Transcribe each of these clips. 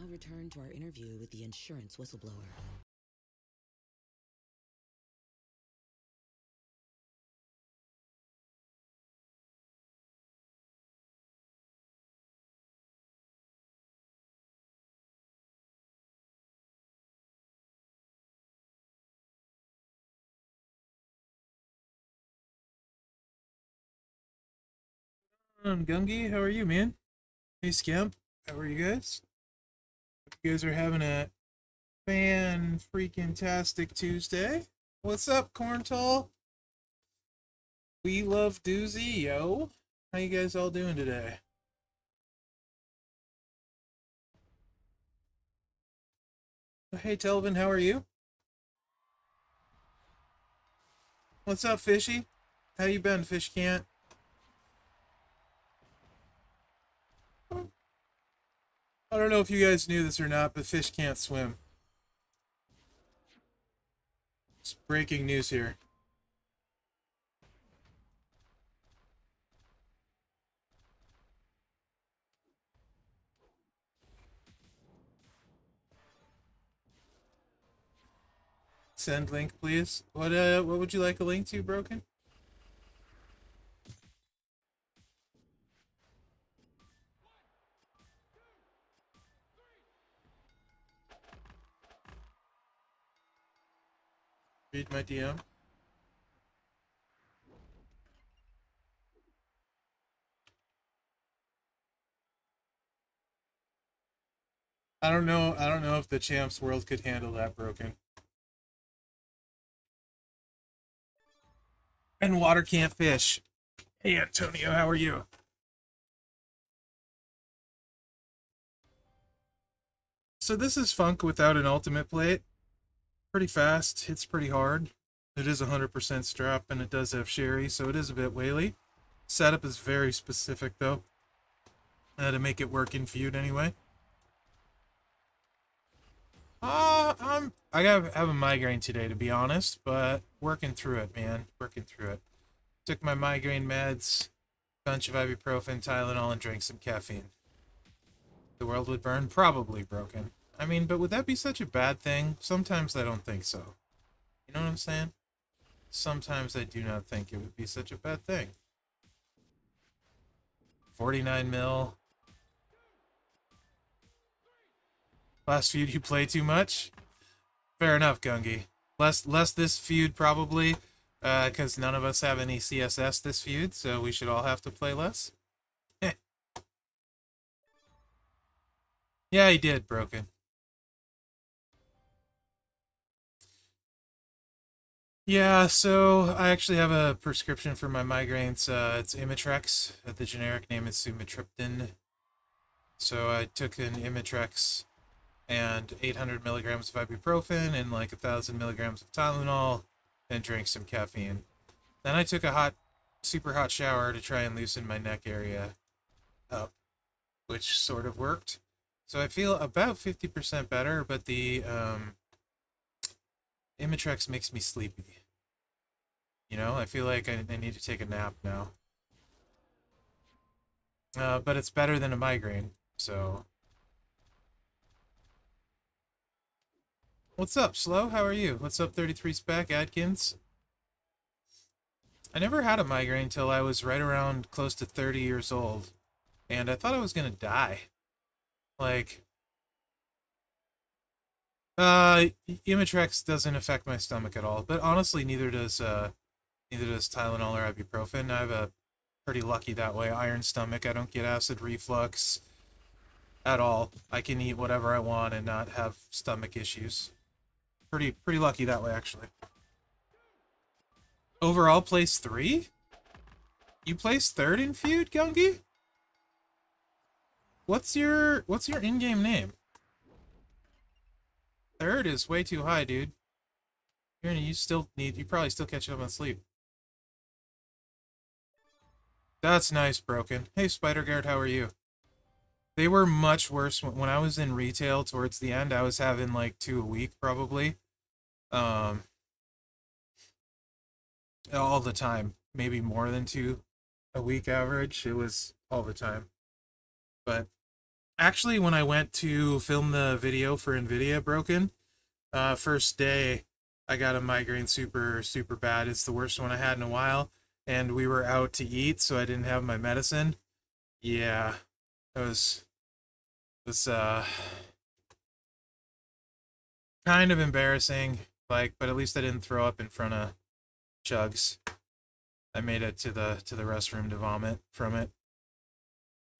now return to our interview with the insurance whistleblower. Um, Gungi, how are you, man? Hey, Scamp, how are you guys? You guys are having a fan freaking tastic Tuesday. What's up, Corntall? We love Doozy, yo. How you guys all doing today? Hey, Telvin, how are you? What's up, Fishy? How you been, Fish Can't? I don't know if you guys knew this or not, but fish can't swim. It's breaking news here. Send link, please. What uh, what would you like a link to, Broken? Read my DM. I don't know. I don't know if the champs world could handle that broken. And water can't fish. Hey Antonio, how are you? So this is Funk without an ultimate plate pretty fast, hits pretty hard. It is 100% strap and it does have Sherri, so it is a bit whaley. Setup is very specific though, uh, to make it work in feud anyway. Uh, I'm, I gotta have a migraine today to be honest, but working through it, man. Working through it. Took my migraine meds, bunch of ibuprofen, Tylenol, and drank some caffeine. The world would burn? Probably broken. I mean, but would that be such a bad thing? Sometimes I don't think so. You know what I'm saying? Sometimes I do not think it would be such a bad thing. 49 mil. Last feud you play too much? Fair enough, Gungi. Less, less this feud probably, because uh, none of us have any CSS this feud, so we should all have to play less. yeah, he did, Broken. Yeah, so I actually have a prescription for my migraines. Uh, it's Imitrex. Uh, the generic name is sumatriptan. So I took an Imitrex and 800 milligrams of ibuprofen and like a thousand milligrams of Tylenol and drank some caffeine. Then I took a hot, super hot shower to try and loosen my neck area up, which sort of worked. So I feel about 50% better, but the um, Imitrex makes me sleepy. You know, I feel like I, I need to take a nap now. Uh, but it's better than a migraine, so... What's up, Slow? How are you? What's up, 33 Spec Adkins? I never had a migraine until I was right around close to 30 years old. And I thought I was gonna die. Like... Uh, Imitrex doesn't affect my stomach at all, but honestly, neither does, uh, Neither does Tylenol or ibuprofen. I have a pretty lucky that way. Iron stomach. I don't get acid reflux at all. I can eat whatever I want and not have stomach issues. Pretty pretty lucky that way actually. Overall place three? You place third in feud, Gungi? What's your what's your in-game name? Third is way too high, dude. You're gonna you still need you probably still catch up on sleep. That's nice, Broken. Hey, Spider-Guard, how are you? They were much worse when I was in retail towards the end. I was having like two a week, probably. Um, all the time. Maybe more than two a week average. It was all the time. But actually, when I went to film the video for NVIDIA Broken, uh, first day, I got a migraine super, super bad. It's the worst one I had in a while. And we were out to eat, so I didn't have my medicine. Yeah, it was, was, uh, kind of embarrassing. Like, but at least I didn't throw up in front of Chugs. I made it to the to the restroom to vomit from it.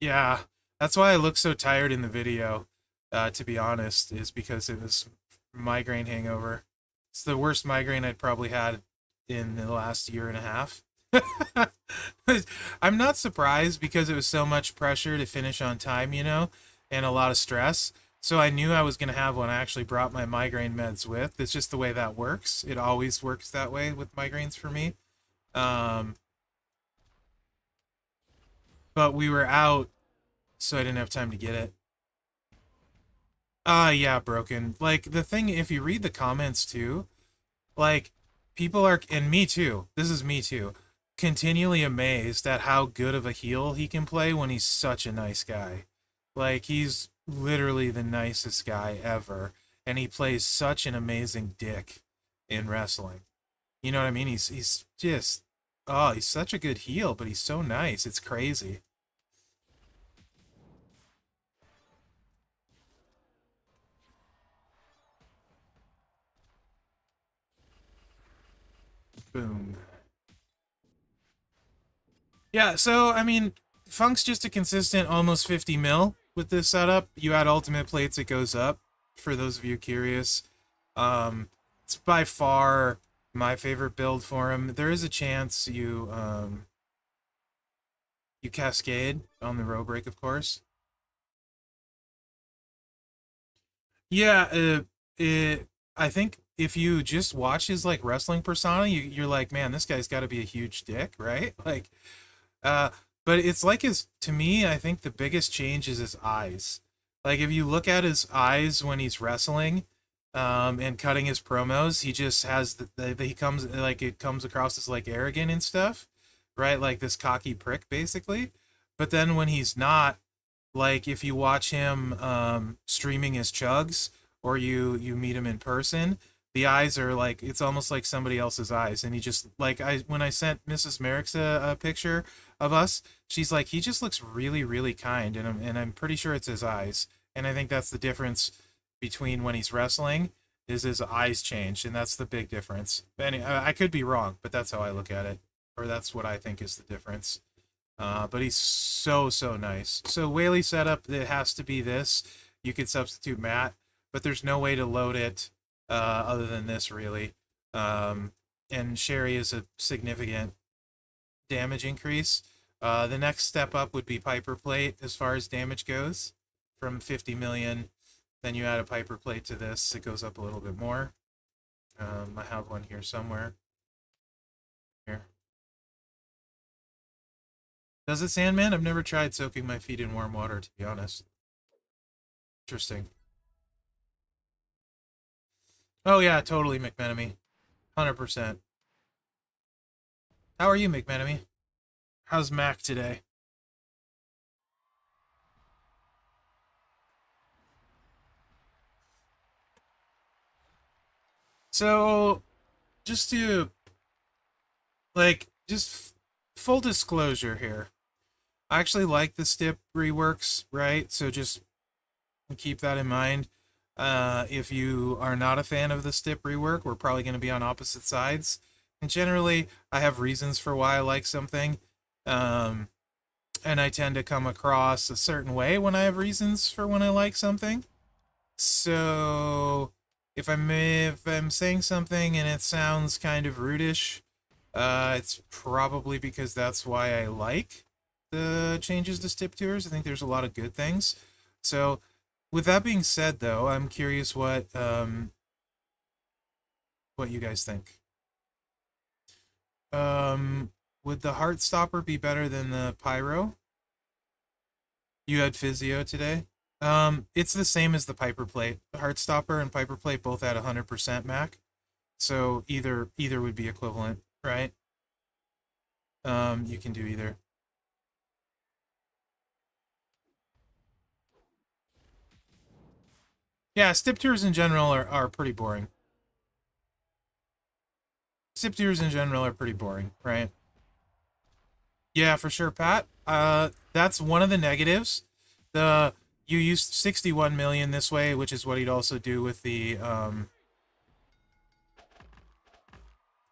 Yeah, that's why I look so tired in the video. Uh, to be honest, is because it was migraine hangover. It's the worst migraine I'd probably had in the last year and a half. I'm not surprised because it was so much pressure to finish on time, you know, and a lot of stress. So I knew I was going to have one. I actually brought my migraine meds with. It's just the way that works. It always works that way with migraines for me. Um, but we were out, so I didn't have time to get it. Ah, uh, yeah, broken. Like, the thing, if you read the comments too, like, people are, and me too, this is me too, continually amazed at how good of a heel he can play when he's such a nice guy. Like, he's literally the nicest guy ever, and he plays such an amazing dick in wrestling. You know what I mean? He's he's just oh, he's such a good heel, but he's so nice. It's crazy. Boom. Yeah, so I mean, Funk's just a consistent almost 50 mil with this setup. You add ultimate plates, it goes up. For those of you curious, um, it's by far my favorite build for him. There is a chance you um, you cascade on the row break, of course. Yeah, uh, it, I think if you just watch his like wrestling persona, you, you're like, man, this guy's got to be a huge dick, right? Like, uh, but it's like his to me i think the biggest change is his eyes. Like if you look at his eyes when he's wrestling um and cutting his promos he just has the, the, the he comes like it comes across as like arrogant and stuff right? Like this cocky prick basically. But then when he's not like if you watch him um streaming his chugs or you you meet him in person the eyes are like it's almost like somebody else's eyes and he just like i when i sent mrs merrick's a, a picture of us she's like he just looks really really kind and I'm, and I'm pretty sure it's his eyes and i think that's the difference between when he's wrestling is his eyes changed and that's the big difference. Anyway, i could be wrong but that's how i look at it or that's what i think is the difference. Uh, but he's so so nice. So whaley setup it has to be this. You could substitute matt but there's no way to load it uh, other than this, really. Um, and Sherri is a significant damage increase. Uh, the next step up would be Piper Plate as far as damage goes. From 50 million, then you add a Piper Plate to this, it goes up a little bit more. Um, I have one here somewhere. Here. Does it, Sandman? I've never tried soaking my feet in warm water, to be honest. Interesting. Oh yeah, totally, McMenemy. Hundred percent. How are you, McMenemy? How's Mac today? So, just to, like, just full disclosure here. I actually like the Stip reworks, right? So just keep that in mind. Uh, if you are not a fan of the Stip rework, we're probably going to be on opposite sides. And generally, I have reasons for why I like something. Um, and I tend to come across a certain way when I have reasons for when I like something. So if I'm if I'm saying something and it sounds kind of rudish, uh, it's probably because that's why I like the changes to Stip Tours. I think there's a lot of good things. So with that being said, though, I'm curious what um, what you guys think. Um, would the heart stopper be better than the Pyro? You had Physio today. Um, it's the same as the Piper Plate. The Heartstopper and Piper Plate both at 100% Mac, so either either would be equivalent, right? Um, you can do either. Yeah, stip tours in general are, are pretty boring. Stip tours in general are pretty boring, right? Yeah, for sure, Pat. Uh, that's one of the negatives. The you used 61 million this way, which is what he'd also do with the um,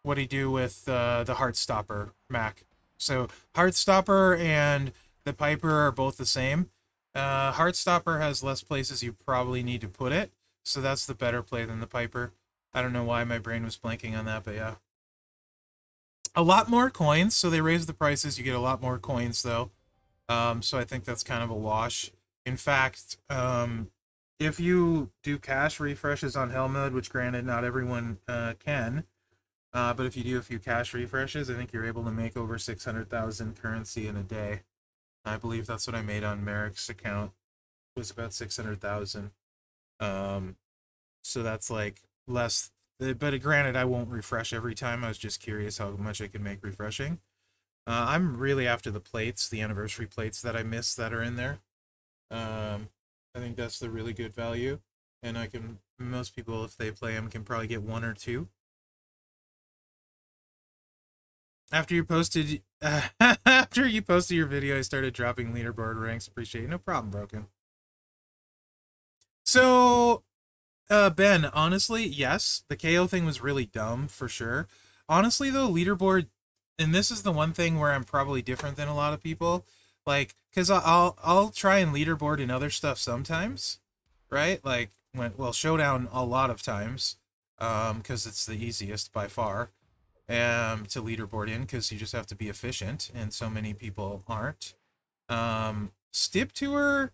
what he do with uh, the Heartstopper Mac. So Heartstopper and the Piper are both the same. Uh, Heartstopper has less places you probably need to put it, so that's the better play than the Piper. I don't know why my brain was blanking on that, but yeah. A lot more coins, so they raise the prices. You get a lot more coins, though. Um, so I think that's kind of a wash. In fact, um, if you do cash refreshes on Hell mode, which granted not everyone uh, can, uh, but if you do a few cash refreshes, I think you're able to make over 600,000 currency in a day. I believe that's what I made on Merrick's account. It was about 600,000. Um, so that's like less, but granted, I won't refresh every time. I was just curious how much I could make refreshing. Uh, I'm really after the plates, the anniversary plates that I missed that are in there. Um, I think that's the really good value. And I can, most people, if they play them, can probably get one or two. After you posted, uh, after you posted your video, I started dropping leaderboard ranks. Appreciate it. No problem, Broken. So, uh, Ben, honestly, yes, the KO thing was really dumb for sure. Honestly, though, leaderboard, and this is the one thing where I'm probably different than a lot of people, like, cause I'll I'll try and leaderboard in other stuff sometimes, right? Like when well showdown a lot of times, um, because it's the easiest by far um, to leaderboard in because you just have to be efficient, and so many people aren't. Um, Stip Tour,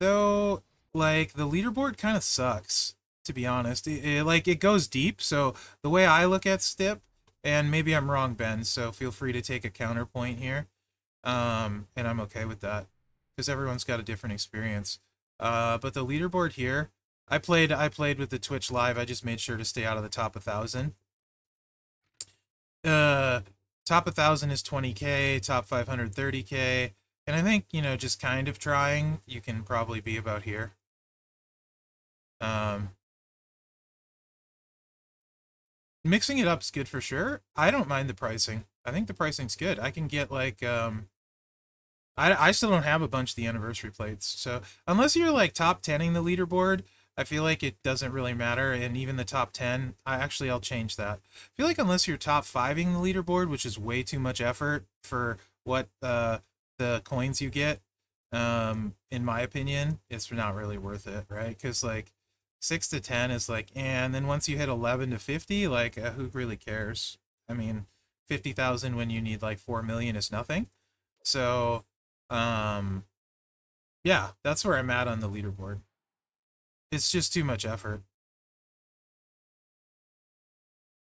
though, like the leaderboard kind of sucks to be honest. It, it, like it goes deep, so the way I look at Stip, and maybe I'm wrong, Ben, so feel free to take a counterpoint here, um, and I'm okay with that because everyone's got a different experience. Uh, but the leaderboard here, I played I played with the Twitch live. I just made sure to stay out of the top a 1000 uh, top 1000 is 20k, top 530k. And I think, you know, just kind of trying, you can probably be about here. Um, mixing it up's good for sure. I don't mind the pricing. I think the pricing's good. I can get like, um, I, I still don't have a bunch of the anniversary plates. So unless you're like top 10ing the leaderboard, I feel like it doesn't really matter, and even the top 10, I actually, I'll change that. I feel like unless you're top 5ing the leaderboard, which is way too much effort for what uh, the coins you get, um, in my opinion, it's not really worth it, right? Because, like, 6 to 10 is like, and then once you hit 11 to 50, like, uh, who really cares? I mean, 50,000 when you need, like, 4 million is nothing. So, um, yeah, that's where I'm at on the leaderboard. It's just too much effort.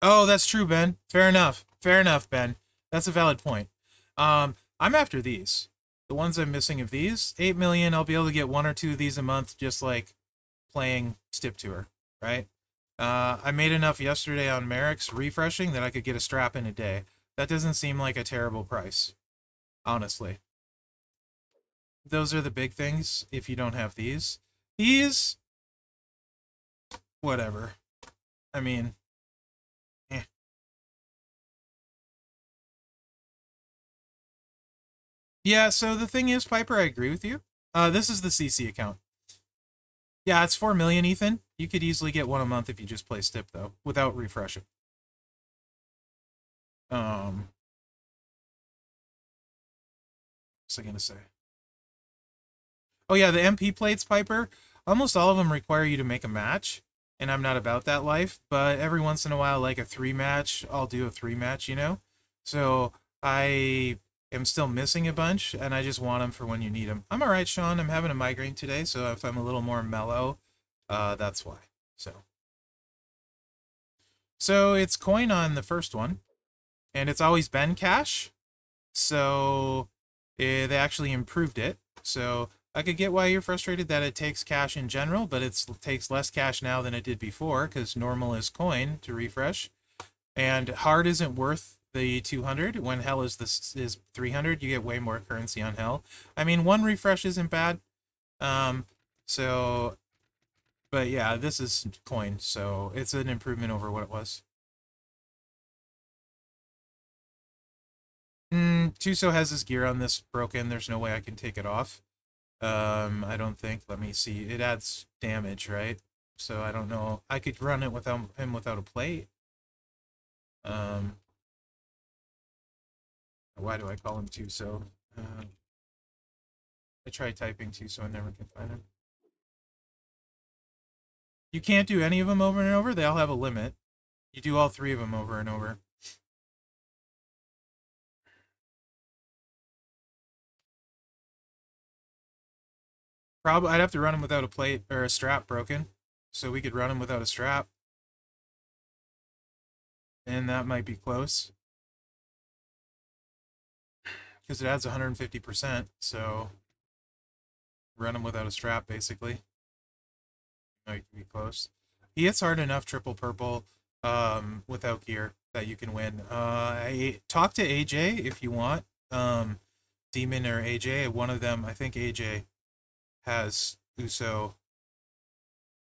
Oh, that's true, Ben. Fair enough. Fair enough, Ben. That's a valid point. Um, I'm after these. The ones I'm missing of these, 8 million, I'll be able to get one or two of these a month just like playing Stip Tour, right? Uh, I made enough yesterday on Merrick's refreshing that I could get a strap in a day. That doesn't seem like a terrible price, honestly. Those are the big things if you don't have these. These, whatever. I mean, eh. Yeah, so the thing is, Piper, I agree with you. Uh, this is the CC account. Yeah, it's 4 million, Ethan. You could easily get one a month if you just play Stip, though, without refreshing. Um, what's I going to say? Oh, yeah, the MP plates, Piper, almost all of them require you to make a match and I'm not about that life, but every once in a while, like a three match, I'll do a three match, you know? So I am still missing a bunch, and I just want them for when you need them. I'm all right, Sean. I'm having a migraine today, so if I'm a little more mellow, uh, that's why. So, so it's coin on the first one, and it's always been cash. So eh, they actually improved it. So I could get why you're frustrated that it takes cash in general, but it takes less cash now than it did before because normal is coin to refresh. And hard isn't worth the 200 when hell is this is 300 you get way more currency on hell i mean one refresh isn't bad um so But yeah, this is coin, so it's an improvement over what it was. Mm, Tuso has his gear on this broken. There's no way I can take it off. Um, I don't think. Let me see. It adds damage, right? So I don't know. I could run it without him without a plate. Um, why do I call him Tuso? Uh, I try typing Tuso I never can find him. You can't do any of them over and over. They all have a limit. You do all three of them over and over. Probably, I'd have to run him without a plate or a strap broken. So we could run him without a strap. And that might be close. Because it adds 150%, so run him without a strap, basically. Might be close. He hits hard enough triple purple um, without gear that you can win. Uh, I, talk to AJ if you want. Um, Demon or AJ, one of them, I think AJ has Uso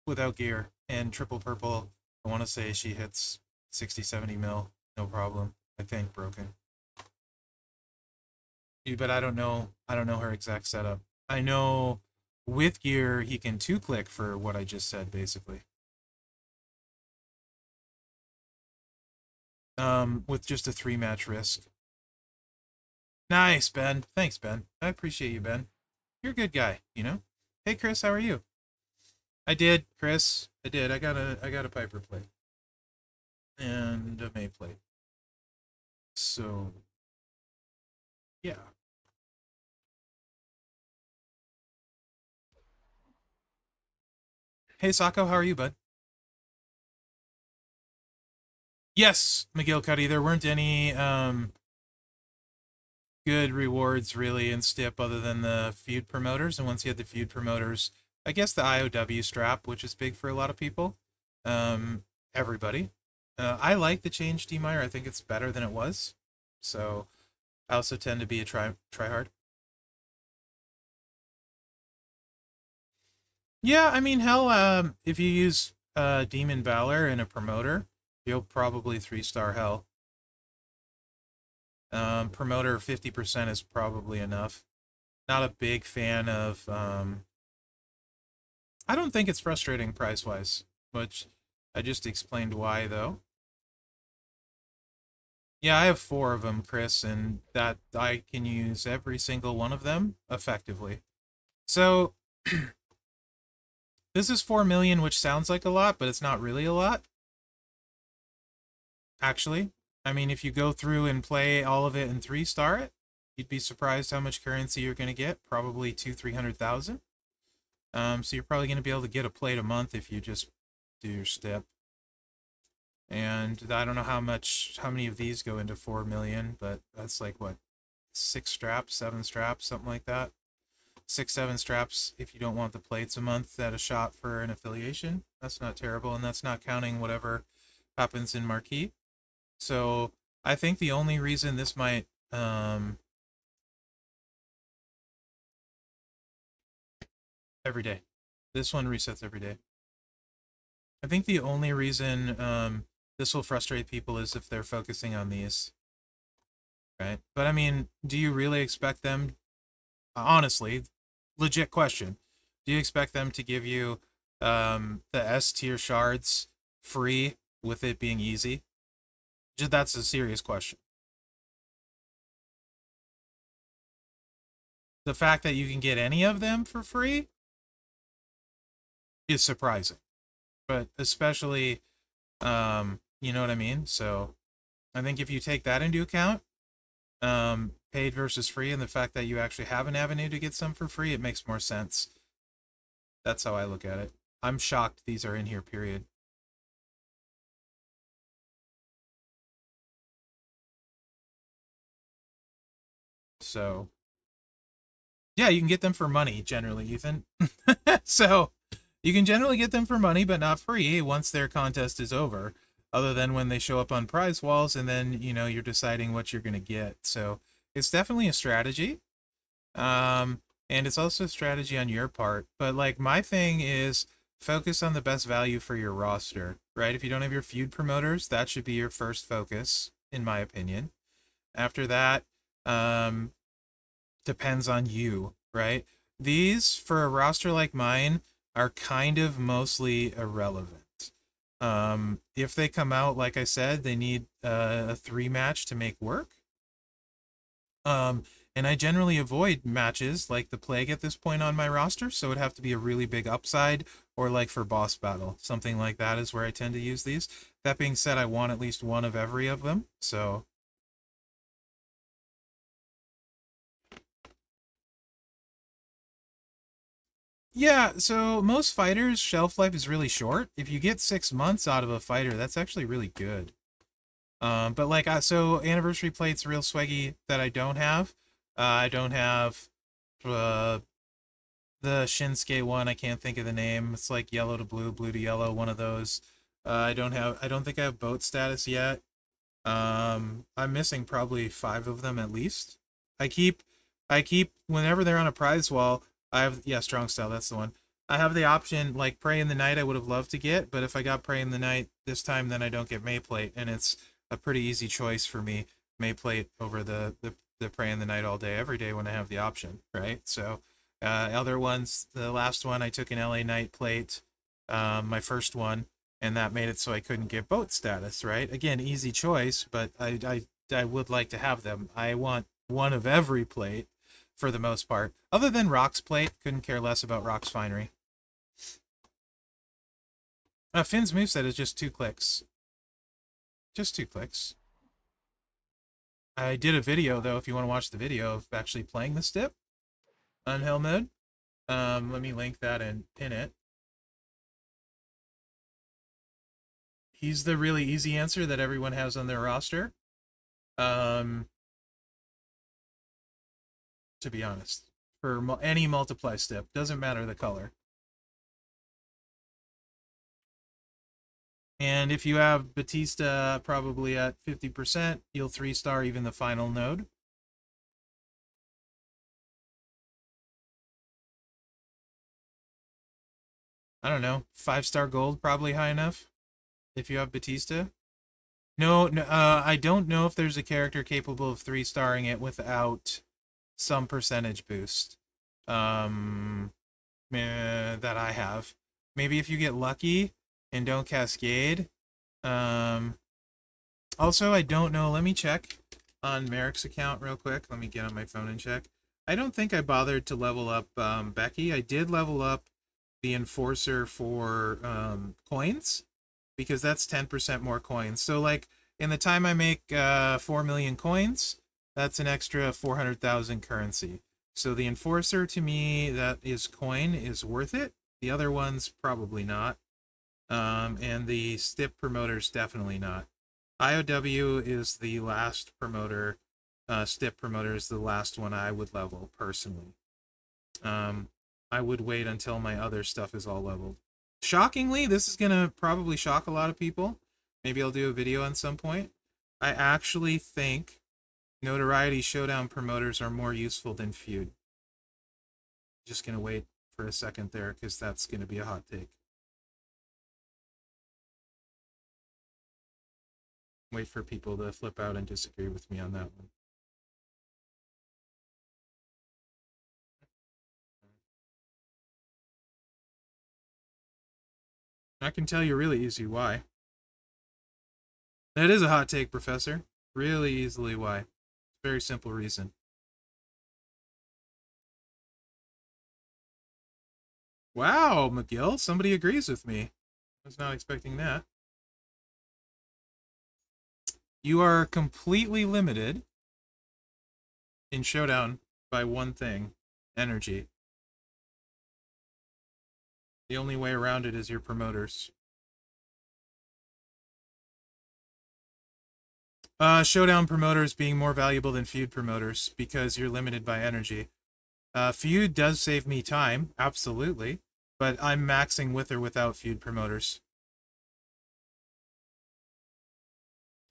without gear and triple purple. I want to say she hits 60, 70 mil, no problem. I think broken. But I don't know. I don't know her exact setup. I know with gear he can two click for what I just said, basically. Um, with just a three match risk. Nice, Ben. Thanks, Ben. I appreciate you, Ben. You're a good guy, you know? Hey Chris, how are you? I did, Chris. I did. I got a I got a Piper plate. And a May plate. So yeah. Hey Sako, how are you, bud? Yes, McGill Cuddy, there weren't any um good rewards really in Stip other than the feud promoters. And once you had the feud promoters, I guess the IOW strap, which is big for a lot of people, um, everybody. Uh, I like the change Dmire. I think it's better than it was. So I also tend to be a try try hard. Yeah, I mean, hell, um, if you use uh, Demon Balor and a promoter, you'll probably three star hell. Um, promoter 50% is probably enough. Not a big fan of. Um, I don't think it's frustrating price wise, which I just explained why though. Yeah, I have four of them, Chris, and that I can use every single one of them effectively. So this is 4 million, which sounds like a lot, but it's not really a lot. Actually, I mean, if you go through and play all of it and three star it, you'd be surprised how much currency you're going to get. Probably two, three hundred thousand. Um, so you're probably going to be able to get a plate a month if you just do your step. And I don't know how much, how many of these go into four million, but that's like what, six straps, seven straps, something like that. Six, seven straps if you don't want the plates a month at a shot for an affiliation. That's not terrible, and that's not counting whatever happens in Marquee. So I think the only reason this might um, every day. This one resets every day. I think the only reason um, this will frustrate people is if they're focusing on these. Right? But I mean, do you really expect them, honestly, legit question, do you expect them to give you um, the S tier shards free with it being easy? Just that's a serious question. The fact that you can get any of them for free is surprising. But especially um, you know what I mean? So I think if you take that into account, um, paid versus free, and the fact that you actually have an avenue to get some for free, it makes more sense. That's how I look at it. I'm shocked these are in here, period. So, yeah, you can get them for money generally, Ethan. so, you can generally get them for money, but not free once their contest is over, other than when they show up on prize walls and then, you know, you're deciding what you're going to get. So, it's definitely a strategy. Um, and it's also a strategy on your part. But, like, my thing is focus on the best value for your roster, right? If you don't have your feud promoters, that should be your first focus, in my opinion. After that, um, depends on you, right? These, for a roster like mine, are kind of mostly irrelevant. Um, if they come out, like I said, they need uh, a three match to make work. Um, and I generally avoid matches like the plague at this point on my roster, so it'd have to be a really big upside or like for boss battle. Something like that is where I tend to use these. That being said, I want at least one of every of them, so Yeah, so most fighters' shelf life is really short. If you get six months out of a fighter, that's actually really good. Um, but like, so anniversary plates, real swaggy that I don't have. Uh, I don't have uh, the Shinsuke one. I can't think of the name. It's like yellow to blue, blue to yellow. One of those. Uh, I don't have. I don't think I have boat status yet. Um, I'm missing probably five of them at least. I keep, I keep whenever they're on a prize wall. I have yeah, strong style. That's the one. I have the option like Prey in the Night. I would have loved to get, but if I got Prey in the Night this time, then I don't get May Plate, and it's a pretty easy choice for me. May Plate over the the the Prey in the Night all day, every day when I have the option, right? So, uh, other ones, the last one I took an LA Knight Plate, um, my first one, and that made it so I couldn't get boat status, right? Again, easy choice, but I I I would like to have them. I want one of every plate for the most part. Other than Rock's plate, couldn't care less about Rock's finery. Uh, Finn's moveset is just two clicks. Just two clicks. I did a video, though, if you want to watch the video of actually playing this dip on Hell Mode. Um, let me link that and pin it. He's the really easy answer that everyone has on their roster. Um, to be honest. For any multiply step, doesn't matter the color. And if you have Batista probably at 50%, you'll 3-star even the final node. I don't know, 5-star gold probably high enough if you have Batista. No, no uh, I don't know if there's a character capable of 3-starring it without some percentage boost um, eh, that I have. Maybe if you get lucky and don't cascade. Um, also, I don't know. Let me check on Merrick's account real quick. Let me get on my phone and check. I don't think I bothered to level up um, Becky. I did level up the Enforcer for um, coins because that's 10% more coins. So, like, in the time I make uh, 4 million coins, that's an extra 400,000 currency. So the Enforcer, to me, that is coin, is worth it. The other ones, probably not. Um, and the STIP promoters, definitely not. IOW is the last promoter. Uh, STIP promoter is the last one I would level, personally. Um, I would wait until my other stuff is all leveled. Shockingly, this is going to probably shock a lot of people. Maybe I'll do a video on some point. I actually think Notoriety showdown promoters are more useful than feud. Just gonna wait for a second there because that's gonna be a hot take. Wait for people to flip out and disagree with me on that one. I can tell you really easy why. That is a hot take, Professor. Really easily why. Very simple reason. Wow, McGill, somebody agrees with me. I was not expecting that. You are completely limited in Showdown by one thing, energy. The only way around it is your promoters. Uh, showdown promoters being more valuable than feud promoters because you're limited by energy. Uh, feud does save me time, absolutely, but I'm maxing with or without feud promoters.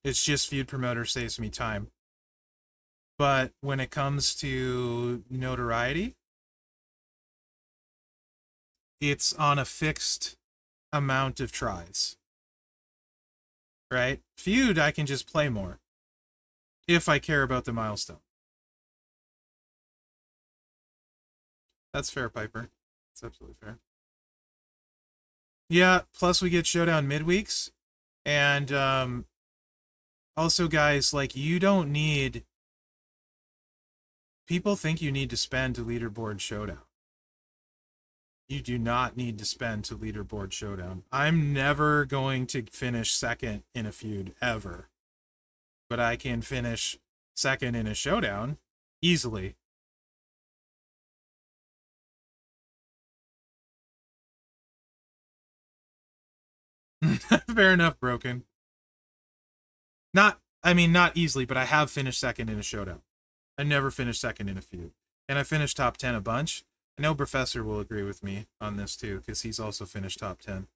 It's just feud promoter saves me time. But when it comes to notoriety, it's on a fixed amount of tries. Right? Feud, I can just play more if I care about the milestone. That's fair, Piper. That's absolutely fair. Yeah, plus we get showdown midweeks. And um also guys, like you don't need people think you need to spend to leaderboard showdown. You do not need to spend to leaderboard showdown. I'm never going to finish second in a feud ever. But I can finish second in a showdown easily. Fair enough, broken. Not, I mean, not easily, but I have finished second in a showdown. I never finished second in a feud. And I finished top 10 a bunch. I know Professor will agree with me on this too, because he's also finished top 10.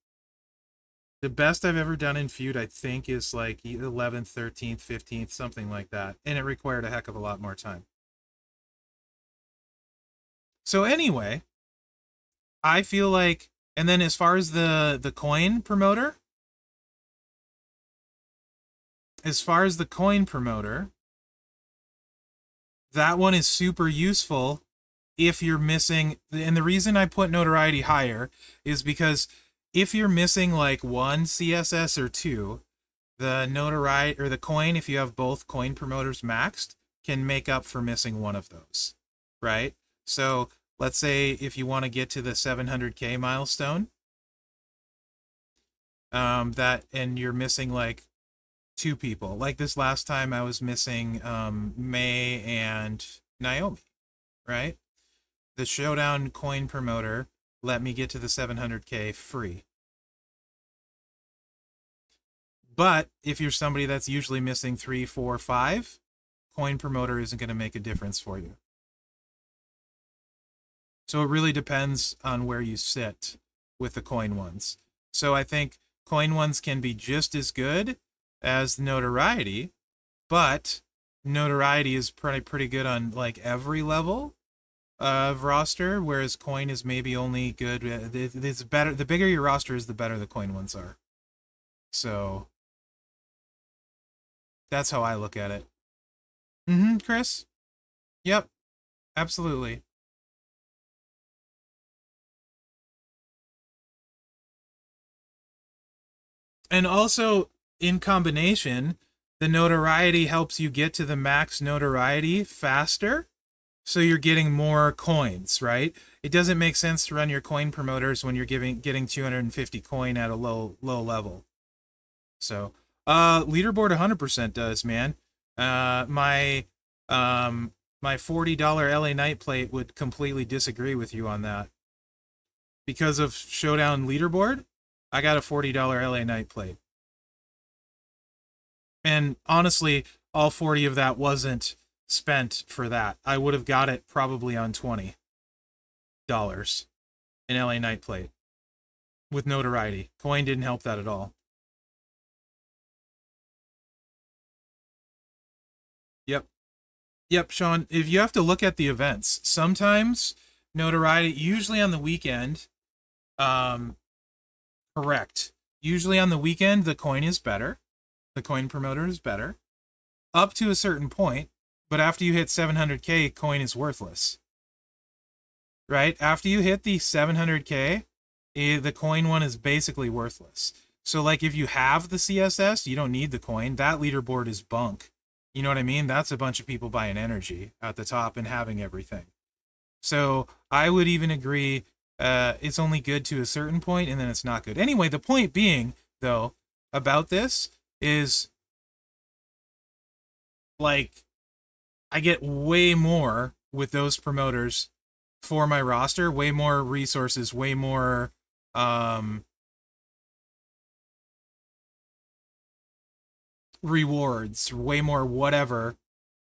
The best I've ever done in feud, I think, is like 11th, 13th, 15th, something like that. And it required a heck of a lot more time. So anyway, I feel like, and then as far as the, the coin promoter, as far as the coin promoter, that one is super useful if you're missing and the reason I put notoriety higher is because if you're missing like one CSS or two, the notoriety or the coin, if you have both coin promoters maxed, can make up for missing one of those. Right? So let's say if you want to get to the 700k milestone, um, that and you're missing like two people. Like this last time, I was missing um, May and Naomi, right? The Showdown coin promoter let me get to the 700k free. But if you're somebody that's usually missing three, four, five, coin promoter isn't going to make a difference for you. So it really depends on where you sit with the coin ones. So I think coin ones can be just as good as notoriety, but notoriety is pretty pretty good on like every level of roster, whereas coin is maybe only good. Uh, it's better. The bigger your roster is, the better the coin ones are. So that's how I look at it. Mm-hmm, Chris. Yep, absolutely. And also, in combination, the notoriety helps you get to the max notoriety faster. So you're getting more coins, right? It doesn't make sense to run your coin promoters when you're giving getting 250 coin at a low low level. So, uh leaderboard 100% does, man. Uh my um my $40 LA Knight plate would completely disagree with you on that. Because of Showdown leaderboard, I got a $40 LA Knight plate. And honestly, all 40 of that wasn't spent for that. I would have got it probably on $20 in LA Knight plate with notoriety. Coin didn't help that at all. Yep. Yep, Sean, if you have to look at the events, sometimes notoriety, usually on the weekend, um, correct. Usually on the weekend, the coin is better the coin promoter is better up to a certain point, but after you hit 700k, coin is worthless. Right? After you hit the 700k, eh, the coin one is basically worthless. So like if you have the CSS, you don't need the coin. That leaderboard is bunk. You know what I mean? That's a bunch of people buying energy at the top and having everything. So I would even agree uh, it's only good to a certain point and then it's not good. Anyway, the point being, though, about this is like I get way more with those promoters for my roster, way more resources, way more um rewards, way more whatever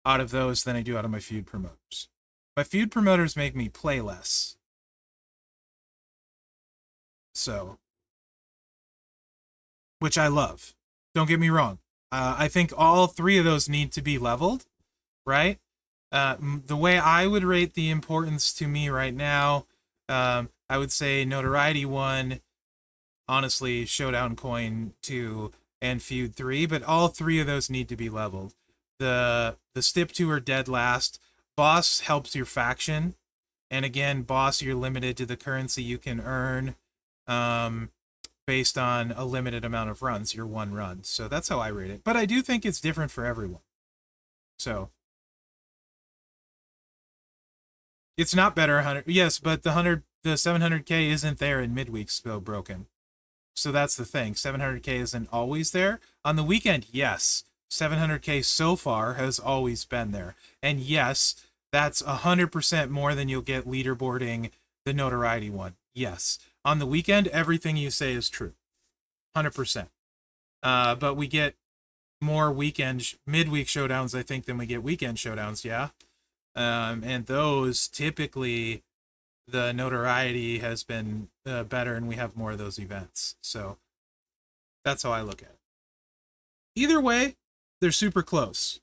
out of those than I do out of my feud promoters. My feud promoters make me play less. So which I love. Don't get me wrong. Uh, I think all three of those need to be leveled, right? Uh, the way I would rate the importance to me right now, um, I would say Notoriety 1, honestly, Showdown Coin 2, and Feud 3, but all three of those need to be leveled. The the Stip 2 are dead last. Boss helps your faction. And again, boss, you're limited to the currency you can earn um, based on a limited amount of runs, your one run. So that's how I rate it. But I do think it's different for everyone. So it's not better 100 yes but the 100 the 700k isn't there in midweek still broken. So that's the thing. 700k isn't always there. On the weekend yes 700k so far has always been there. And yes that's 100% more than you'll get leaderboarding the notoriety one. Yes. On the weekend everything you say is true. 100% uh, but we get more weekend midweek showdowns i think than we get weekend showdowns yeah um, and those typically the notoriety has been uh, better and we have more of those events. So that's how i look at it. Either way they're super close.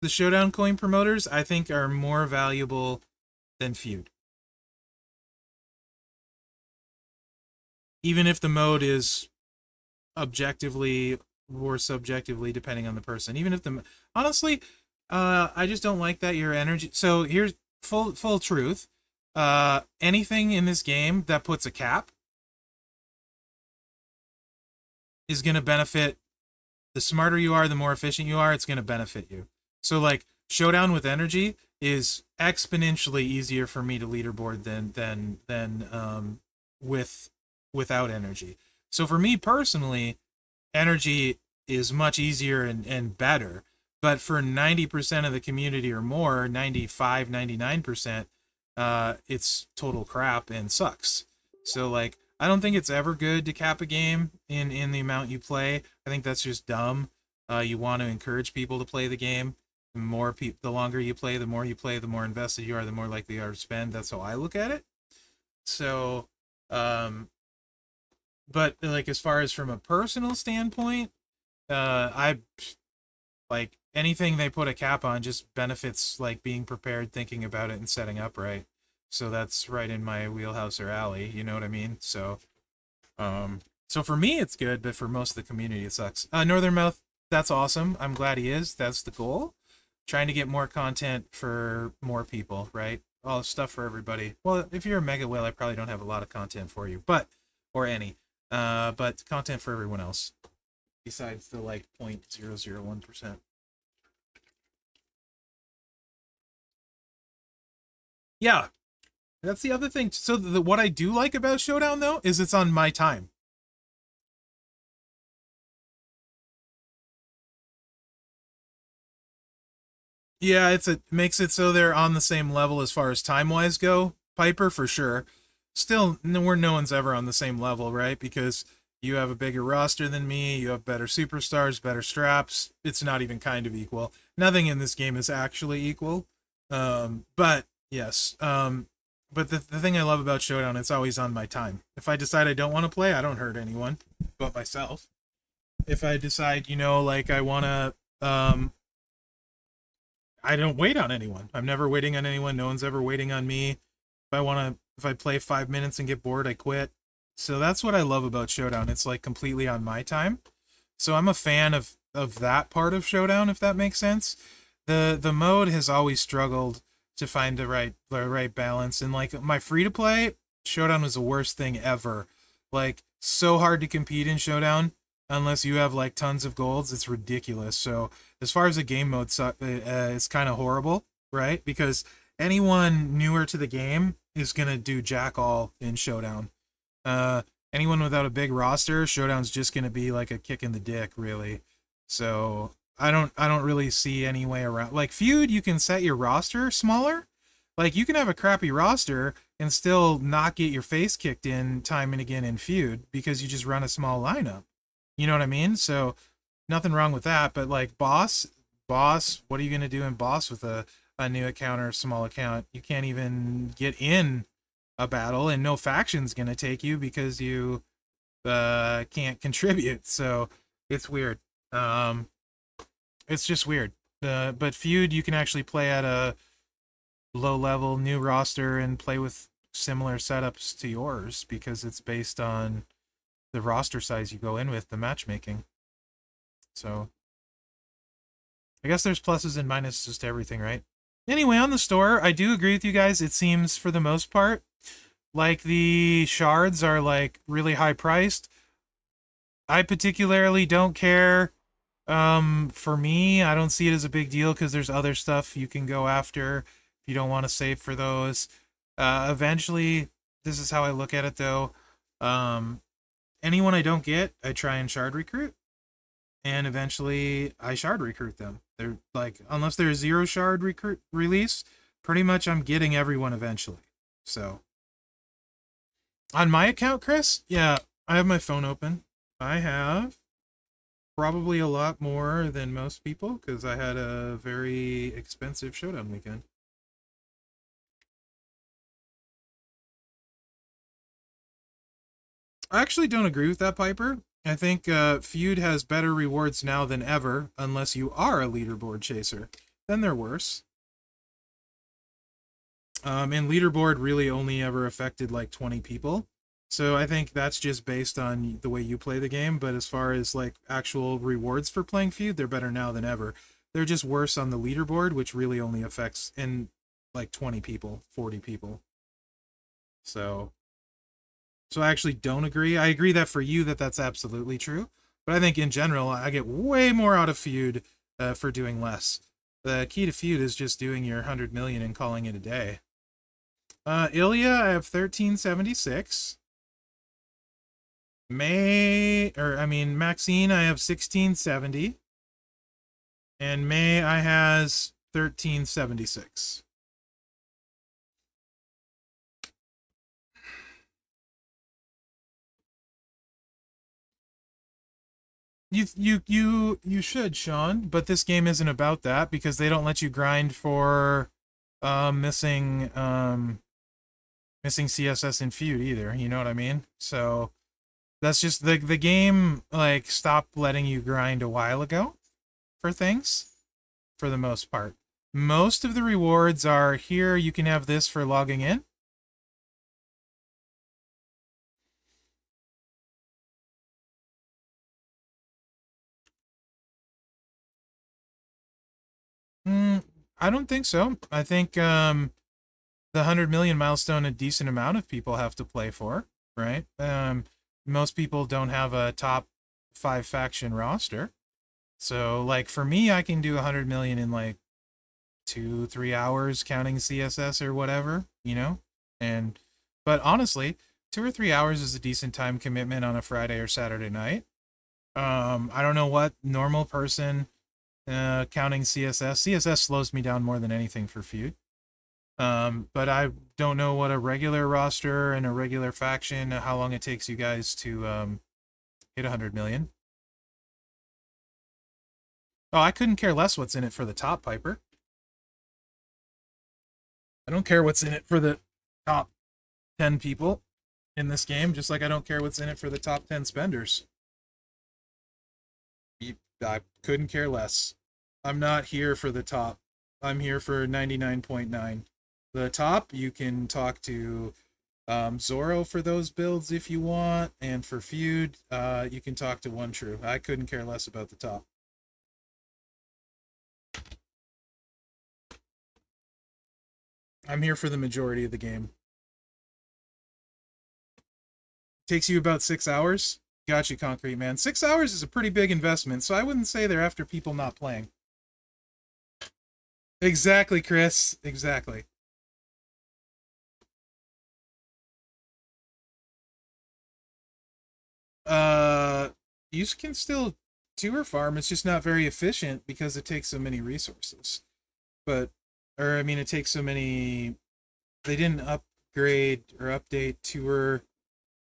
The showdown coin promoters i think are more valuable than feud. Even if the mode is objectively or subjectively depending on the person. Even if the honestly uh, I just don't like that your energy. So here's full full truth. Uh, anything in this game that puts a cap is going to benefit. The smarter you are, the more efficient you are. It's going to benefit you. So like showdown with energy is exponentially easier for me to leaderboard than than than um, with without energy. So for me personally, energy is much easier and, and better but for 90% of the community or more 95 99% uh, it's total crap and sucks. So like i don't think it's ever good to cap a game in in the amount you play. I think that's just dumb. Uh, you want to encourage people to play the game. The more pe- the longer you play the more you play the more invested you are the more likely you are to spend. That's how i look at it. So um but like as far as from a personal standpoint uh i like anything they put a cap on just benefits like being prepared, thinking about it, and setting up right. So that's right in my wheelhouse or alley. You know what I mean? So, um, so for me it's good, but for most of the community it sucks. Uh, Northern Mouth, that's awesome. I'm glad he is. That's the goal. Trying to get more content for more people, right? All stuff for everybody. Well, if you're a mega whale, I probably don't have a lot of content for you, but or any. Uh, but content for everyone else besides the like 0.001%. Yeah. That's the other thing. So the, what I do like about Showdown though is it's on my time. Yeah, it's a makes it so they're on the same level as far as time wise go. Piper for sure. Still, where no one's ever on the same level, right? Because you have a bigger roster than me, you have better superstars, better straps. It's not even kind of equal. Nothing in this game is actually equal. Um, but Yes. Um, but the, the thing I love about Showdown, it's always on my time. If I decide I don't want to play, I don't hurt anyone but myself. If I decide, you know, like I want to, um, I don't wait on anyone. I'm never waiting on anyone. No one's ever waiting on me. If I want to, if I play five minutes and get bored, I quit. So that's what I love about Showdown. It's like completely on my time. So I'm a fan of of that part of Showdown, if that makes sense. The the mode has always struggled to find the right the right balance. And like my free to play Showdown was the worst thing ever. Like so hard to compete in Showdown unless you have like tons of golds. It's ridiculous. So as far as the game mode, uh, it's kind of horrible, right? Because anyone newer to the game is gonna do jack all in Showdown. Uh, anyone without a big roster, Showdown's just gonna be like a kick in the dick, really. So I don't I don't really see any way around. Like feud, you can set your roster smaller. Like you can have a crappy roster and still not get your face kicked in time and again in feud because you just run a small lineup. You know what I mean? So nothing wrong with that. But like boss, boss, what are you gonna do in boss with a a new account or a small account? You can't even get in a battle, and no faction's gonna take you because you uh can't contribute. So it's weird. Um, it's just weird. Uh, but feud, you can actually play at a low level new roster and play with similar setups to yours because it's based on the roster size you go in with, the matchmaking. So I guess there's pluses and minuses to everything, right? Anyway, on the store, I do agree with you guys. It seems for the most part like the shards are like really high priced. I particularly don't care. Um, for me, I don't see it as a big deal because there's other stuff you can go after if you don't want to save for those. Uh, eventually, this is how I look at it though. Um, anyone I don't get, I try and shard recruit, and eventually I shard recruit them. They're like, unless there's zero shard recruit release, pretty much I'm getting everyone eventually. So, on my account, Chris, yeah, I have my phone open. I have probably a lot more than most people because I had a very expensive showdown weekend. I actually don't agree with that, Piper. I think uh, Feud has better rewards now than ever, unless you are a leaderboard chaser. Then they're worse. Um, and leaderboard really only ever affected like 20 people. So I think that's just based on the way you play the game. But as far as like actual rewards for playing Feud, they're better now than ever. They're just worse on the leaderboard, which really only affects in like 20 people, 40 people. So so I actually don't agree. I agree that for you that that's absolutely true, but I think in general I get way more out of feud uh, for doing less. The key to feud is just doing your 100 million and calling it a day. Uh, Ilya, I have 1376. May, or I mean Maxine, I have 1670. And May, I has 1376. You you you you should, Sean, but this game isn't about that because they don't let you grind for um missing um missing CSS in feud either, you know what I mean? So that's just the the game like stopped letting you grind a while ago for things for the most part. Most of the rewards are here you can have this for logging in Mm, I don't think so. I think um, the 100 million milestone, a decent amount of people have to play for, right? Um, most people don't have a top five faction roster. So, like, for me, I can do 100 million in like two, three hours counting CSS or whatever, you know? And, but honestly, two or three hours is a decent time commitment on a Friday or Saturday night. Um, I don't know what normal person uh, counting CSS. CSS slows me down more than anything for Feud. Um, but I don't know what a regular roster and a regular faction, how long it takes you guys to um, hit 100 million. Oh, I couldn't care less what's in it for the top, Piper. I don't care what's in it for the top 10 people in this game, just like I don't care what's in it for the top 10 spenders. I couldn't care less. I'm not here for the top. I'm here for 99.9. The top, you can talk to um, Zoro for those builds if you want, and for Feud, uh, you can talk to One True. I couldn't care less about the top. I'm here for the majority of the game. Takes you about six hours. Got you, Concrete Man. Six hours is a pretty big investment, so I wouldn't say they're after people not playing. Exactly, Chris. Exactly. Uh, you can still tour farm. It's just not very efficient because it takes so many resources. But, or I mean, it takes so many. They didn't upgrade or update tour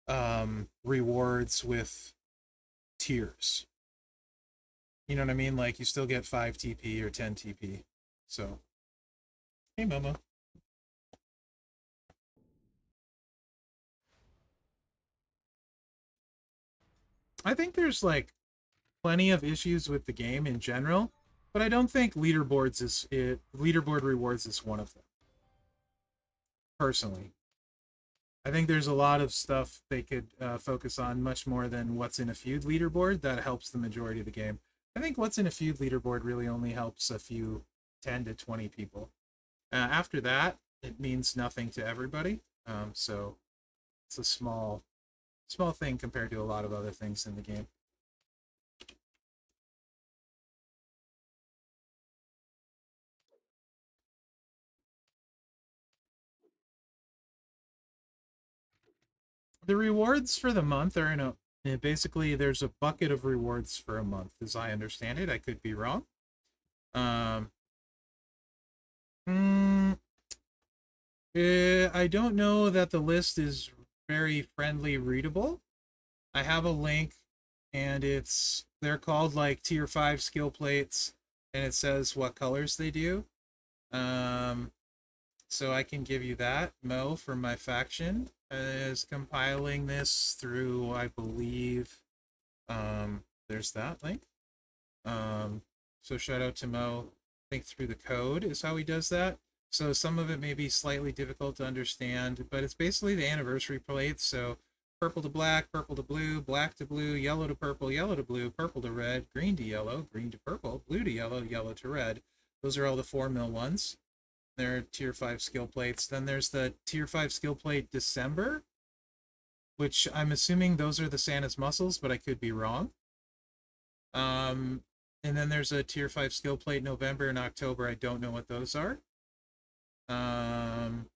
um, rewards with tiers. You know what I mean? Like you still get 5 TP or 10 TP. So, hey, Mama. I think there's like plenty of issues with the game in general, but I don't think leaderboards is it leaderboard rewards is one of them. Personally. I think there's a lot of stuff they could uh, focus on much more than what's in a feud leaderboard that helps the majority of the game. I think what's in a feud leaderboard really only helps a few 10 to 20 people. Uh, after that, it means nothing to everybody. Um, so it's a small, small thing compared to a lot of other things in the game. the rewards for the month are in a basically there's a bucket of rewards for a month as i understand it i could be wrong um mm, uh, i don't know that the list is very friendly readable i have a link and it's they're called like tier 5 skill plates and it says what colors they do um so i can give you that mo from my faction is compiling this through, I believe, um, there's that link. Um, so shout out to Mo. Think through the code is how he does that. So some of it may be slightly difficult to understand, but it's basically the anniversary plates. So purple to black, purple to blue, black to blue, yellow to purple, yellow to blue, purple to red, green to yellow, green to purple, blue to yellow, yellow to red. Those are all the four mil ones. They're tier 5 skill plates. Then there's the tier 5 skill plate December, which I'm assuming those are the Santa's muscles, but I could be wrong. Um, and then there's a tier 5 skill plate November and October. I don't know what those are. Um,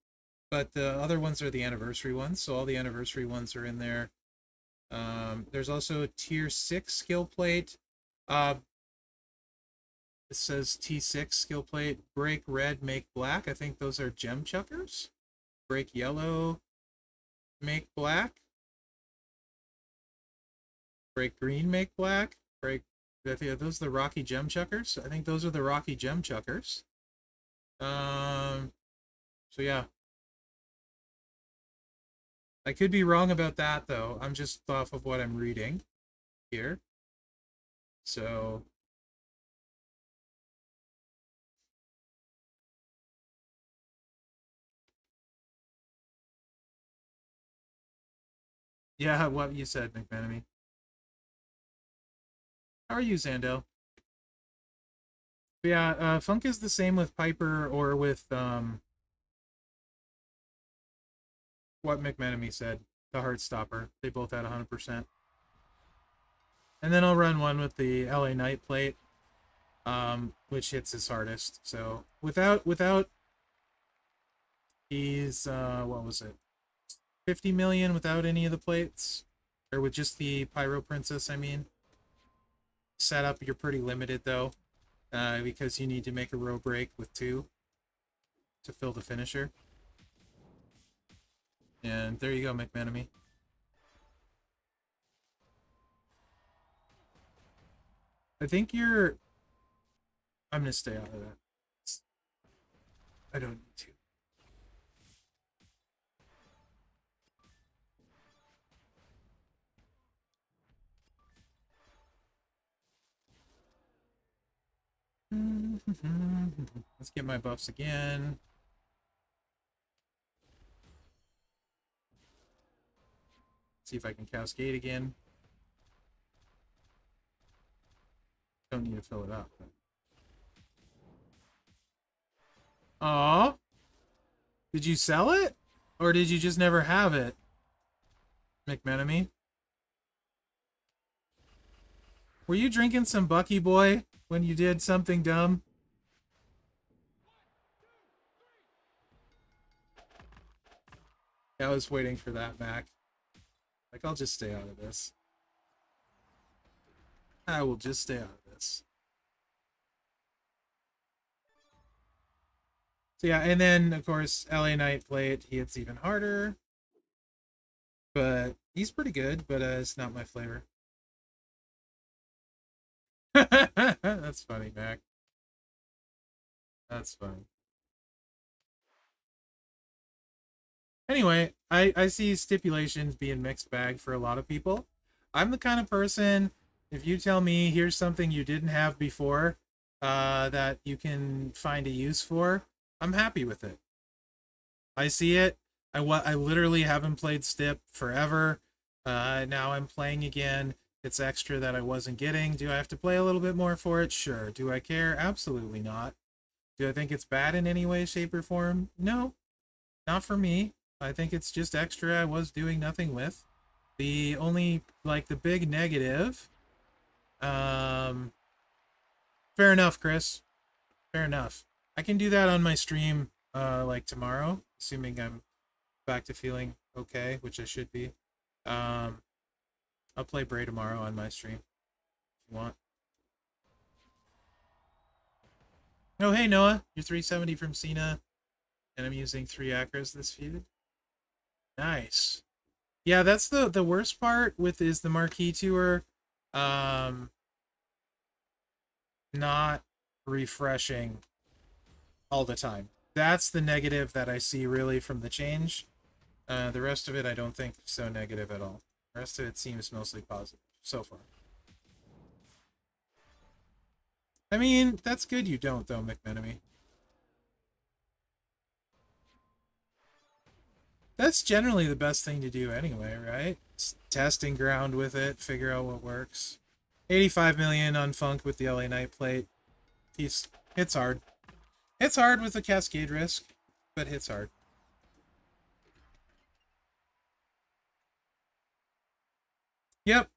but the other ones are the anniversary ones, so all the anniversary ones are in there. Um, there's also a tier 6 skill plate. Uh, it says T6 skill plate, break red, make black. I think those are gem chuckers. Break yellow, make black. Break green, make black. Break, I think those are the Rocky Gem Chuckers. I think those are the Rocky Gem Chuckers. Um, so yeah. I could be wrong about that though. I'm just off of what I'm reading here. So Yeah, what you said, McManamy. How are you, Zando? Yeah, uh, Funk is the same with Piper or with um, what McManamy said, the Heartstopper. They both had 100%. And then I'll run one with the LA Knight plate, um, which hits his hardest. So without without he's uh, what was it? 50 million without any of the plates. Or with just the Pyro Princess, I mean. Setup, you're pretty limited, though. Uh, because you need to make a row break with two to fill the finisher. And there you go, McManamy. I think you're... I'm going to stay out of that. I don't need to. Let's get my buffs again. See if I can cascade again. Don't need to fill it up. But... Did you sell it? Or did you just never have it? McMenemy? Were you drinking some Bucky Boy? when you did something dumb? I was waiting for that, Mac. Like, I'll just stay out of this. I will just stay out of this. So yeah, and then, of course, LA Knight played. He hits even harder. But he's pretty good, but uh, it's not my flavor. That's funny, Mac. That's funny. Anyway, I, I see stipulations being mixed bag for a lot of people. I'm the kind of person, if you tell me here's something you didn't have before uh, that you can find a use for, I'm happy with it. I see it. I I literally haven't played Stip forever. Uh, now I'm playing again. It's extra that I wasn't getting. Do I have to play a little bit more for it? Sure. Do I care? Absolutely not. Do I think it's bad in any way, shape, or form? No. Not for me. I think it's just extra I was doing nothing with. The only, like, the big negative... Um... Fair enough, Chris. Fair enough. I can do that on my stream, uh, like, tomorrow, assuming I'm back to feeling okay, which I should be. Um, I'll play Bray tomorrow on my stream, if you want. Oh, hey, Noah. You're 370 from Cena, and I'm using three acros this feud. Nice. Yeah, that's the, the worst part with is the Marquee Tour um, not refreshing all the time. That's the negative that I see really from the change. Uh, the rest of it I don't think so negative at all. The rest of it seems mostly positive so far. I mean, that's good you don't, though, McMenemy. That's generally the best thing to do anyway, right? testing ground with it, figure out what works. 85 million on Funk with the LA Knight plate. He's, it's hard. It's hard with the Cascade risk, but hits hard. Yep,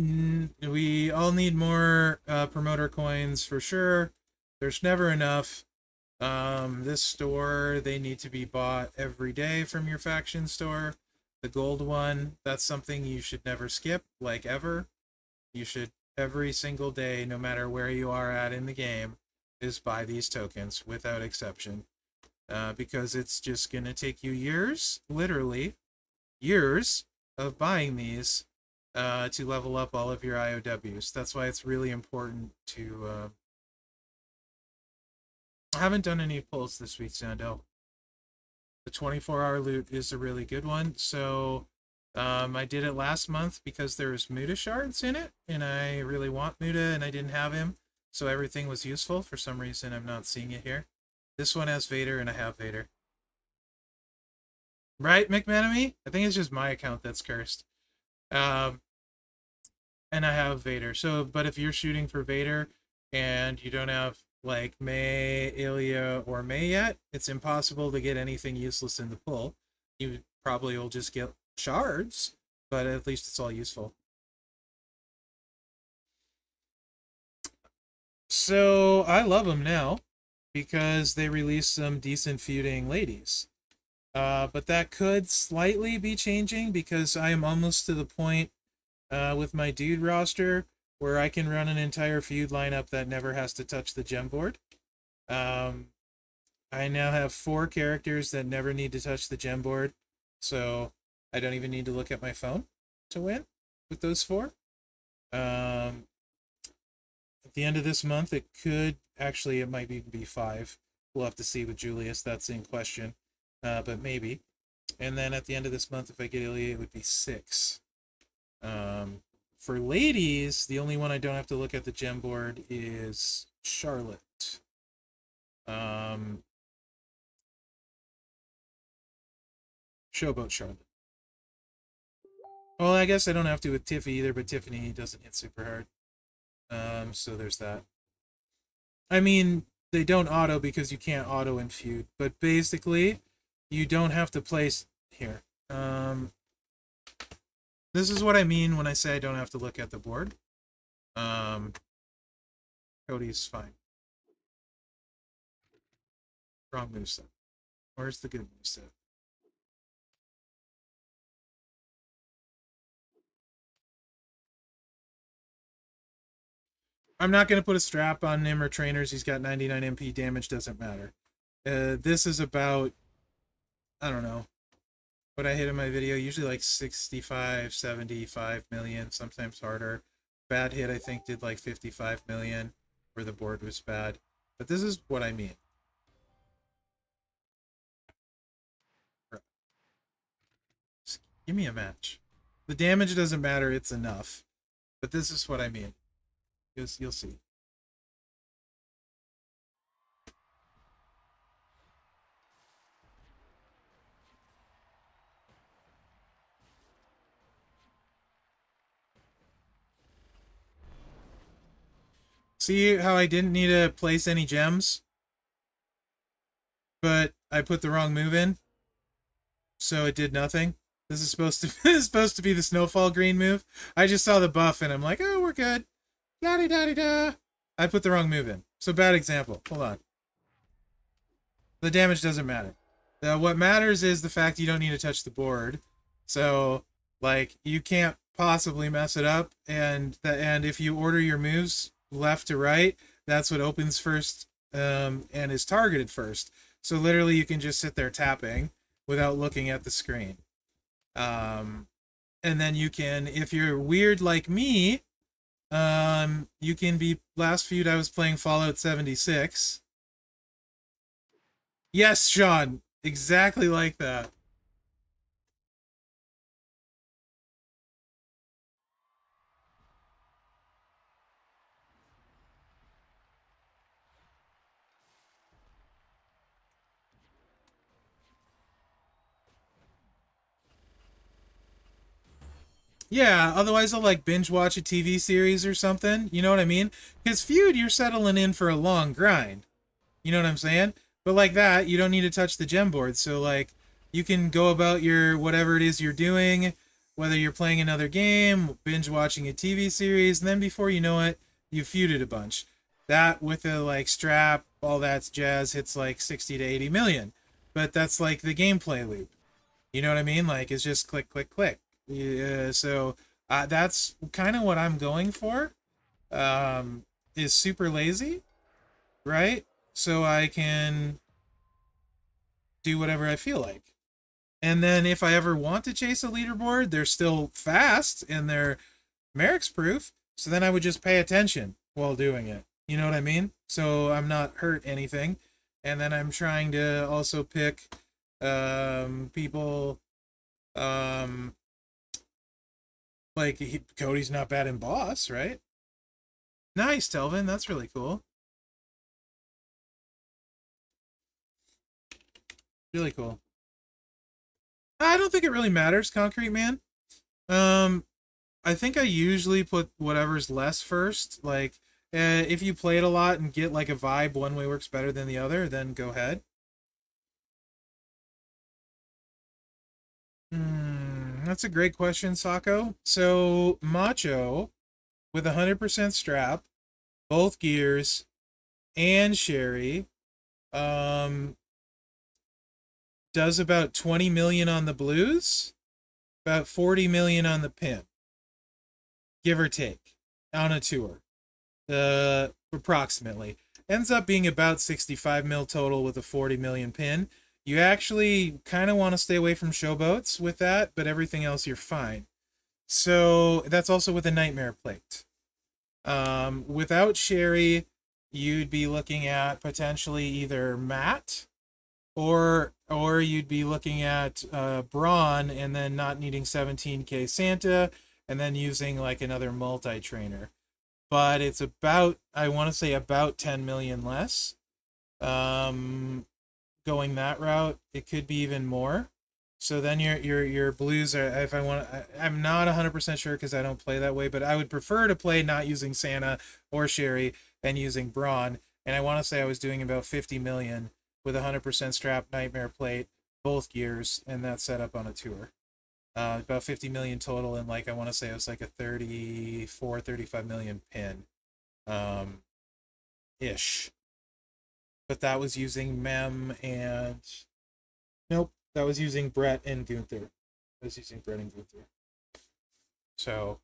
Mm, we all need more uh, promoter coins for sure. There's never enough. Um, this store, they need to be bought every day from your faction store. The gold one, that's something you should never skip, like ever. You should every single day, no matter where you are at in the game, is buy these tokens without exception. Uh, because it's just going to take you years, literally, years of buying these uh, to level up all of your IOWs. That's why it's really important to... Uh... I haven't done any pulls this week, Sandel. The 24-hour loot is a really good one. So um, I did it last month because there was Muta shards in it, and I really want Muta, and I didn't have him. So everything was useful. For some reason, I'm not seeing it here. This one has Vader, and I have Vader. Right, McManamy? I think it's just my account that's cursed. Um, and I have Vader. So, but if you're shooting for Vader and you don't have like Mei, Ilia, or yet, it's impossible to get anything useless in the pull. You probably will just get shards, but at least it's all useful. So I love them now because they release some decent feuding ladies. Uh, but that could slightly be changing because I am almost to the point uh, with my dude roster where I can run an entire feud lineup that never has to touch the gem board. Um, I now have four characters that never need to touch the gem board, so I don't even need to look at my phone to win with those four. Um, at the end of this month, it could actually it might even be five. We'll have to see with Julius. That's in question, uh, but maybe. And then at the end of this month, if I get Ilya, it would be six. Um, for ladies, the only one I don't have to look at the gem board is Charlotte. Um, Showboat Charlotte. Well, I guess I don't have to with Tiffy either, but Tiffany doesn't hit super hard. Um, so there's that. I mean, they don't auto because you can't auto in feud, but basically, you don't have to place here. Um, this is what I mean when I say I don't have to look at the board. Um, Cody's fine. Wrong move set. Where's the good move set? I'm not going to put a strap on him or trainers. He's got 99 MP. Damage doesn't matter. Uh, this is about, I don't know, what I hit in my video, usually like 65, 75 million, sometimes harder. Bad hit, I think, did like 55 million, where the board was bad. But this is what I mean. Just give me a match. The damage doesn't matter, it's enough. But this is what I mean. You'll, you'll see. See how I didn't need to place any gems? But I put the wrong move in. So it did nothing. This is supposed to this is supposed to be the snowfall green move. I just saw the buff and I'm like, oh, we're good. Da da da da. I put the wrong move in. So bad example. Hold on. The damage doesn't matter. Uh, what matters is the fact you don't need to touch the board. So, like, you can't possibly mess it up. And the, and if you order your moves left to right, that's what opens first um, and is targeted first. So literally, you can just sit there tapping without looking at the screen. Um, and then you can, if you're weird like me, um, you can be. Last feud I was playing Fallout 76. Yes, Sean, exactly like that. Yeah, otherwise I'll like binge watch a TV series or something. You know what I mean? Because feud, you're settling in for a long grind. You know what I'm saying? But like that, you don't need to touch the gem board. So like you can go about your whatever it is you're doing, whether you're playing another game, binge watching a TV series, and then before you know it, you feuded a bunch. That with a like strap, all that's jazz hits like 60 to 80 million. But that's like the gameplay loop. You know what I mean? Like it's just click, click, click yeah, so uh, that's kind of what I'm going for. Um, is super lazy, right? So I can do whatever I feel like. And then if I ever want to chase a leaderboard, they're still fast and they're Merrick's proof. So then I would just pay attention while doing it. You know what I mean? So I'm not hurt anything. And then I'm trying to also pick um, people um, like he, Cody's not bad in boss, right? Nice, Telvin. That's really cool. Really cool. I don't think it really matters, Concrete Man. Um, I think I usually put whatever's less first. Like, uh, if you play it a lot and get like a vibe, one way works better than the other, then go ahead. Hmm. That's a great question, Sako. So Macho with 100% strap, both gears, and Sherri, um, does about 20 million on the blues, about 40 million on the pin, give or take, on a tour, uh, approximately. Ends up being about 65 mil total with a 40 million pin. You actually kind of want to stay away from showboats with that, but everything else you're fine. So that's also with a nightmare plate. Um, without Sherri, you'd be looking at potentially either Matt or or you'd be looking at uh, Braun and then not needing 17k Santa and then using like another multi-trainer. But it's about I want to say about 10 million less. Um, going that route, it could be even more. So then your your your blues are if I want I, I'm not 100% sure cuz I don't play that way, but I would prefer to play not using Santa or Sherri and using Braun. And I want to say I was doing about 50 million with 100% strap nightmare plate both gears and that setup on a tour. Uh, about 50 million total and like I want to say it was like a 34 35 million pin um ish but that was using Mem and nope, that was using Bret and Gunther. I was using Bret and Gunther. So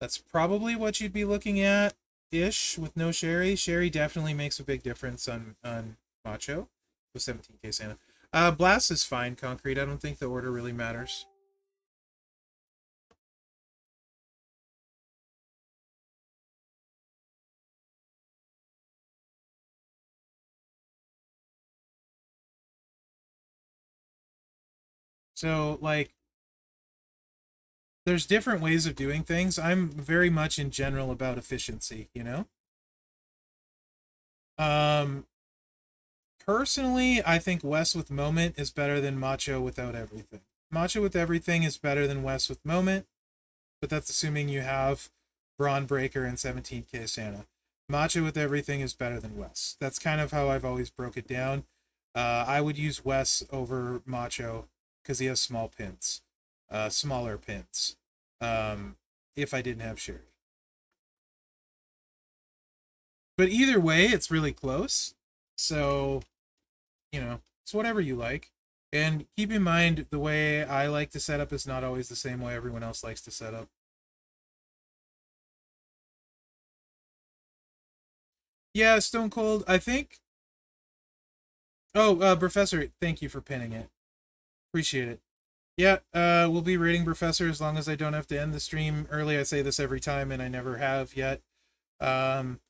that's probably what you'd be looking at ish with no Sherri. Sherri definitely makes a big difference on on Macho with 17k Santa. Uh, Blast is fine, Concrete. I don't think the order really matters. So, like, there's different ways of doing things. I'm very much in general about efficiency, you know? Um, personally, I think Wes with Moment is better than Macho without everything. Macho with everything is better than Wes with Moment, but that's assuming you have Braun Breaker and 17k Santa. Macho with everything is better than Wes. That's kind of how I've always broke it down. Uh, I would use Wes over Macho because he has small pins, uh, smaller pins. Um, if I didn't have Sherri. But either way, it's really close. So, you know, it's whatever you like. And keep in mind, the way I like to set up is not always the same way everyone else likes to set up. Yeah, Stone Cold, I think. Oh, uh, Professor, thank you for pinning it. Appreciate it. Yeah, uh, we'll be rating Professor as long as I don't have to end the stream early. I say this every time, and I never have yet. Um,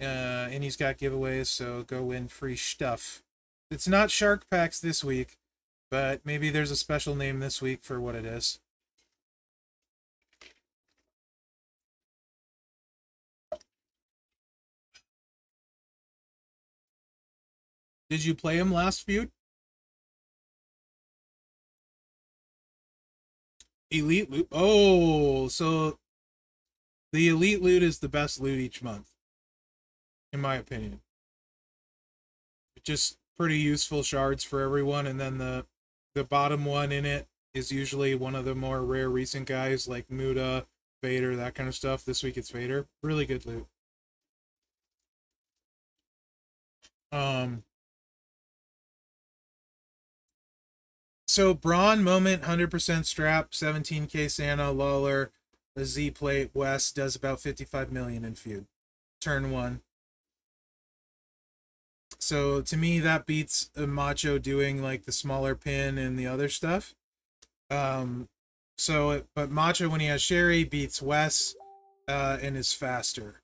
uh, and he's got giveaways, so go win free stuff. It's not Shark Packs this week, but maybe there's a special name this week for what it is. Did you play him last feud? Elite loot. Oh, so the elite loot is the best loot each month, in my opinion. Just pretty useful shards for everyone, and then the the bottom one in it is usually one of the more rare recent guys like Muta, Vader, that kind of stuff. This week it's Vader. Really good loot. Um, So Braun moment, 100% strap, 17k Santa, Lawler, the Z plate, Wes does about 55 million in feud. Turn one. So to me, that beats Macho doing like the smaller pin and the other stuff. Um, so, but Macho when he has Sherri beats Wes, uh, and is faster.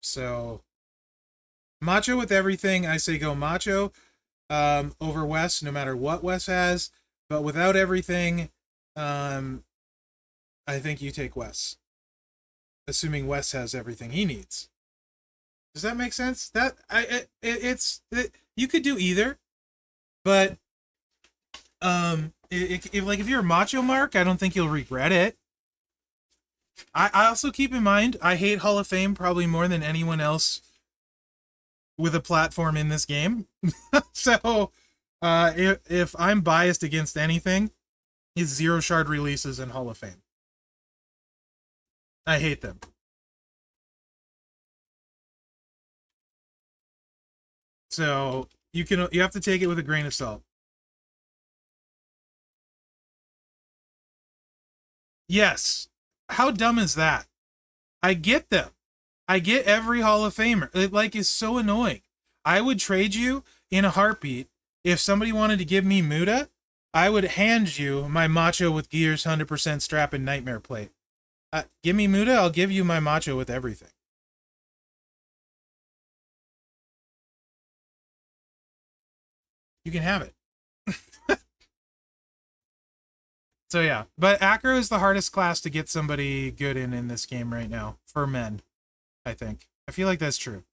So, Macho with everything, I say go Macho um, over Wes, no matter what Wes has. But without everything, um, I think you take Wes, assuming Wes has everything he needs. Does that make sense? That I it, it's it, you could do either, but um, if like if you're a macho mark, I don't think you'll regret it. I, I also keep in mind I hate Hall of Fame probably more than anyone else with a platform in this game. so uh, if, if I'm biased against anything, it's zero shard releases in Hall of Fame. I hate them. So you can you have to take it with a grain of salt. Yes. How dumb is that? I get them. I get every Hall of Famer. It like is so annoying. I would trade you in a heartbeat if somebody wanted to give me Muta. I would hand you my Macho with Gears 100% strap and Nightmare plate. Uh, give me Muta, I'll give you my Macho with everything. You can have it. so yeah, but Acro is the hardest class to get somebody good in in this game right now for men. I think. I feel like that's true.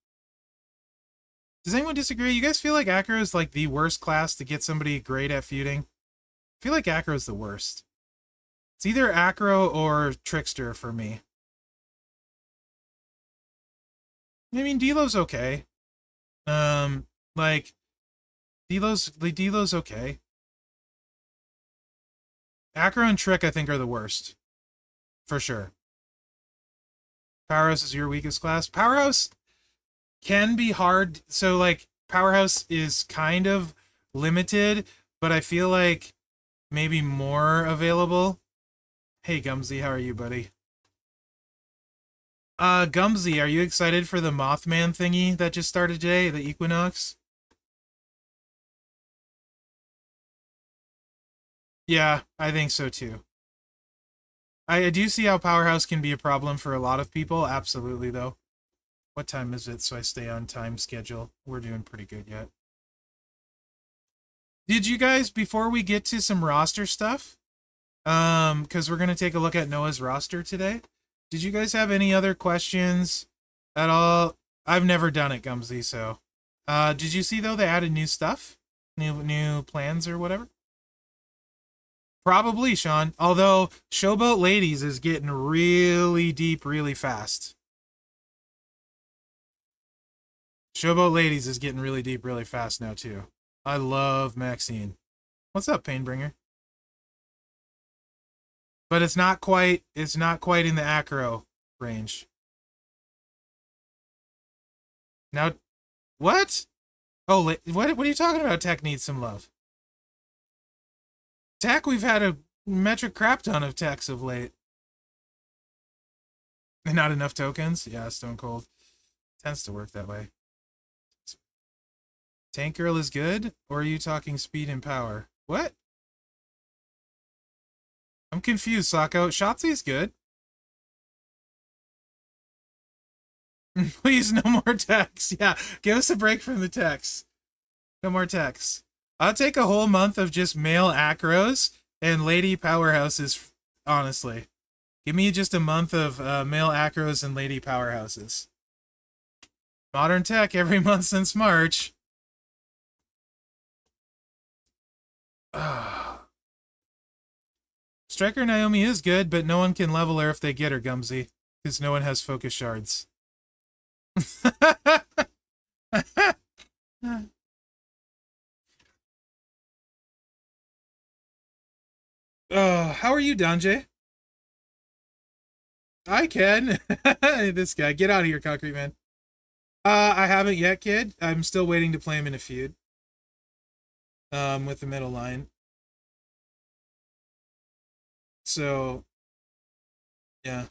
Does anyone disagree? You guys feel like Acro is like the worst class to get somebody great at feuding? I feel like Acro is the worst. It's either Acro or Trickster for me. I mean, Delo's okay. Um, like, Delo's, Delo's okay. Acro and Trick, I think, are the worst. For sure. Powerhouse is your weakest class. Powerhouse can be hard. So like Powerhouse is kind of limited, but I feel like maybe more available. Hey Gumsy, how are you, buddy? Uh Gumsy, are you excited for the Mothman thingy that just started today, the Equinox? Yeah, I think so too. I do see how Powerhouse can be a problem for a lot of people. Absolutely, though. What time is it so I stay on time schedule? We're doing pretty good yet. Did you guys, before we get to some roster stuff, um, because we're going to take a look at Noah's roster today, did you guys have any other questions at all? I've never done it, Gumsy, so. Uh, did you see, though, they added new stuff? New, new plans or whatever? Probably, Sean. Although Showboat Ladies is getting really deep really fast. Showboat Ladies is getting really deep really fast now, too. I love Maxine. What's up, Painbringer? But it's not quite, it's not quite in the acro range. Now, what? Oh, what, what are you talking about? Tech needs some love. Tech, we've had a metric crap ton of techs of late. And Not enough tokens? Yeah, Stone Cold. Tends to work that way. Tank Girl is good? Or are you talking speed and power? What? I'm confused, Sako. Shotzi's good. Please, no more text. Yeah, give us a break from the text. No more text. I'll take a whole month of just male acros and lady powerhouses, honestly. Give me just a month of uh, male acros and lady powerhouses. Modern tech every month since March. Striker Naomi is good, but no one can level her if they get her, Gumsy. Because no one has focus shards. uh, how are you, Danje? I can. this guy. Get out of here, Concrete Man. Uh, I haven't yet, kid. I'm still waiting to play him in a feud. Um, with the middle line. So, yeah.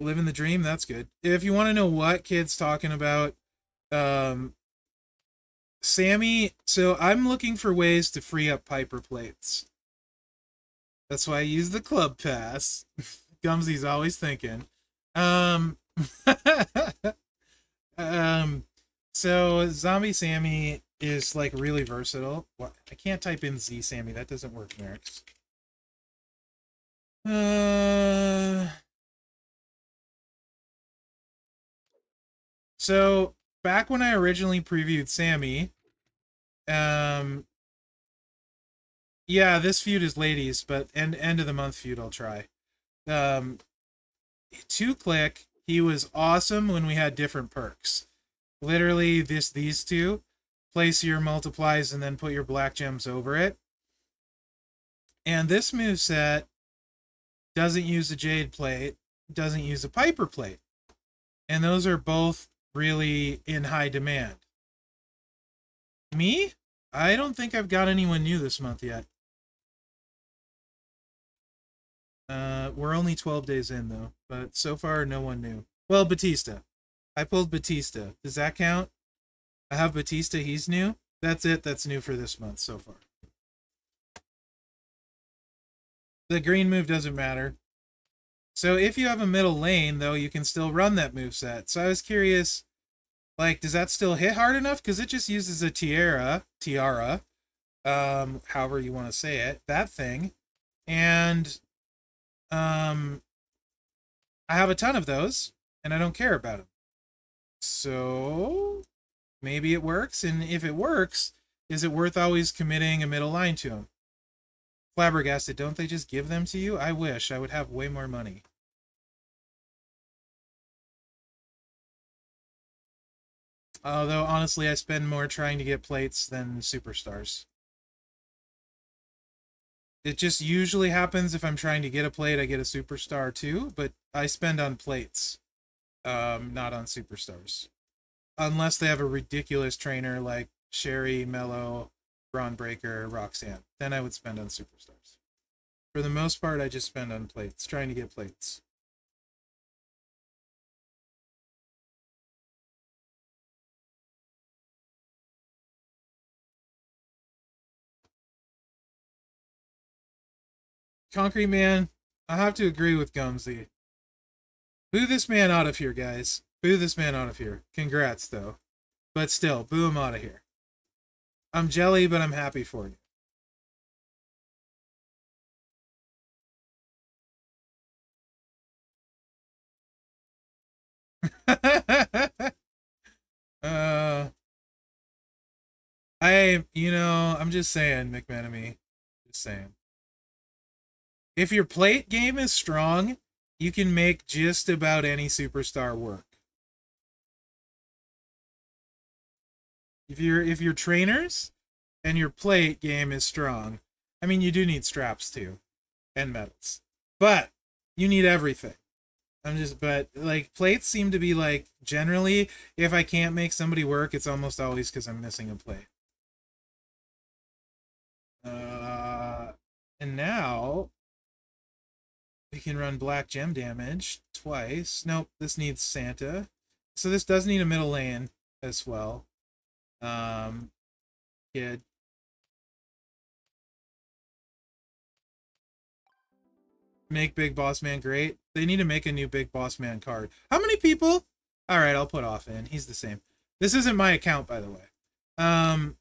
Living the dream, that's good. If you want to know what kid's talking about, um, Sammy, so I'm looking for ways to free up Piper plates. That's why I use the club pass. Gumsy's always thinking. Um, um, so Zombie Sammy is like really versatile. What? I can't type in Z Sammy. That doesn't work, Merrick's. Uh. So back when I originally previewed Sammy, um, yeah, this feud is ladies, but end end of the month feud I'll try. Um, two click. He was awesome when we had different perks. Literally, this these two. Place your multiplies and then put your black gems over it. And this move set doesn't use a jade plate, doesn't use a piper plate, and those are both really in high demand. Me? I don't think I've got anyone new this month yet. Uh, we're only 12 days in, though. But so far, no one new. Well, Batista. I pulled Batista. Does that count? I have Batista. He's new. That's it. That's new for this month so far. The green move doesn't matter. So if you have a middle lane, though, you can still run that move set. So I was curious, like, does that still hit hard enough? Because it just uses a tiara, tiara, um, however you want to say it, that thing. And um, I have a ton of those, and I don't care about them. So maybe it works, and if it works, is it worth always committing a middle line to them? Flabbergasted, don't they just give them to you? I wish I would have way more money. Although, honestly, I spend more trying to get plates than superstars. It just usually happens if I'm trying to get a plate, I get a superstar too, but I spend on plates, um, not on superstars. Unless they have a ridiculous trainer like Sherri, Mello, Bron Breakker, Roxanne. Then I would spend on superstars. For the most part, I just spend on plates, trying to get plates. Concrete Man, I have to agree with Gumsy. Boo this man out of here, guys. Boo this man out of here. Congrats, though. But still, boo him out of here. I'm jelly, but I'm happy for you. uh, I, you know, I'm just saying, McManamy. Just saying if your plate game is strong, you can make just about any superstar work. If you're if your trainers and your plate game is strong, I mean you do need straps too, and medals, but you need everything. I'm just, but like plates seem to be like generally, if I can't make somebody work, it's almost always because I'm missing a plate. Uh, and now we can run black gem damage twice. Nope, this needs Santa. So this does need a middle lane as well. Um, kid. Make Big Boss Man great. They need to make a new Big Boss Man card. How many people? All right, I'll put off in. He's the same. This isn't my account, by the way. Um,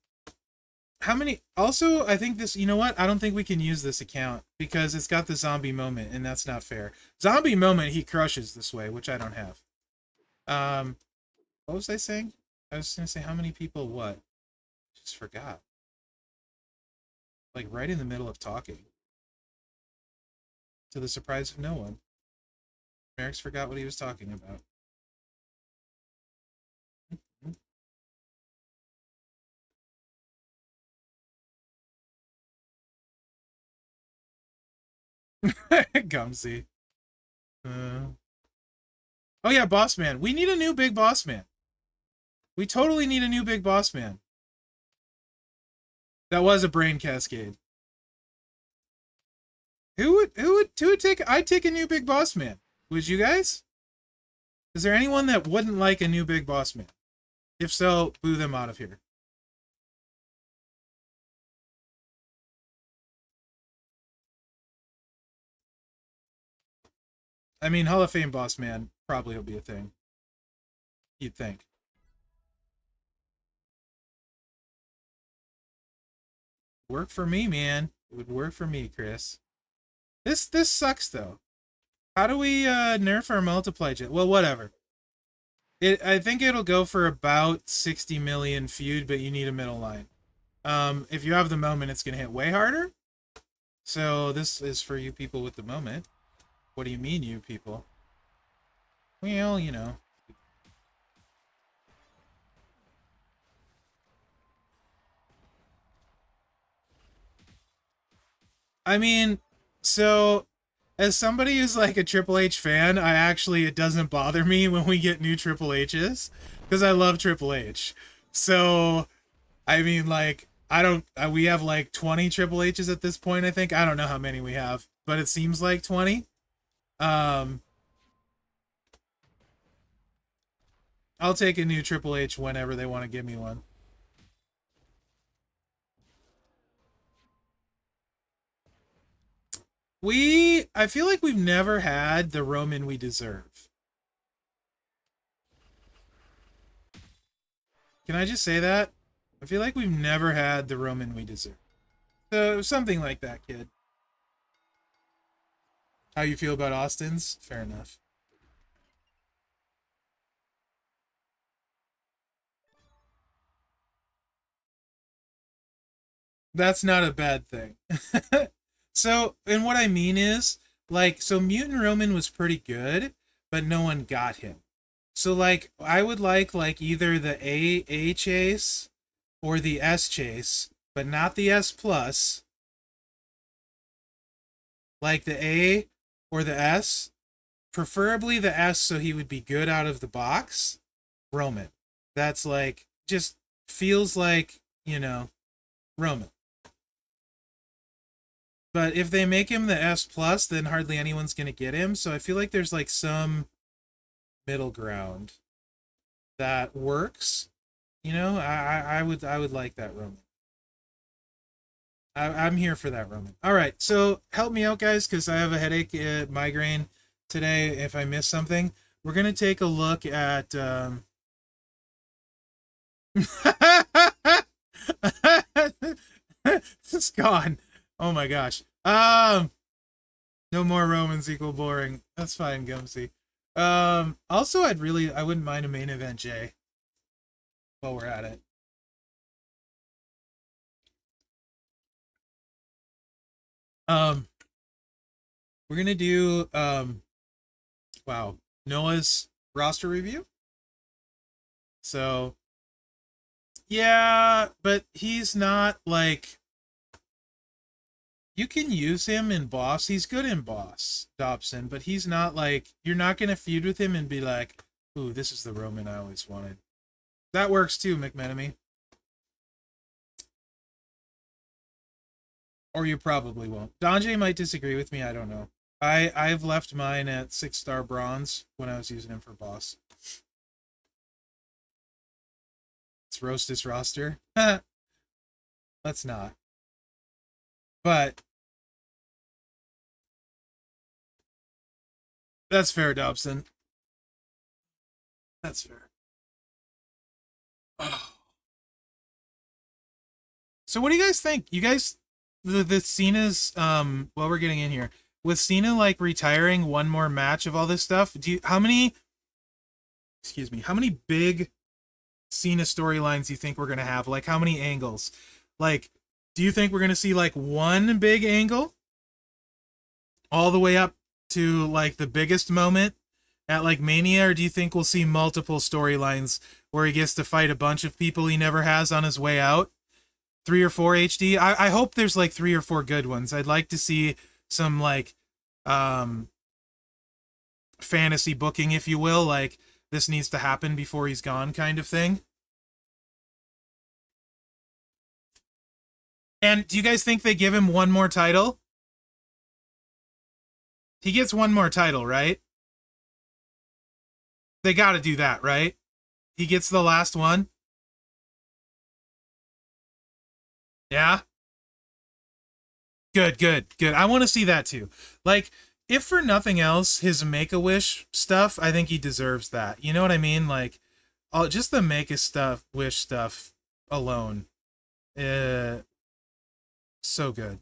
how many? Also, I think this. You know what? I don't think we can use this account because it's got the zombie moment, and that's not fair. Zombie moment, he crushes this way, which I don't have. Um, what was I saying? I was gonna say how many people. What? Just forgot. Like right in the middle of talking. To the surprise of no one. Merrick's forgot what he was talking about. Gumsy. Uh... Oh yeah, boss man. We need a new big boss man. We totally need a new big boss man. That was a brain cascade. Who would who would who would take I'd take a new big boss man. Would you guys? Is there anyone that wouldn't like a new big boss man? If so, boo them out of here. I mean, Hall of Fame boss man probably will be a thing. You'd think. Work for me, man. It would work for me, Chris. This this sucks though. How do we uh, nerf our multiply jet? Well, whatever. It I think it'll go for about 60 million feud, but you need a middle line. Um, if you have the moment, it's gonna hit way harder. So this is for you people with the moment. What do you mean, you people? Well, you know. I mean, so as somebody who's like a Triple H fan, I actually it doesn't bother me when we get new Triple H's because I love Triple H. So, I mean, like I don't. Uh, we have like twenty Triple H's at this point. I think I don't know how many we have, but it seems like twenty. Um, I'll take a new Triple H whenever they want to give me one. We, I feel like we've never had the Roman we deserve. Can I just say that? I feel like we've never had the Roman we deserve. So, something like that, kid. How you feel about Austin's? Fair enough. That's not a bad thing. So, and what I mean is, like, so Mutant Roman was pretty good, but no one got him. So, like, I would like, like, either the A, A chase or the S chase, but not the S plus. Like the A or the S, preferably the S so he would be good out of the box. Roman. That's like, just feels like, you know, Roman. But if they make him the S plus, then hardly anyone's gonna get him. So I feel like there's like some middle ground that works. You know, I I would I would like that Roman. I, I'm here for that Roman. All right, so help me out, guys, because I have a headache, uh, migraine today. If I miss something, we're gonna take a look at. Um... it's gone. Oh my gosh. Um, no more Romans equal boring. That's fine, Gumsy. Um, also, I'd really, I wouldn't mind a main event Jay. While we're at it. Um, we're gonna do um, wow, Noah's roster review. So Yeah, but he's not like you can use him in boss. He's good in boss, Dobson, but he's not like you're not gonna feud with him and be like, "Ooh, this is the Roman I always wanted." That works too, McMenemy. Or you probably won't. Donjay might disagree with me. I don't know. I I've left mine at six star bronze when I was using him for boss. Let's roast this roster. Let's not. But that's fair, Dobson. That's fair. Oh. So what do you guys think? You guys the the Cena's um while we're getting in here. With Cena like retiring one more match of all this stuff, do you how many excuse me, how many big Cena storylines do you think we're gonna have? Like how many angles? Like do you think we're to see like one big angle all the way up to like the biggest moment at like Mania, or do you think we'll see multiple storylines where he gets to fight a bunch of people he never has on his way out? Three or four HD. I, I hope there's like three or four good ones. I'd like to see some like um fantasy booking, if you will, like this needs to happen before he's gone kind of thing. And do you guys think they give him one more title? He gets one more title, right? They got to do that, right? He gets the last one. Yeah. Good, good, good. I want to see that too. Like, if for nothing else, his Make a Wish stuff, I think he deserves that. You know what I mean? Like, all just the Make a stuff Wish stuff alone. Uh, so good.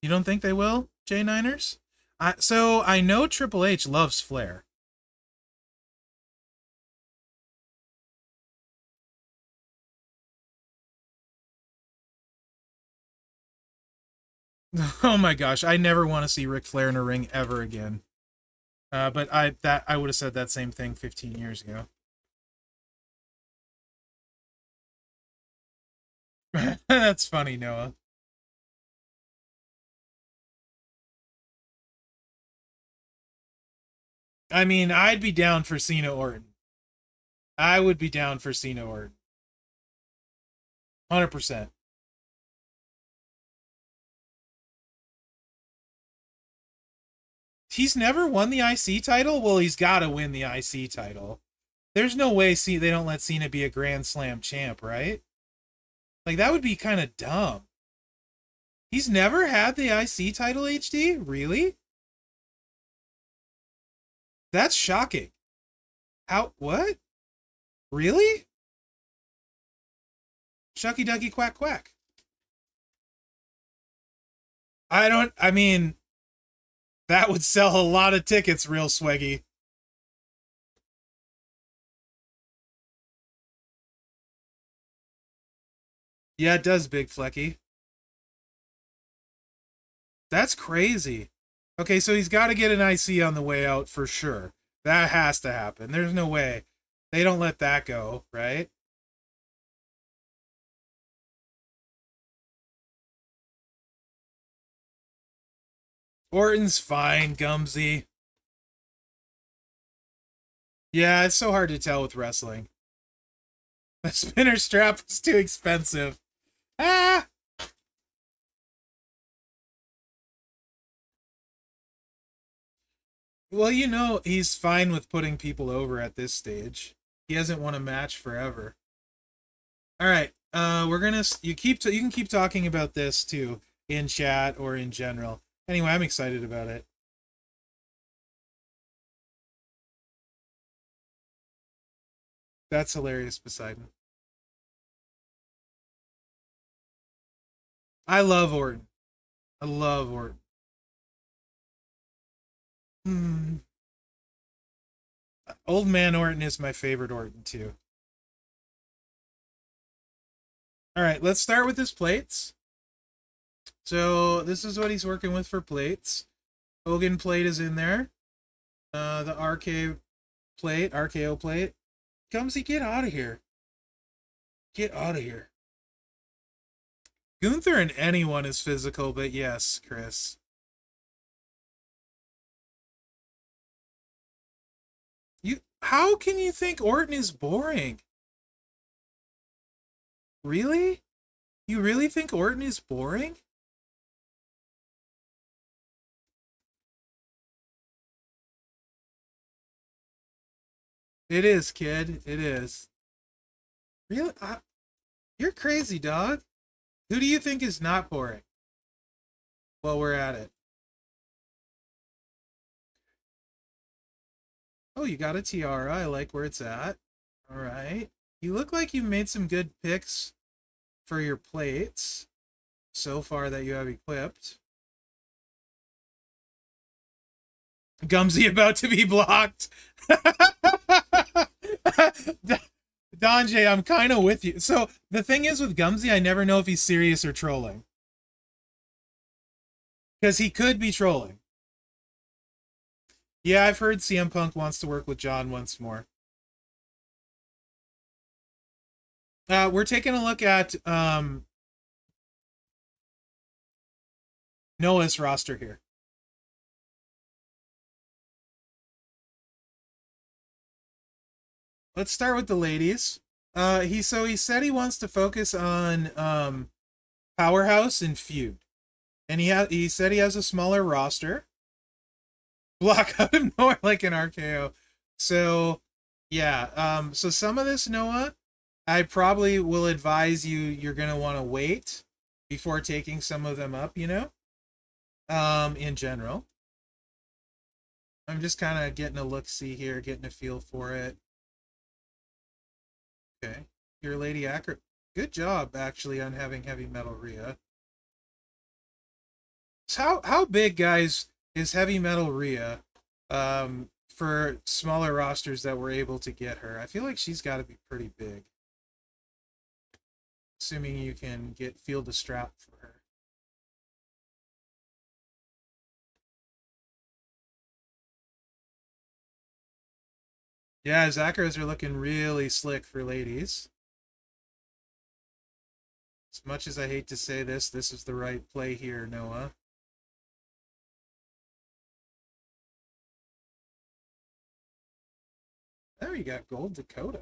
You don't think they will, J Niners? I, so I know Triple H loves Flair. Oh my gosh, I never want to see Ric Flair in a ring ever again. Uh, but I that I would have said that same thing 15 years ago. That's funny, Noah. I mean, I'd be down for Cena Orton. I would be down for Cena Orton. 100%. He's never won the IC title? Well, he's got to win the IC title. There's no way see they don't let Cena be a Grand Slam champ, right? Like that would be kind of dumb. He's never had the IC title HD? Really? That's shocking. How what? Really? Shucky ducky quack quack. I don't I mean that would sell a lot of tickets, real swaggy. Yeah, it does, Big Flecky. That's crazy. Okay, so he's got to get an IC on the way out for sure. That has to happen. There's no way. They don't let that go, right? Orton's fine, Gumsy. Yeah, it's so hard to tell with wrestling. The spinner strap was too expensive. Ah! Well, you know, he's fine with putting people over at this stage. He hasn't won a match forever. All right, uh, we're gonna. You keep. you can keep talking about this too in chat or in general. Anyway, I'm excited about it. That's hilarious, Poseidon. I love Orton. I love Orton. Hmm. Old Man Orton is my favorite Orton, too. Alright, let's start with his plates. So, this is what he's working with for plates. Hogan plate is in there. Uh, the RK plate, RKO plate. Gumsy, get out of here. Get out of here. Gunther and anyone is physical, but yes, Chris. You how can you think Orton is boring? Really? You really think Orton is boring? It is, kid. It is. Really? I, you're crazy, dog. Who do you think is not boring? While we're at it. Oh, you got a tiara. I like where it's at. All right. You look like you made some good picks for your plates so far that you have equipped. Gumsy about to be blocked. Donjay, I'm kind of with you. So the thing is with Gumsy, I never know if he's serious or trolling. Because he could be trolling. Yeah, I've heard CM Punk wants to work with John once more. Uh, we're taking a look at um, Noah's roster here. Let's start with the ladies. Uh, he so he said he wants to focus on um, Powerhouse and Feud, and he has he said he has a smaller roster. Block out of nowhere like an RKO. So yeah, um, so some of this Noah, I probably will advise you you're gonna want to wait before taking some of them up. You know, um, in general. I'm just kind of getting a look see here, getting a feel for it. Okay. Your Lady Accurate. Good job, actually, on having Heavy Metal Rhea. So how, how big, guys, is Heavy Metal Rhea um, for smaller rosters that were able to get her? I feel like she's got to be pretty big. Assuming you can get field a strap Yeah, Zacros are looking really slick for ladies. As much as I hate to say this, this is the right play here, Noah. There you got Gold Dakota.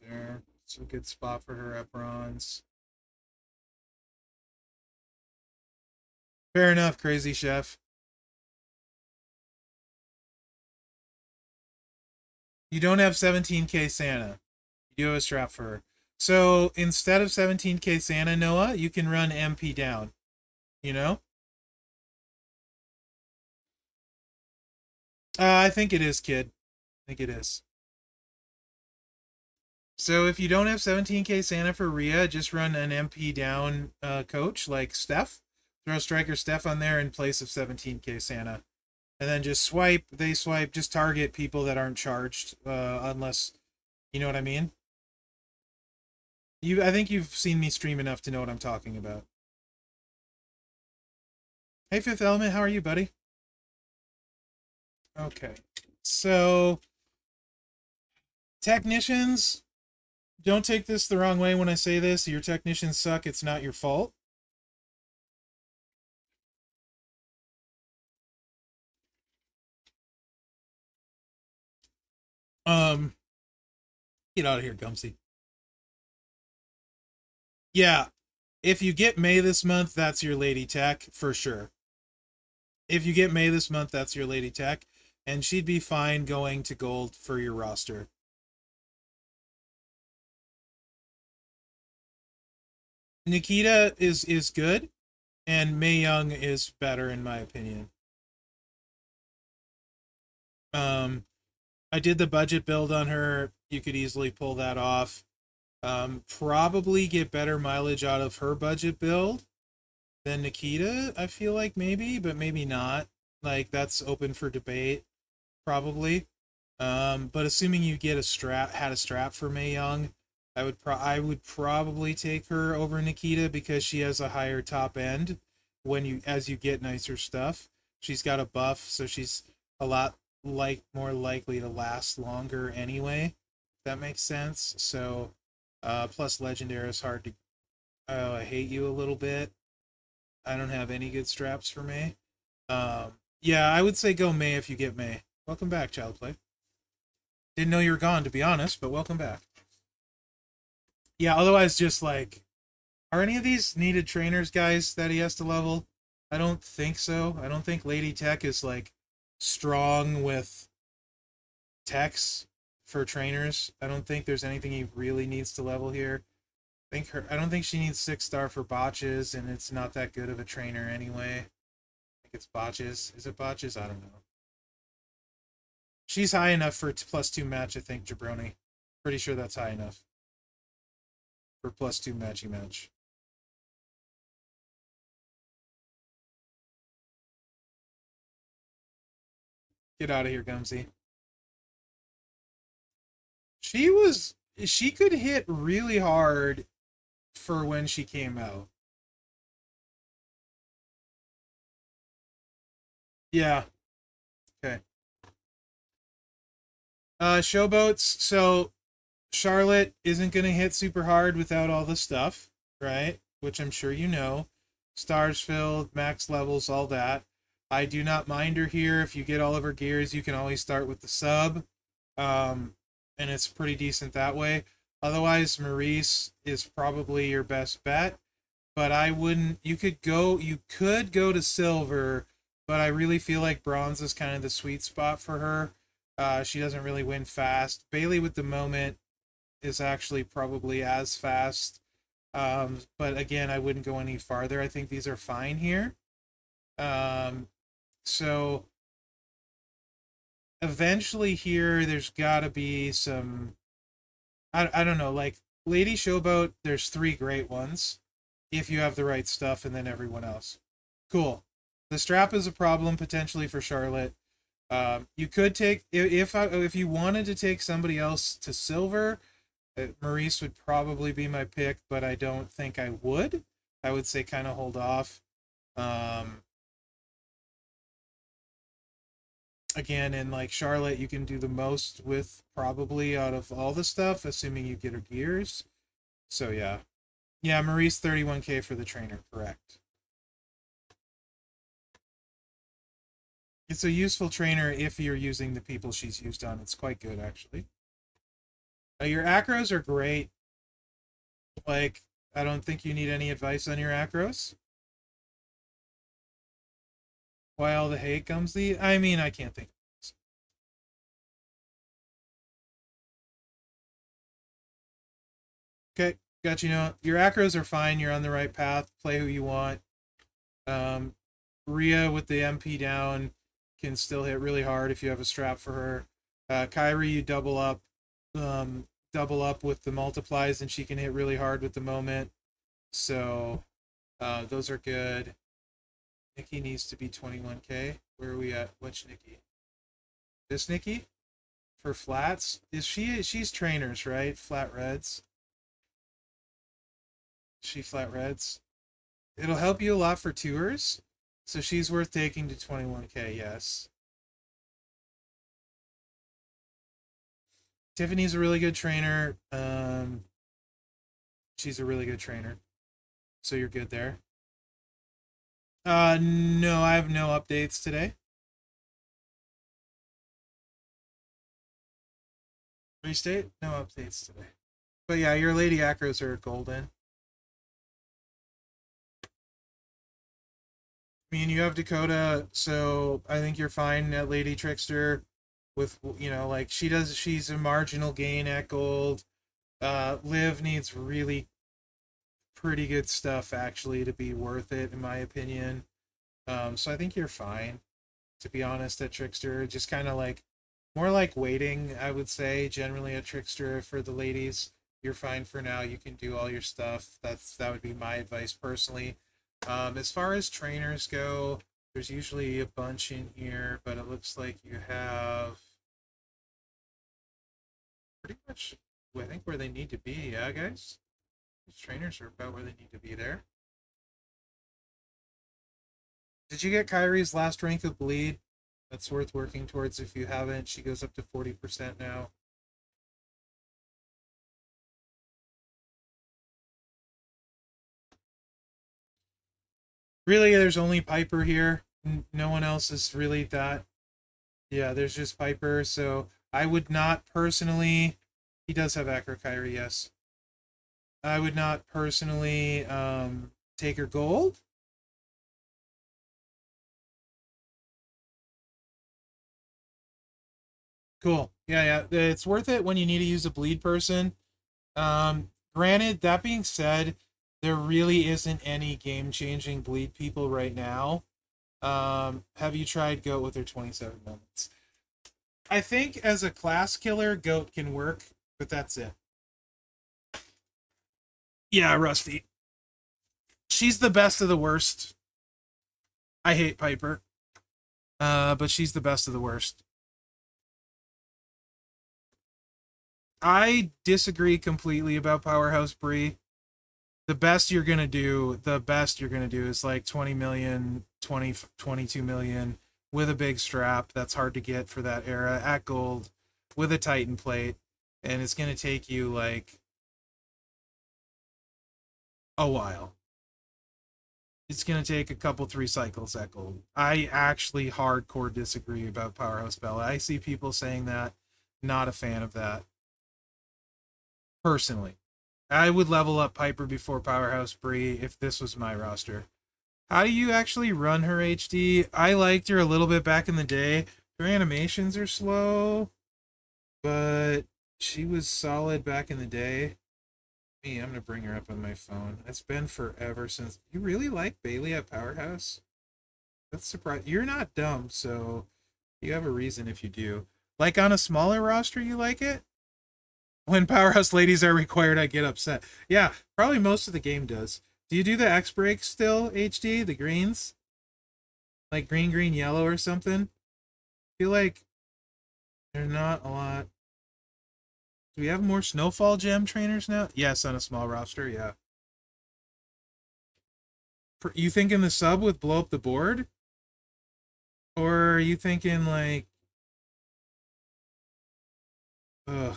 There. It's a good spot for her at bronze. Fair enough, crazy chef. You don't have 17k Santa. You do have a strap for her. So instead of 17k Santa, Noah, you can run MP down. You know? Uh, I think it is, kid. I think it is. So if you don't have 17k Santa for Rhea, just run an MP down uh, coach like Steph. Throw Striker Steph on there in place of 17k Santa. And then just swipe, they swipe, just target people that aren't charged, uh, unless, you know what I mean? You, I think you've seen me stream enough to know what I'm talking about. Hey, Fifth Element, how are you, buddy? Okay, so technicians, don't take this the wrong way when I say this. Your technicians suck. It's not your fault. Um, get out of here, Gumsy. Yeah, if you get Mae this month, that's your Lady Tech for sure. If you get Mae this month, that's your Lady Tech, and she'd be fine going to gold for your roster. Nikita is is good, and Mae Young is better in my opinion. Um, I did the budget build on her. You could easily pull that off. Um, probably get better mileage out of her budget build than Nikita, I feel like maybe, but maybe not. Like that's open for debate, probably. Um, but assuming you get a strap, had a strap for Mae Young, I would pro I would probably take her over Nikita because she has a higher top end when you as you get nicer stuff. She's got a buff, so she's a lot like more likely to last longer anyway. That makes sense. So uh plus legendary is hard to oh, I hate you a little bit. I don't have any good straps for Mae. Um yeah, I would say go Mae if you get Mae. Welcome back, Child Play. Didn't know you were gone, to be honest, but welcome back. Yeah, otherwise, just like, are any of these needed trainers, guys, that he has to level? I don't think so. I don't think Lady Tech is like strong with techs for trainers. I don't think there's anything he really needs to level here. I think her. I don't think she needs six star for botches, and it's not that good of a trainer anyway. I think it's botches. Is it botches? I don't know. She's high enough for plus two match, I think, Jabroni. Pretty sure that's high enough. For plus two matchy match. Get out of here, Gumsy. She was she could hit really hard for when she came out. Yeah. Okay. Uh, showboats. So Charlotte isn't going to hit super hard without all the stuff, right? Which I'm sure you know. Stars filled, max levels, all that. I do not mind her here. If you get all of her gears, you can always start with the sub. Um, and it's pretty decent that way. Otherwise, Maryse is probably your best bet. But I wouldn't. You could go. You could go to silver, but I really feel like bronze is kind of the sweet spot for her. Uh, she doesn't really win fast. Bayley with the moment is actually probably as fast. Um, but again, I wouldn't go any farther. I think these are fine here. Um, so eventually here, there's got to be some. I, I don't know, like Lady Showboat, there's three great ones if you have the right stuff, and then everyone else. Cool. The strap is a problem potentially for Charlotte. Um, you could take if if you wanted to take somebody else to silver, uh, Maryse would probably be my pick, but I don't think I would. I would say kind of hold off. Um, again, in like Charlotte, you can do the most with probably out of all the stuff, assuming you get her gears. So yeah, yeah, Maryse 31k for the trainer, correct. It's a useful trainer if you're using the people she's used on. It's quite good, actually. Uh, your acros are great. Like, I don't think you need any advice on your acros. Why all the hate comes the... I mean, I can't think Okay, got you know. Your acros are fine. You're on the right path. Play who you want. Um, Rhea with the MP down can still hit really hard if you have a strap for her. Uh, Kairi, you double up, um, double up with the multiplies, and she can hit really hard with the moment. So uh, those are good. Nikki needs to be 21k. Where are we at? Which Nikki? This Nikki? For flats? Is she? She's trainers, right? Flat reds. She flat reds. It'll help you a lot for tours. So she's worth taking to 21k, yes. Tiffany's a really good trainer. Um, she's a really good trainer. So you're good there. Uh, no, I have no updates today. Restate? No updates today. But yeah, your Lady Acros are golden. I mean, you have Dakota, so I think you're fine at Lady Trickster. With you know, like she does, she's a marginal gain at gold. Uh, Liv needs really pretty good stuff actually to be worth it, in my opinion. Um, so I think you're fine, to be honest, at Trickster. Just kind of like more like waiting, I would say. Generally, a Trickster for the ladies, you're fine for now. You can do all your stuff. That's that would be my advice personally. Um, as far as trainers go, there's usually a bunch in here, but it looks like you have pretty much I think where they need to be, yeah, guys? Trainers are about where they need to be there. Did you get Kairi's last rank of bleed? That's worth working towards if you haven't. She goes up to 40% now. Really, there's only Piper here. No one else is really that. Yeah, there's just Piper, so I would not personally... He does have Acro Kyrie, yes. I would not personally um, take her gold. Cool. Yeah, yeah. It's worth it when you need to use a bleed person. Um, granted, that being said, there really isn't any game-changing bleed people right now. Um, have you tried Goat with her 27 moments? I think as a class killer, Goat can work, but that's it. Yeah, Rusty. She's the best of the worst. I hate Piper. Uh, but she's the best of the worst. I disagree completely about Powerhouse Brie. The best you're going to do, the best you're going to do is like 20 million, 20, 22 million with a big strap. That's hard to get for that era at gold with a Titan plate. And it's going to take you like a while. It's going to take a couple, three cycles at. I actually hardcore disagree about Powerhouse Bella. I see people saying that. Not a fan of that personally. I would level up Piper before Powerhouse Brie if this was my roster. How do you actually run her HD? I liked her a little bit back in the day. Her animations are slow, but she was solid back in the day. Me, I'm gonna bring her up on my phone. It's been forever since. You really like Bayley at Powerhouse? That's surprising. You're not dumb, so you have a reason if you do. Like on a smaller roster, you like it? when powerhouse ladies are required, I get upset. Yeah, probably most of the game does. Do you do the X break still, HD? The greens? Like green, green, yellow or something? I feel like they're not a lot. Do we have more Snowfall Gem trainers now? Yes, on a small roster, yeah. You thinking the sub with blow up the board? Or are you thinking like... Ugh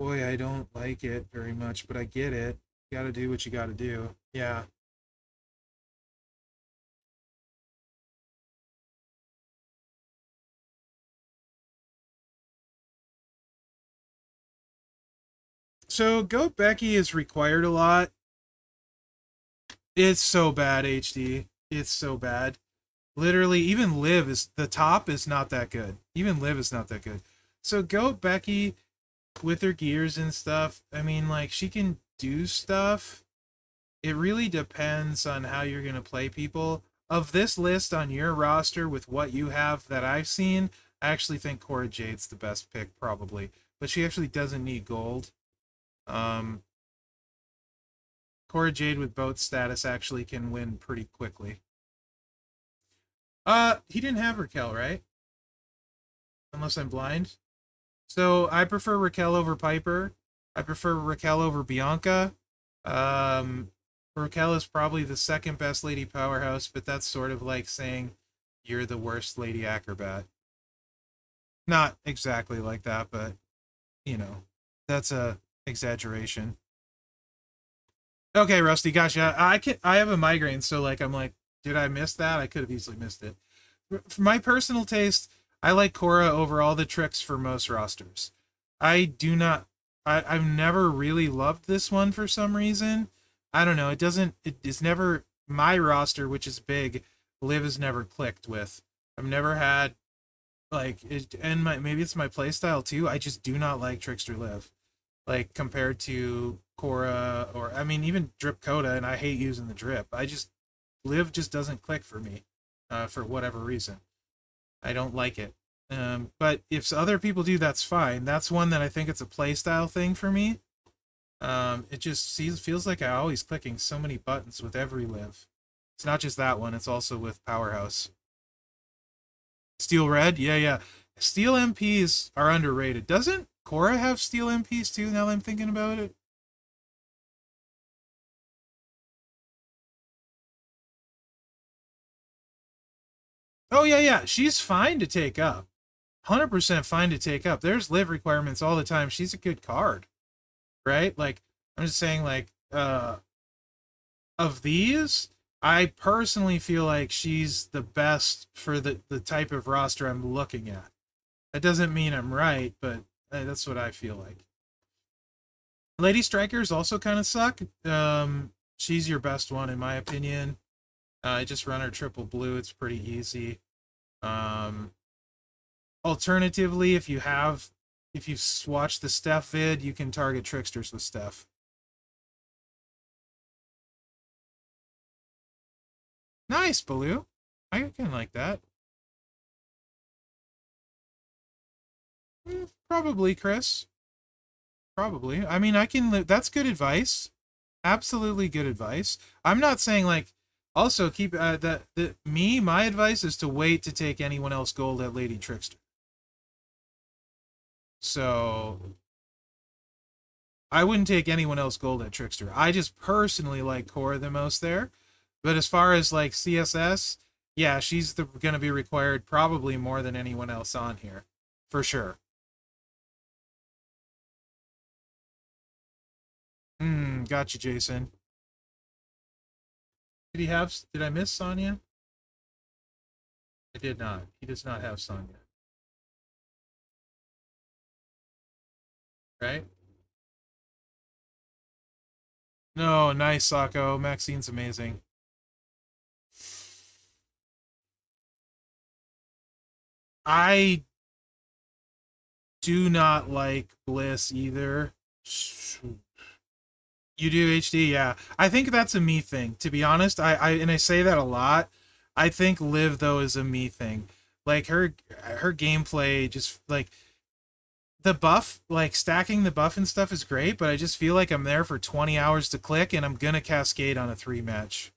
boy, I don't like it very much, but I get it. You gotta do what you gotta do. Yeah. So Goat Becky is required a lot. It's so bad, HD. It's so bad. Literally, even Liv is the top is not that good. Even Liv is not that good. So Goat Becky with her gears and stuff, I mean, like, she can do stuff. It really depends on how you're going to play people. Of this list on your roster with what you have that I've seen, I actually think Cora Jade's the best pick, probably. But she actually doesn't need gold. Um, Cora Jade with both status actually can win pretty quickly. Uh, he didn't have Raquel, right? Unless I'm blind. So I prefer Raquel over Piper. I prefer Raquel over Bianca. Um, Raquel is probably the second best lady powerhouse, but that's sort of like saying you're the worst lady acrobat. Not exactly like that, but you know, that's a exaggeration. Okay, Rusty, gotcha. I can I have a migraine, so like I'm like, did I miss that? I could have easily missed it. For my personal taste, I like Cora over all the tricks for most rosters. I do not. I, I've never really loved this one for some reason. I don't know. It doesn't. It is never my roster, which is big. Liv has never clicked with. I've never had like it, and my maybe it's my playstyle too. I just do not like Trickster Liv, like compared to Cora or I mean even Drip Coda, and I hate using the drip. I just Liv just doesn't click for me, uh, for whatever reason. I don't like it. Um, but if other people do, that's fine. That's one that I think it's a playstyle thing for me. Um, it just seems, feels like I'm always clicking so many buttons with every Liv. It's not just that one, it's also with Powerhouse. Steel Red? Yeah, yeah. Steel MPs are underrated. Doesn't Cora have steel MPs too? Now that I'm thinking about it. Oh yeah, yeah. She's fine to take up. 100% fine to take up. There's Liv requirements all the time. She's a good card. Right? Like I'm just saying like uh of these, I personally feel like she's the best for the the type of roster I'm looking at. That doesn't mean I'm right, but that's what I feel like. Lady Strikers also kind of suck. Um, she's your best one in my opinion. Uh, I just run her triple blue. It's pretty easy. Um, alternatively, if you have, if you've watched the Steph vid, you can target tricksters with Steph. Nice, Baloo. I can like that. Probably, Chris. Probably. I mean, I can. That's good advice. Absolutely good advice. I'm not saying like. Also, keep uh, that. Me. My advice is to wait to take anyone else gold at Lady Trickster. So. I wouldn't take anyone else gold at Trickster. I just personally like Cora the most there. But as far as like CSS, yeah, she's gonna be required probably more than anyone else on here, for sure. Hmm, gotcha, Jason. Did he have? Did I miss Sonya? I did not. He does not have Sonya. Right? No, nice, Sako. Maxine's amazing. I do not like Bliss either. You do HD, yeah. I think that's a me thing. To be honest, I, I and I say that a lot. I think Liv though is a me thing. Like her her gameplay just like the buff, like stacking the buff and stuff is great, but I just feel like I'm there for 20 hours to click and I'm gonna cascade on a three match.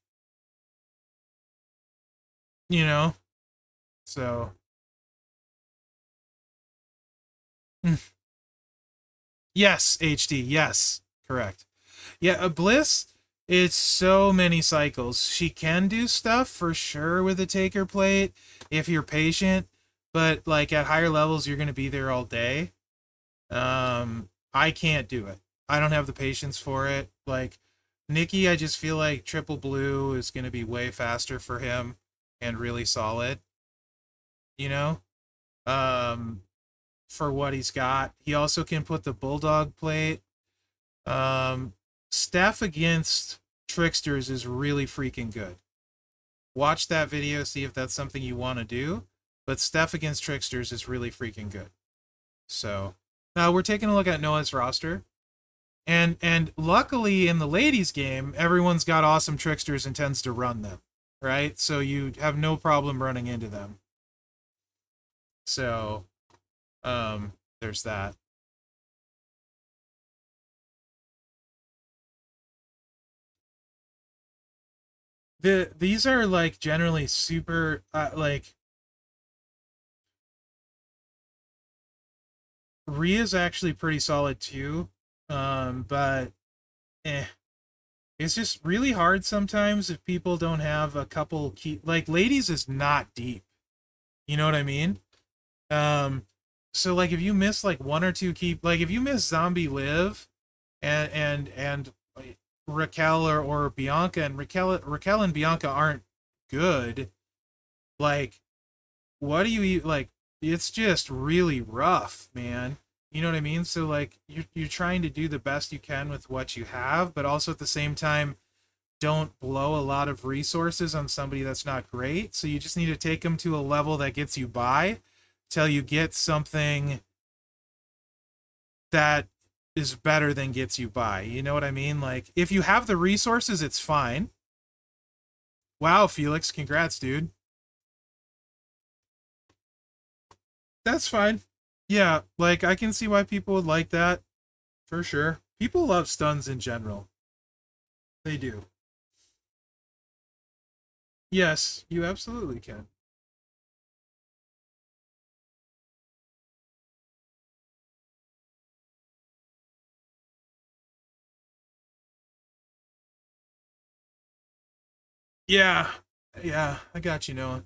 You know? So yes, HD, yes. Correct. Yeah, a Bliss, it's so many cycles. She can do stuff for sure with a taker plate if you're patient, but like at higher levels, you're going to be there all day. Um, I can't do it. I don't have the patience for it. Like Nikki, I just feel like triple blue is going to be way faster for him and really solid. You know? Um, for what he's got. He also can put the bulldog plate. Um, Steph against Tricksters is really freaking good. Watch that video, see if that's something you want to do. But Steph against Tricksters is really freaking good. So now we're taking a look at Noah's roster. And and luckily in the ladies game, everyone's got awesome tricksters and tends to run them. Right? So you have no problem running into them. So um there's that. The these are like generally super uh, like Rhea's actually pretty solid too. Um, but eh. It's just really hard sometimes if people don't have a couple key like ladies is not deep. You know what I mean? Um so like if you miss like one or two key like if you miss zombie Liv and and and Raquel or, or Bianca, and Raquel Raquel and Bianca aren't good. Like, what do you like? It's just really rough, man. You know what I mean? So like, you're you're trying to do the best you can with what you have, but also at the same time, don't blow a lot of resources on somebody that's not great. So you just need to take them to a level that gets you by, till you get something that is better than gets you by. You know what I mean? Like if you have the resources, it's fine. Wow, Felix, congrats, dude. That's fine. Yeah, like I can see why people would like that. For sure. People love stuns in general. They do. Yes, you absolutely can. Yeah, yeah, I got you, Noah.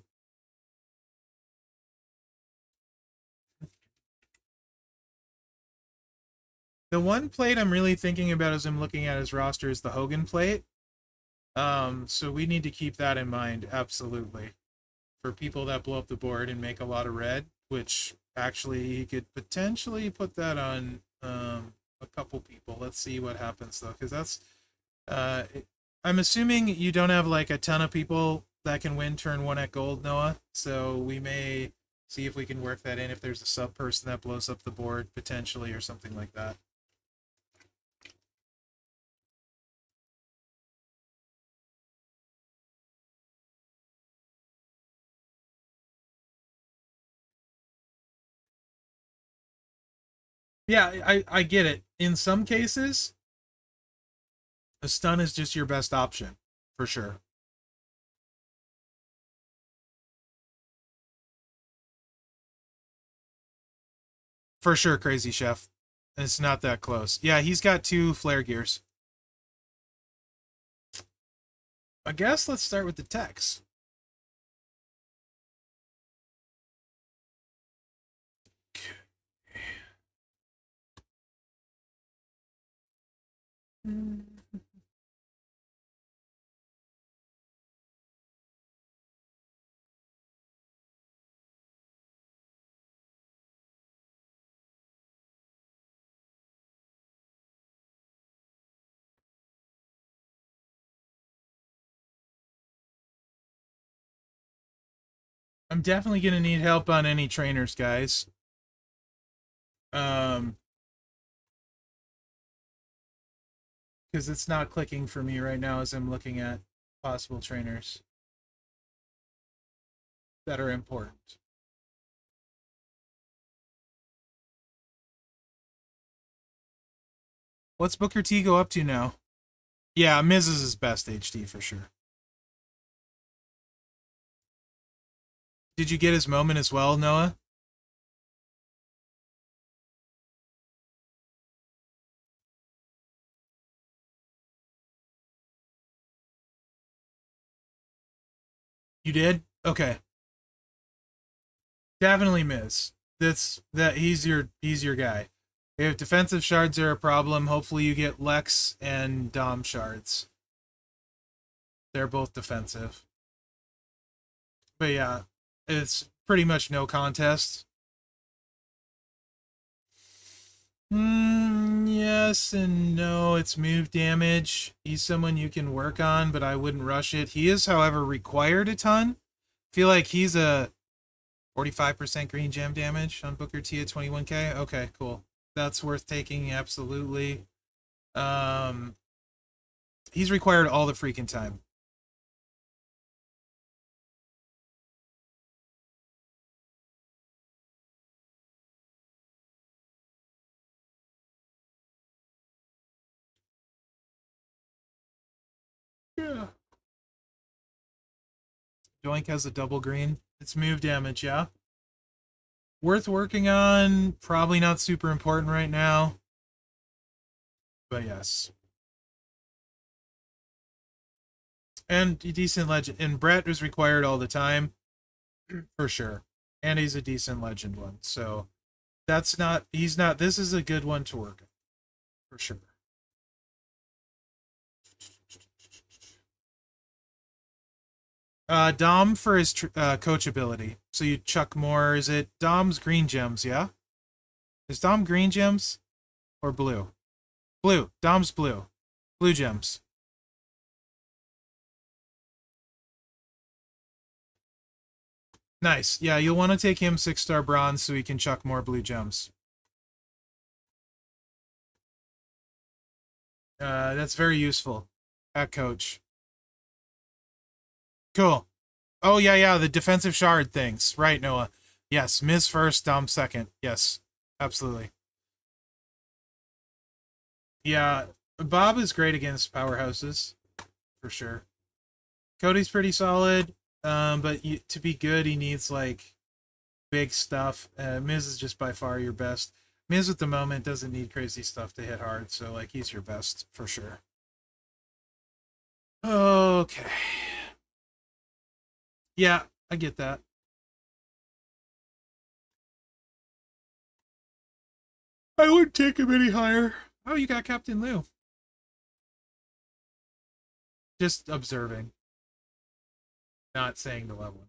The one plate I'm really thinking about as I'm looking at his roster is the Hogan plate. Um, so we need to keep that in mind, absolutely. For people that blow up the board and make a lot of red, which actually he could potentially put that on um, a couple people. Let's see what happens though, because that's. Uh, I'm assuming you don't have like a ton of people that can win turn one at gold, Noah. So we may see if we can work that in if there's a sub person that blows up the board potentially or something like that. Yeah, I, I get it. In some cases, a stun is just your best option, for sure. For sure, Crazy Chef. It's not that close. Yeah, he's got two flare gears. I guess let's start with the text. I'm definitely gonna need help on any trainers, guys. Um, because it's not clicking for me right now as I'm looking at possible trainers that are important. What's Booker T go up to now? Yeah, Miz is his best HD for sure. Did you get his moment as well, Noah? You did? Okay. Definitely Miz. That's that he's your he's your guy. If defensive shards are a problem, hopefully you get Lex and Dom shards. They're both defensive. But yeah, it's pretty much no contest. Mm, yes and no. It's move damage. He's someone you can work on, but I wouldn't rush it. He is, however, required a ton. feel like he's a 45% green gem damage on Booker T at 21k. Okay, cool. That's worth taking, absolutely. Um, he's required all the freaking time. Doink has a double green. It's move damage, yeah. Worth working on. Probably not super important right now. But yes. And decent legend. And Bret is required all the time. For sure. And he's a decent legend one. So that's not he's not this is a good one to work on. For sure. Uh, Dom for his uh, coach ability. So you chuck more. Is it Dom's green gems? Yeah. Is Dom green gems or blue? Blue. Dom's blue. Blue gems. Nice. Yeah, you'll want to take him six star bronze so he can chuck more blue gems. Uh, that's very useful at coach. Cool. Oh, yeah, yeah, the defensive shard things. Right, Noah. Yes, Miz first, Dom second. Yes, absolutely. Yeah, Bob is great against powerhouses, for sure. Cody's pretty solid, um, but you, to be good, he needs, like, big stuff. Uh, Miz is just by far your best. Miz at the moment doesn't need crazy stuff to hit hard, so, like, he's your best, for sure. Okay. Yeah, I get that. I wouldn't take him any higher. Oh, you got Captain Lou. Just observing. Not saying the level.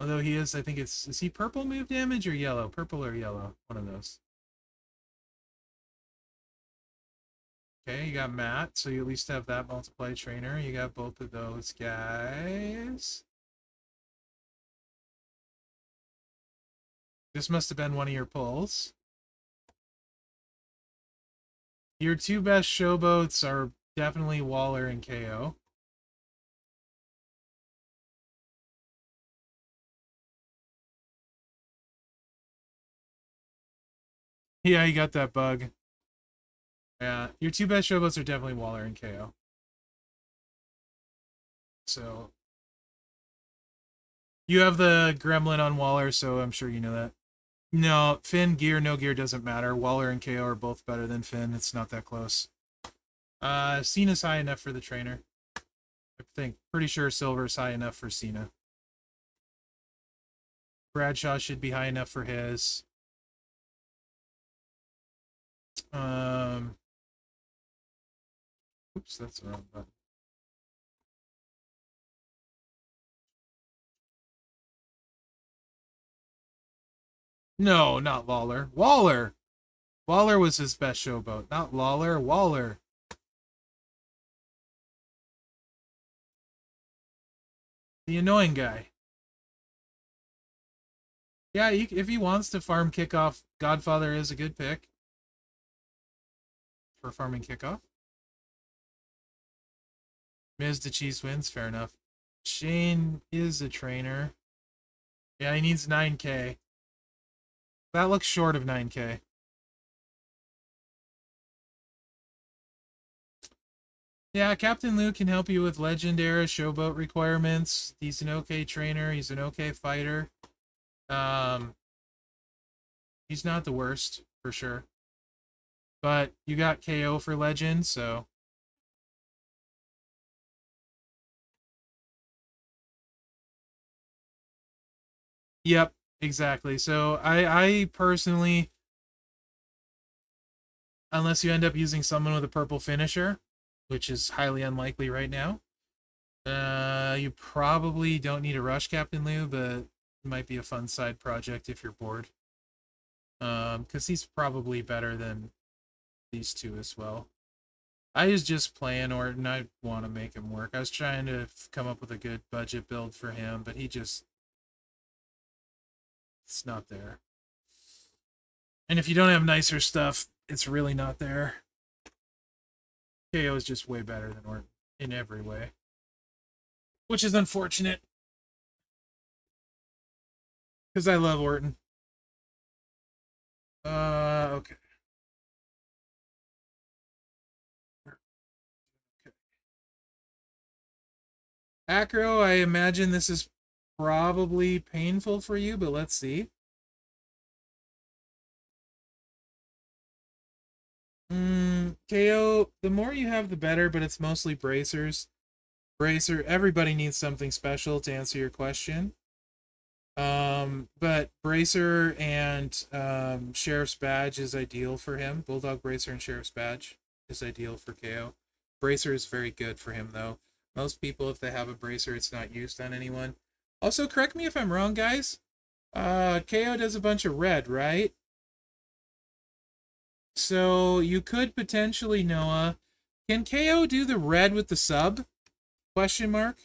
Although he is, I think it's, is he purple move damage or yellow? Purple or yellow? One of those. Okay, you got Matt, so you at least have that multiply trainer. You got both of those guys. This must have been one of your pulls. Your two best showboats are definitely Waller and KO. Yeah, you got that bug. Yeah, your two best showboats are definitely Waller and KO. So you have the Gremlin on Waller, so I'm sure you know that. No, Finn, gear, no gear doesn't matter. Waller and KO are both better than Finn. It's not that close. Uh, Cena's high enough for the trainer. I think. Pretty sure Silver's high enough for Cena. Bradshaw should be high enough for his. Um, oops, that's the wrong button. No, not Lawler. Waller. Waller was his best showboat. Not Lawler. Waller. The annoying guy. Yeah, if he wants to farm kickoff, Godfather is a good pick for farming kickoff. Miz the Cheese wins, fair enough. Shane is a trainer. Yeah, he needs 9k. That looks short of 9k. Yeah, Captain Lou can help you with Legend Era showboat requirements. He's an okay trainer. He's an okay fighter. Um, he's not the worst, for sure. But you got KO for Legend, so... Yep, exactly. So I, I personally, unless you end up using someone with a purple finisher, which is highly unlikely right now, uh, you probably don't need a rush Captain Lou, but it might be a fun side project if you're bored. Um, because he's probably better than these two as well. I was just playing Orton. I want to make him work. I was trying to come up with a good budget build for him, but he just it's not there. And if you don't have nicer stuff, it's really not there. KO is just way better than Orton in every way. Which is unfortunate. Because I love Orton. Uh, okay. Acro, I imagine this is probably painful for you, but let's see. Mm, KO, the more you have, the better, but it's mostly bracers. Bracer, everybody needs something special to answer your question. Um, but Bracer and um, Sheriff's Badge is ideal for him. Bulldog Bracer and Sheriff's Badge is ideal for KO. Bracer is very good for him, though. Most people, if they have a bracer, it's not used on anyone. Also, correct me if I'm wrong, guys. Uh, KO does a bunch of red, right? So you could potentially, Noah, can KO do the red with the sub? Question mark.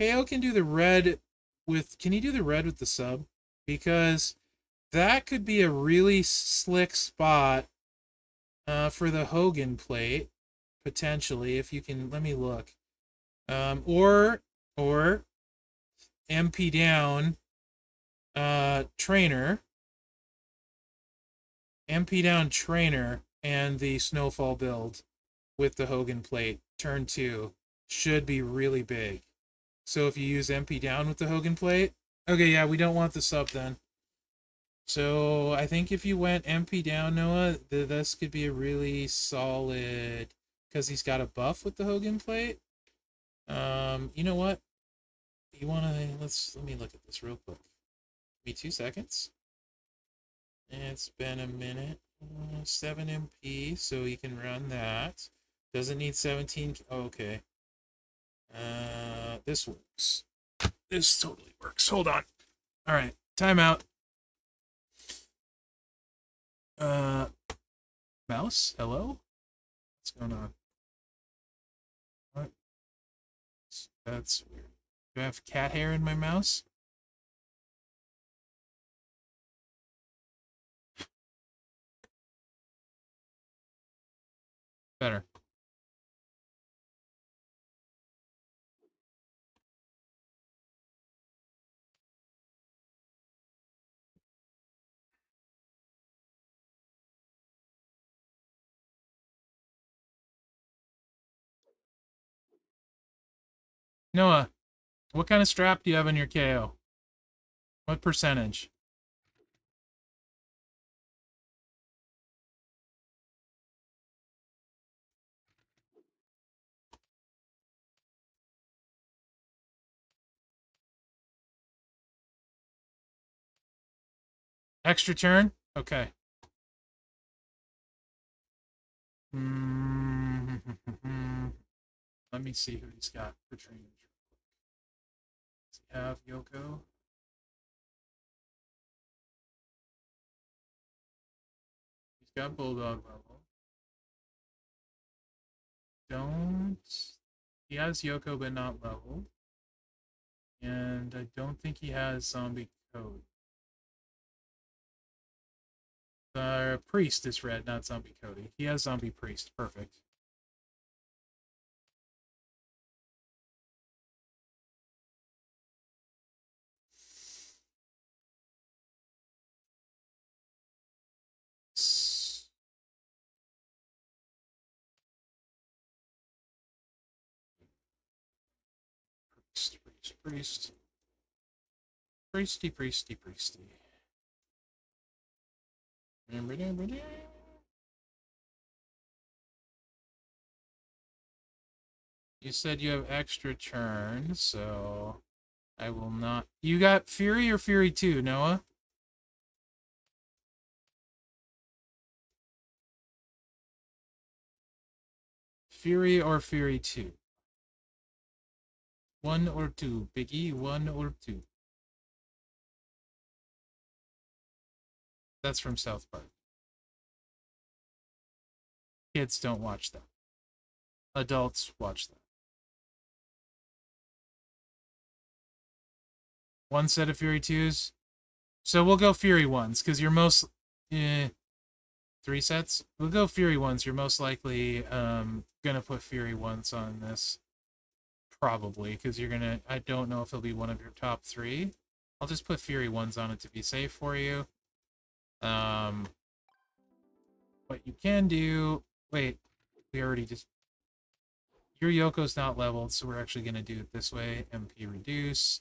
KO can do the red with, can he do the red with the sub? Because that could be a really slick spot uh, for the Hogan plate potentially if you can let me look um, or or mp down uh, trainer. Mp down trainer and the snowfall build with the hogan plate. Turn two. Should be really big. So if you use mp down with the hogan plate okay yeah we don't want the sub then. So I think if you went MP down, Noah, this could be a really solid because he's got a buff with the Hogan plate. Um, you know what? You wanna let's let me look at this real quick. Give me two seconds. It's been a minute. Uh, 7 MP, so you can run that. Doesn't need 17. Oh, okay. Uh, this works. This totally works. Hold on. All right. Timeout. Uh, mouse. Hello. What's going on? What? That's weird. Do I have cat hair in my mouse? Better. Noah, what kind of strap do you have on your KO? What percentage? Extra turn? Okay. Mm -hmm. Let me see who he's got for training. Have Yoko? He's got Bulldog level. Don't. He has Yoko, but not level. And I don't think he has Zombie Cody. The priest is red, not zombie Cody. He has zombie priest. Perfect. Priest, priest, priest. Priesty, priesty, priesty. You said you have extra turns, so I will not. You got Fury or Fury 2, Noah? Fury or Fury 2? One or two, Biggie, one or two. That's from South Park. Kids don't watch that. Adults watch that. One set of Fury 2s. So we'll go Fury 1s, because you're most... Eh, three sets? We'll go Fury 1s. You're most likely um, going to put Fury 1s on this. Probably, because you're to... I don't know if it'll be one of your top three. I'll just put Fury 1s on it to be safe for you. Um, what you can do... Wait, we already just... Your Yoko's not leveled, so we're actually going to do it this way. MP reduce.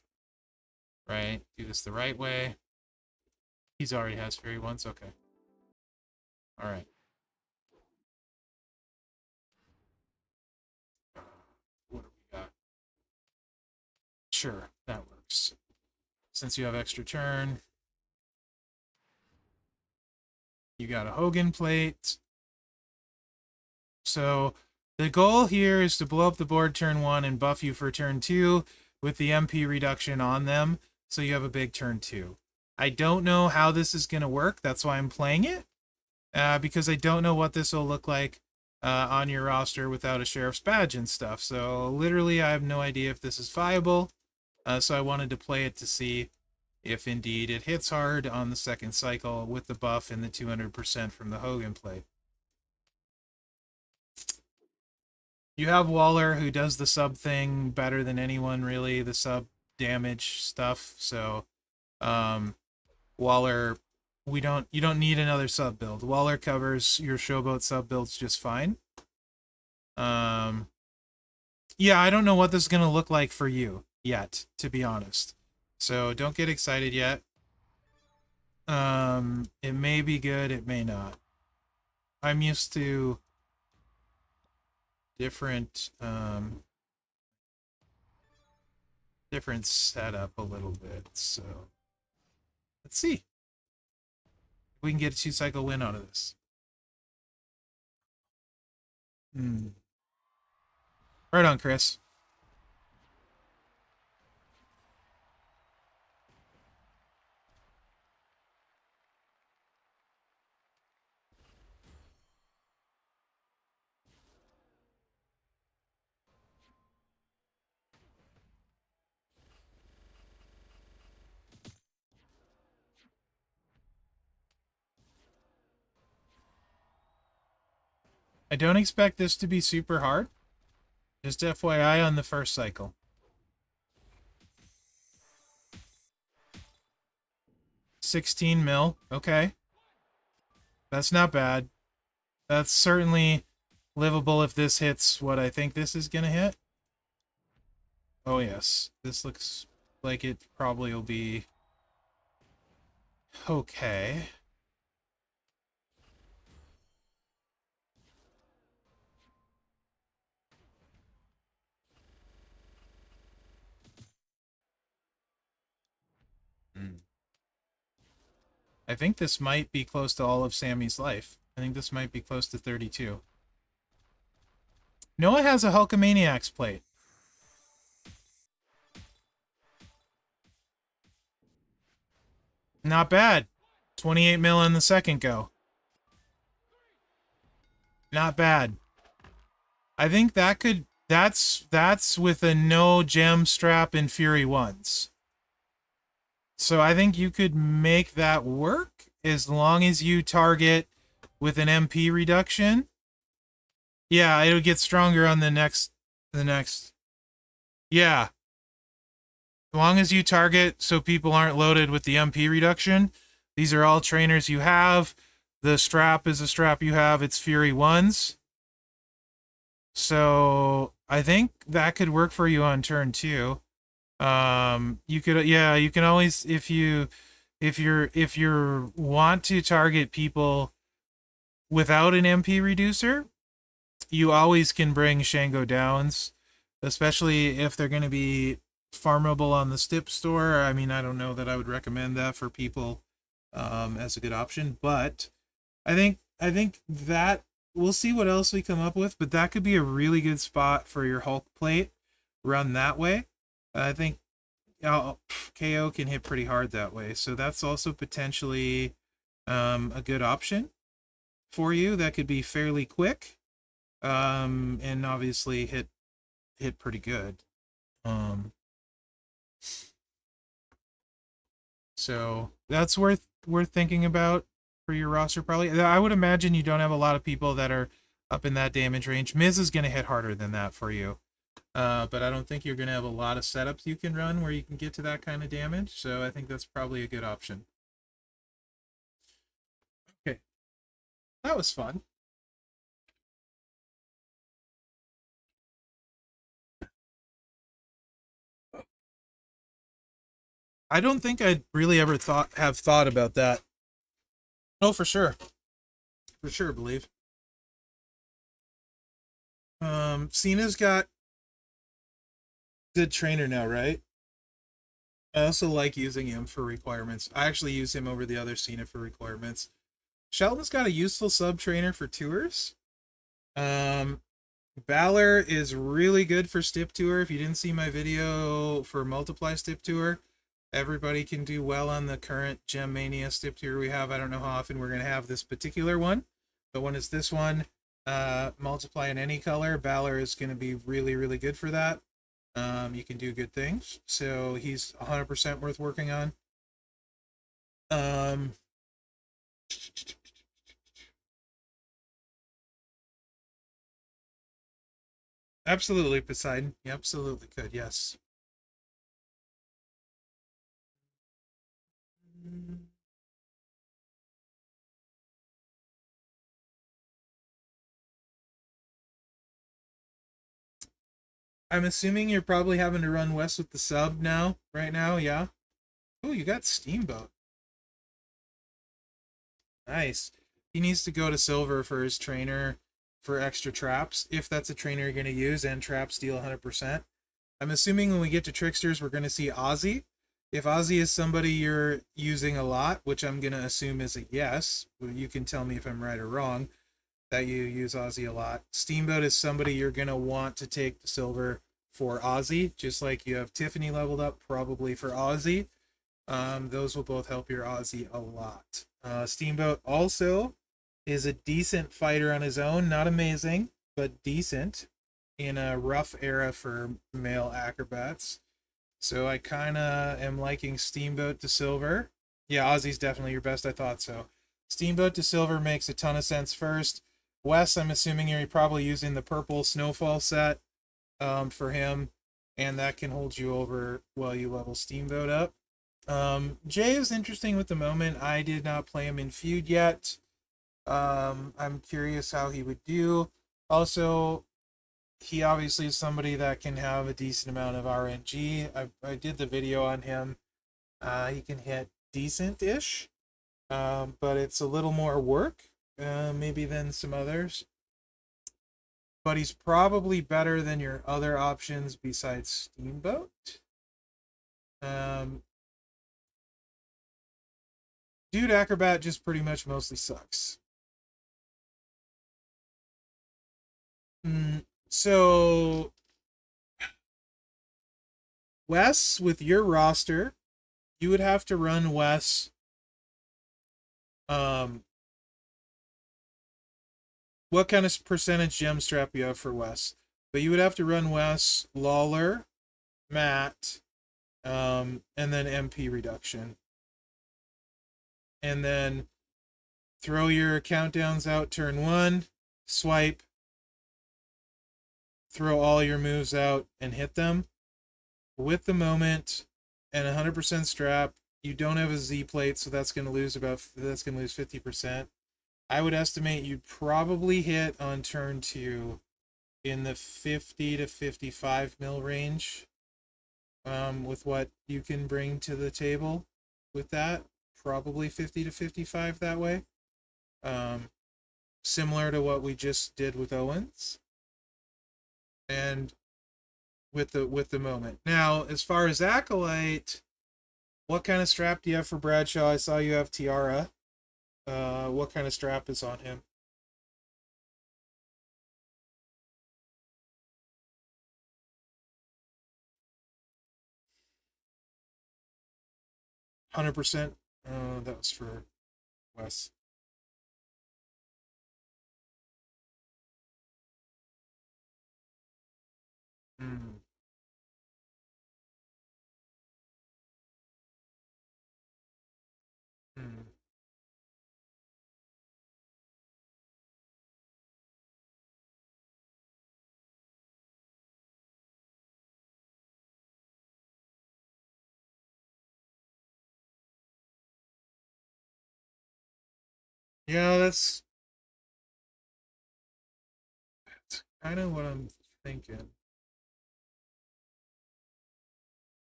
Right? Do this the right way. He's already has Fury once. Okay. Alright. What do we got? Sure, that works. Since you have extra turn, You got a Hogan plate. So the goal here is to blow up the board turn one and buff you for turn two with the MP reduction on them. So you have a big turn two. I don't know how this is going to work. That's why I'm playing it. Uh, because I don't know what this will look like uh, on your roster without a sheriff's badge and stuff. So literally, I have no idea if this is viable. Uh, so I wanted to play it to see if indeed it hits hard on the second cycle with the buff and the 200% from the Hogan play. You have Waller who does the sub thing better than anyone really, the sub damage stuff. So um Waller we don't you don't need another sub build. Waller covers your showboat sub builds just fine. Um yeah, I don't know what this is going to look like for you yet, to be honest. So don't get excited yet. Um, it may be good, it may not. I'm used to different um, different setup a little bit. So let's see if we can get a two cycle win out of this. Hmm. Right on, Chris. I don't expect this to be super hard. Just FYI on the first cycle. Sixteen mil, okay. That's not bad. That's certainly livable if this hits what I think this is gonna hit. Oh yes, this looks like it probably will be okay. I think this might be close to all of Sammy's life. I think this might be close to 32. Noah has a Hulkamaniacs plate. Not bad. 28 mil in the second go. Not bad. I think that could that's that's with a no gem strap in Fury ones. So I think you could make that work as long as you target with an MP reduction. Yeah, it'll get stronger on the next the next. Yeah. As long as you target so people aren't loaded with the MP reduction. These are all trainers you have. The strap is a strap you have. It's Fury 1s. So I think that could work for you on turn two. Um, you could, yeah, you can always, if you, if you're, if you want to target people without an MP reducer, you always can bring Shango Downs, especially if they're going to be farmable on the stip store. I mean, I don't know that I would recommend that for people um, as a good option, but I think I think that we'll see what else we come up with, but that could be a really good spot for your Hulk plate. Run that way. I think uh, KO can hit pretty hard that way, so that's also potentially um, a good option for you. That could be fairly quick, um, and obviously hit hit pretty good. Um, so that's worth worth thinking about for your roster. Probably, I would imagine you don't have a lot of people that are up in that damage range. Miz is going to hit harder than that for you. Uh, but I don't think you're going to have a lot of setups you can run where you can get to that kind of damage. So I think that's probably a good option. Okay. That was fun. I don't think I'd really ever thought have thought about that. Oh, for sure. For sure, believe. Um, Cena's got good trainer now, right? I also like using him for requirements. I actually use him over the other Cena for requirements. Shelton's got a useful sub trainer for tours. Um, Balor is really good for Stip Tour. If you didn't see my video for Multiply Stip Tour, everybody can do well on the current Gem Mania Stip Tour we have. I don't know how often we're going to have this particular one, but when it's this one, uh, multiply in any color, Balor is going to be really, really good for that. Um, you can do good things. So he's 100% worth working on. Um, absolutely, Poseidon. You absolutely could, yes. I'm assuming you're probably having to run Wes with the sub now, right now, yeah? Oh, you got Steamboat. Nice. He needs to go to silver for his trainer. for extra traps if that's a trainer you're going to use and traps deal 100%. I'm assuming when we get to tricksters, we're going to see Ozzy. If Ozzy is somebody you're using a lot, which I'm going to assume is a yes, you can tell me if I'm right or wrong that you use Ozzy a lot. Steamboat is somebody you're going to want to take the silver for Ozzy, just like you have Tiffany leveled up probably for Ozzy. Um, those will both help your Ozzy a lot. Uh, Steamboat also is a decent fighter on his own, not amazing, but decent in a rough era for male acrobats. So I kind of am liking Steamboat to Silver. Yeah, Ozzy's definitely your best. I thought so. Steamboat to Silver makes a ton of sense first. Wes, I'm assuming you're probably using the purple Snowfall set um, for him, and that can hold you over while you level Steamboat up. Um, Jay is interesting with the moment. I did not play him in Feud yet. Um, I'm curious how he would do. Also, he obviously is somebody that can have a decent amount of RNG. I, I did the video on him. Uh, he can hit decent-ish, um, but it's a little more work, uh, maybe then some others. But he's probably better than your other options besides Steamboat. Um, Dude Acrobat just pretty much mostly sucks. Mm, so, Wes, with your roster, you would have to run Wes. Um, what kind of percentage gem strap you have for Wes? But you would have to run Wes, Lawler, Matt, um, and then MP reduction. And then throw your countdowns out turn one, swipe, throw all your moves out and hit them with the moment and 100% strap. You don't have a Z plate, so that's going to lose about that's going to lose 50%. I would estimate you'd probably hit on turn two in the 50 to 55 mil range um, with what you can bring to the table with that. Probably 50 to 55 that way. Um, similar to what we just did with Owens and with the with the moment. Now, as far as acolyte, what kind of strap do you have for Bradshaw? I saw you have tiara. Uh, what kind of strap is on him? Hundred percent. Uh, that was for Wes. Mm. Yeah, that's that's kind of what I'm thinking.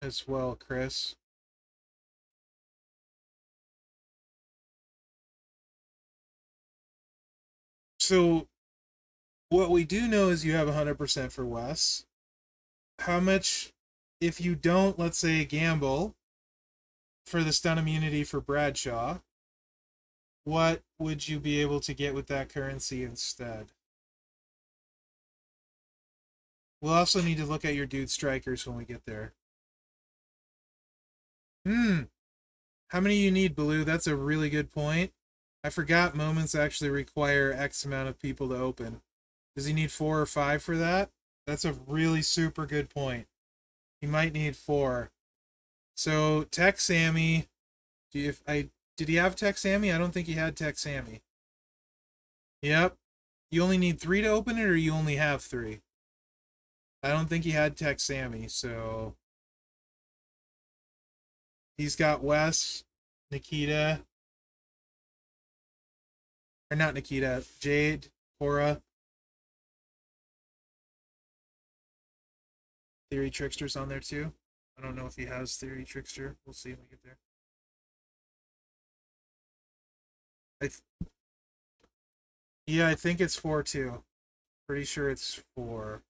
as well, Chris. So, what we do know is you have 100% for Wes. How much, if you don't, let's say, gamble for the stun immunity for Bradshaw, what would you be able to get with that currency instead? We'll also need to look at your dude strikers when we get there. Hmm. How many you need, Blue? That's a really good point. I forgot moments actually require X amount of people to open. Does he need four or five for that? That's a really super good point. He might need four. So Tech Sammy, if I did he have Tech Sammy? I don't think he had Tech Sammy. Yep. You only need three to open it, or you only have three? I don't think he had Tech Sammy, so He's got Wes, Nikita, or not Nikita, Jade, Cora. Theory Trickster's on there too. I don't know if he has Theory Trickster. We'll see when we get there. I yeah, I think it's 4 2. Pretty sure it's four.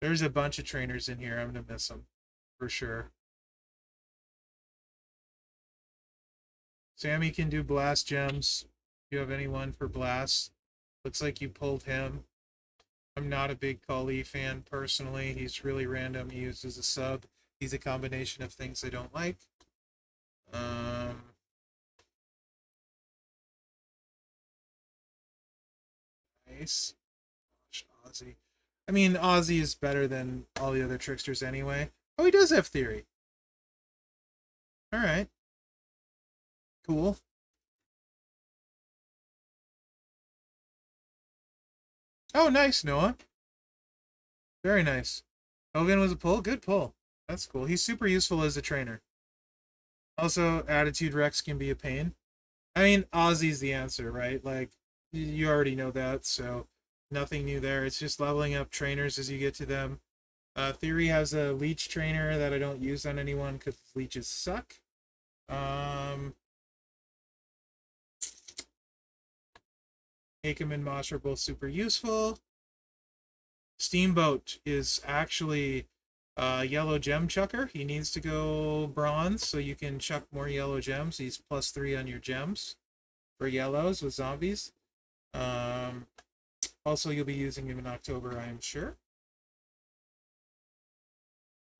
There's a bunch of trainers in here. I'm gonna miss them for sure. Sammy can do blast gems. Do you have anyone for blast? Looks like you pulled him. I'm not a big Kali fan personally. He's really random. He uses a sub. He's a combination of things I don't like. Um, nice. Gosh, Ozzy. I mean, Ozzy is better than all the other tricksters anyway. Oh, he does have theory. All right. Cool. Oh, nice, Noah. Very nice. Hogan was a pull? Good pull. That's cool. He's super useful as a trainer. Also, Attitude Rex can be a pain. I mean, Ozzy's the answer, right? Like, you already know that, so nothing new there. It's just leveling up trainers as you get to them. Uh, Theory has a leech trainer that I don't use on anyone because leeches suck. Um, Akam and Mosh are both super useful. Steamboat is actually a yellow gem chucker. He needs to go bronze so you can chuck more yellow gems. He's plus three on your gems for yellows with zombies. Um, also, you'll be using him in October, I'm sure.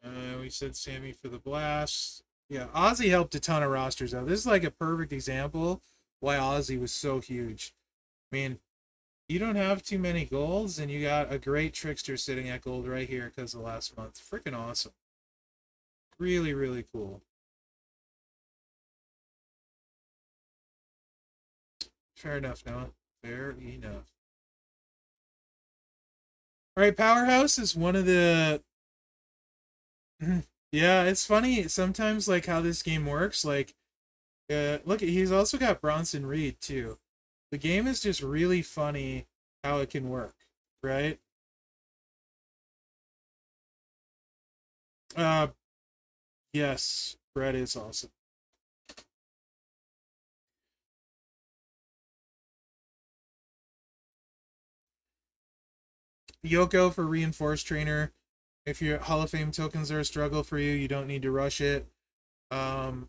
Uh, we said Sammy for the blast. Yeah, Ozzy helped a ton of rosters out. This is like a perfect example why Ozzy was so huge. I mean, you don't have too many golds, and you got a great trickster sitting at gold right here because of last month. Freaking awesome. Really, really cool. Fair enough, Noah. Fair enough. All right, Powerhouse is one of the. yeah, it's funny sometimes, like how this game works. Like, uh, look, he's also got Bronson Reed too the game is just really funny how it can work, right? Uh, yes, Bret is awesome. Yoko for reinforced trainer. If your Hall of Fame tokens are a struggle for you, you don't need to rush it. Um,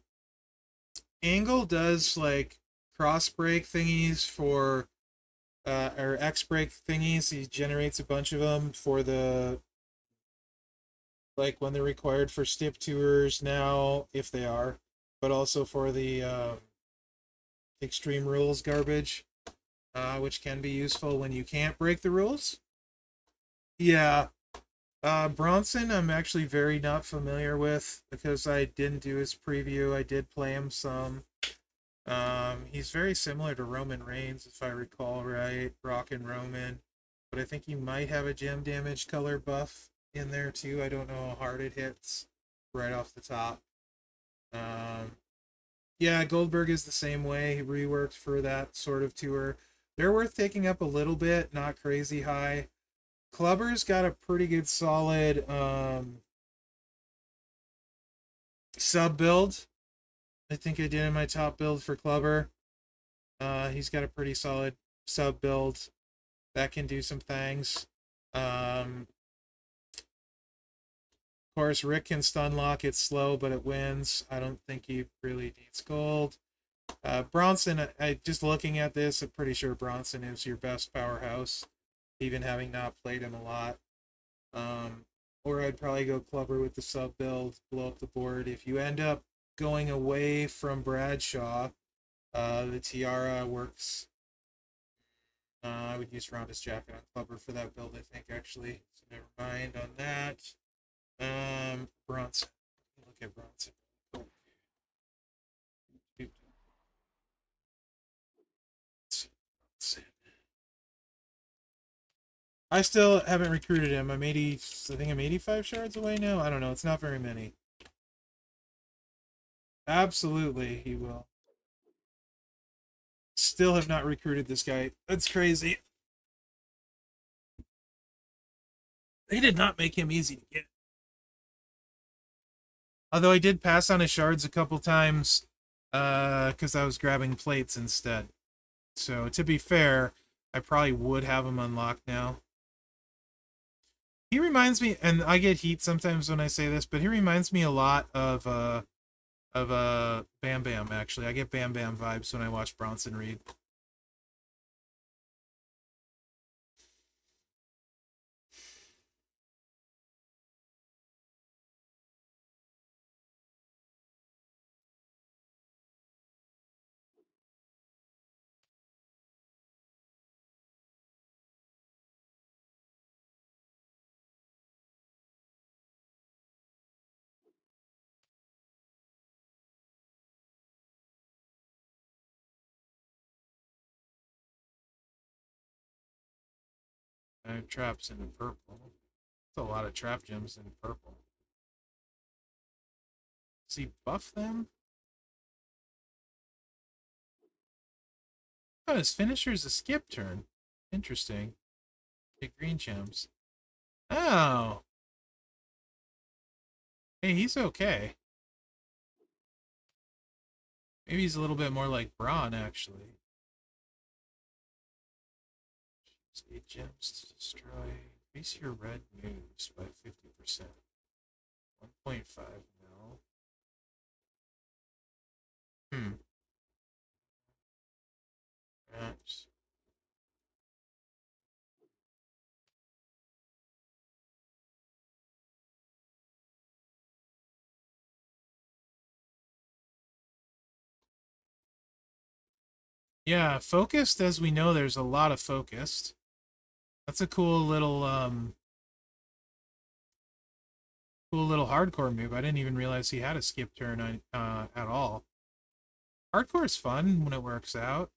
Angle does like cross break thingies for uh, or X break thingies. He generates a bunch of them for the like when they're required for stip tours now, if they are, but also for the um, extreme rules garbage, uh, which can be useful when you can't break the rules. Yeah. Uh, Bronson, I'm actually very not familiar with because I didn't do his preview. I did play him some. Um, he's very similar to Roman Reigns, if I recall right. Rock and Roman. But I think he might have a gem damage color buff in there too. I don't know how hard it hits right off the top. Um, yeah, Goldberg is the same way. He reworked for that sort of tour. They're worth taking up a little bit, not crazy high. Clubber's got a pretty good solid um, sub build. I think I did in my top build for Clubber. Uh, he's got a pretty solid sub build that can do some things. Um, of course, Rick can stun lock. It's slow, but it wins. I don't think he really needs gold. Uh, Bronson, I, I, just looking at this, I'm pretty sure Bronson is your best powerhouse, even having not played him a lot. Um, or I'd probably go Clubber with the sub build, blow up the board. If you end up going away from Bradshaw. Uh, the tiara works. Uh, I would use Ronda's jacket on Clubber for that build, I think, actually. So never mind on that. Um, Bronson. Look at Bronson. I still haven't recruited him. I'm 80, I think I'm 85 shards away now. I don't know. It's not very many. Absolutely, he will. Still have not recruited this guy. That's crazy. They did not make him easy to get. Although I did pass on his shards a couple times uh, because uh, I was grabbing plates instead. So to be fair, I probably would have him unlocked now. He reminds me, and I get heat sometimes when I say this, but he reminds me a lot of uh, of uh, Bam Bam. Actually, I get Bam Bam vibes when I watch Bronson Reed. Traps in purple. That's a lot of trap gems in purple. He buff them? Oh, his finisher is a skip turn. Interesting. Big green gems. Oh. Hey, he's okay. Maybe he's a little bit more like Braun, actually. Eight gems to destroy. Increase your red moves by 50%. 1.5 mil. Hmm. Perhaps. Yeah, focused, as we know, there's a lot of focused. That's a cool little um cool little hardcore move. I didn't even realize he had a skip turn uh, at all. Hardcore is fun when it works out.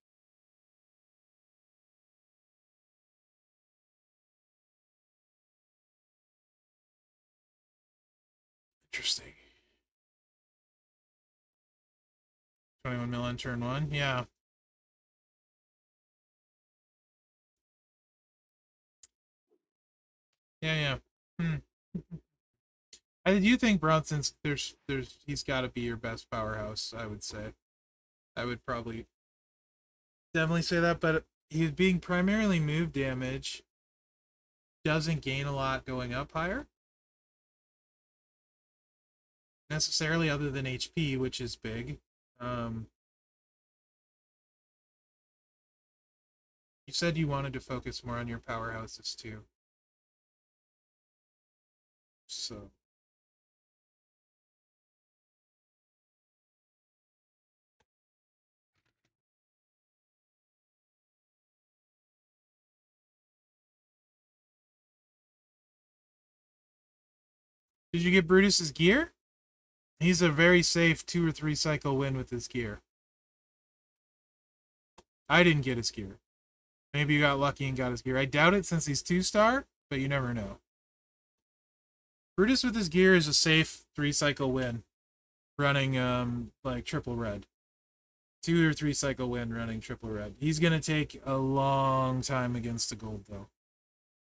Interesting. 21 mil in turn one, yeah. Yeah, yeah. Hmm. I do think Bronson's there's there's he's got to be your best powerhouse. I would say. I would probably definitely say that, but he's being primarily move damage. Doesn't gain a lot going up higher. Necessarily, other than HP, which is big. Um, you said you wanted to focus more on your powerhouses too. So Did you get Brutus's gear? He's a very safe two or three cycle win with his gear. I didn't get his gear. Maybe you got lucky and got his gear. I doubt it since he's two star, but you never know. Brutus with his gear is a safe three cycle win, running um like triple red. Two or three cycle win running triple red. He's gonna take a long time against the gold though.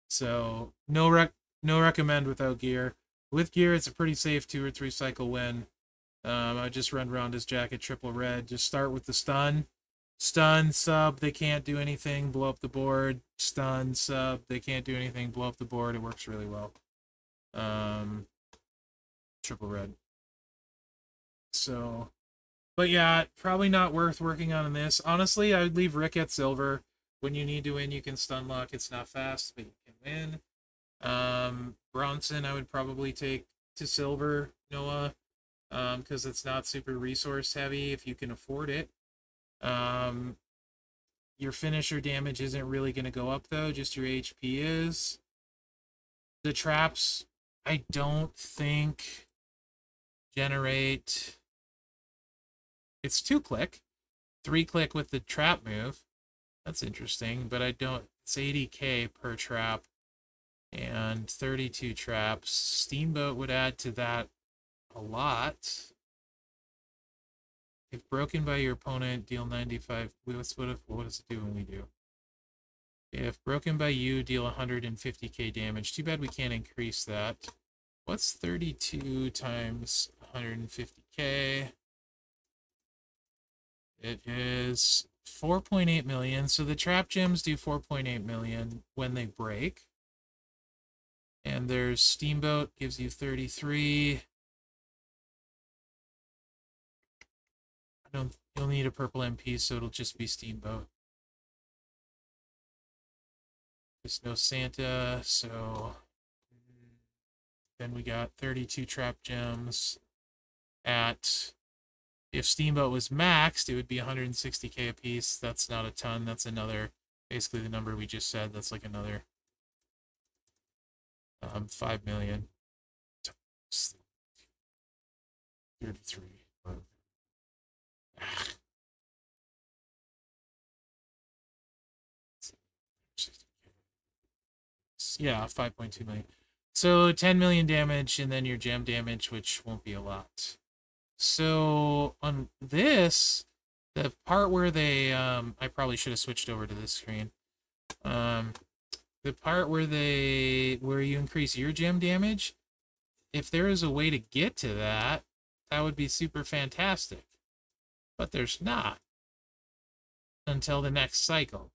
So no rec no recommend without gear. With gear, it's a pretty safe two or three cycle win. Um, I just run around his jacket triple red. Just start with the stun. Stun, sub, they can't do anything, blow up the board. Stun, sub, they can't do anything, blow up the board. It works really well. Um, triple red. So, but yeah, probably not worth working on in this. Honestly, I would leave Rick at silver. When you need to win, you can stun lock. It's not fast, but you can win. Um, Bronson, I would probably take to silver, Noah, because um, it's not super resource heavy if you can afford it. Um, your finisher damage isn't really going to go up, though, just your HP is. The traps I don't think generate. It's two click, three click with the trap move. That's interesting, but I don't. It's 80k per trap and 32 traps. Steamboat would add to that a lot. If broken by your opponent, deal 95. What's what if what does it do when we do? If broken by you, deal 150k damage. Too bad we can't increase that. What's 32 times 150k. It is 4.8 million. So the trap gems do 4.8 million when they break. And there's Steamboat gives you 33. I don't you'll need a purple MP, so it'll just be Steamboat. There's no Santa, so then we got 32 trap gems at if Steamboat was maxed, it would be 160k a piece. That's not a ton. That's another, basically the number we just said. That's like another um, 5 million times 33. Yeah, 5.2 million. So 10 million damage and then your gem damage, which won't be a lot. So on this, the part where they, um, I probably should have switched over to this screen. Um, the part where they, where you increase your gem damage, if there is a way to get to that, that would be super fantastic. But there's not until the next cycle.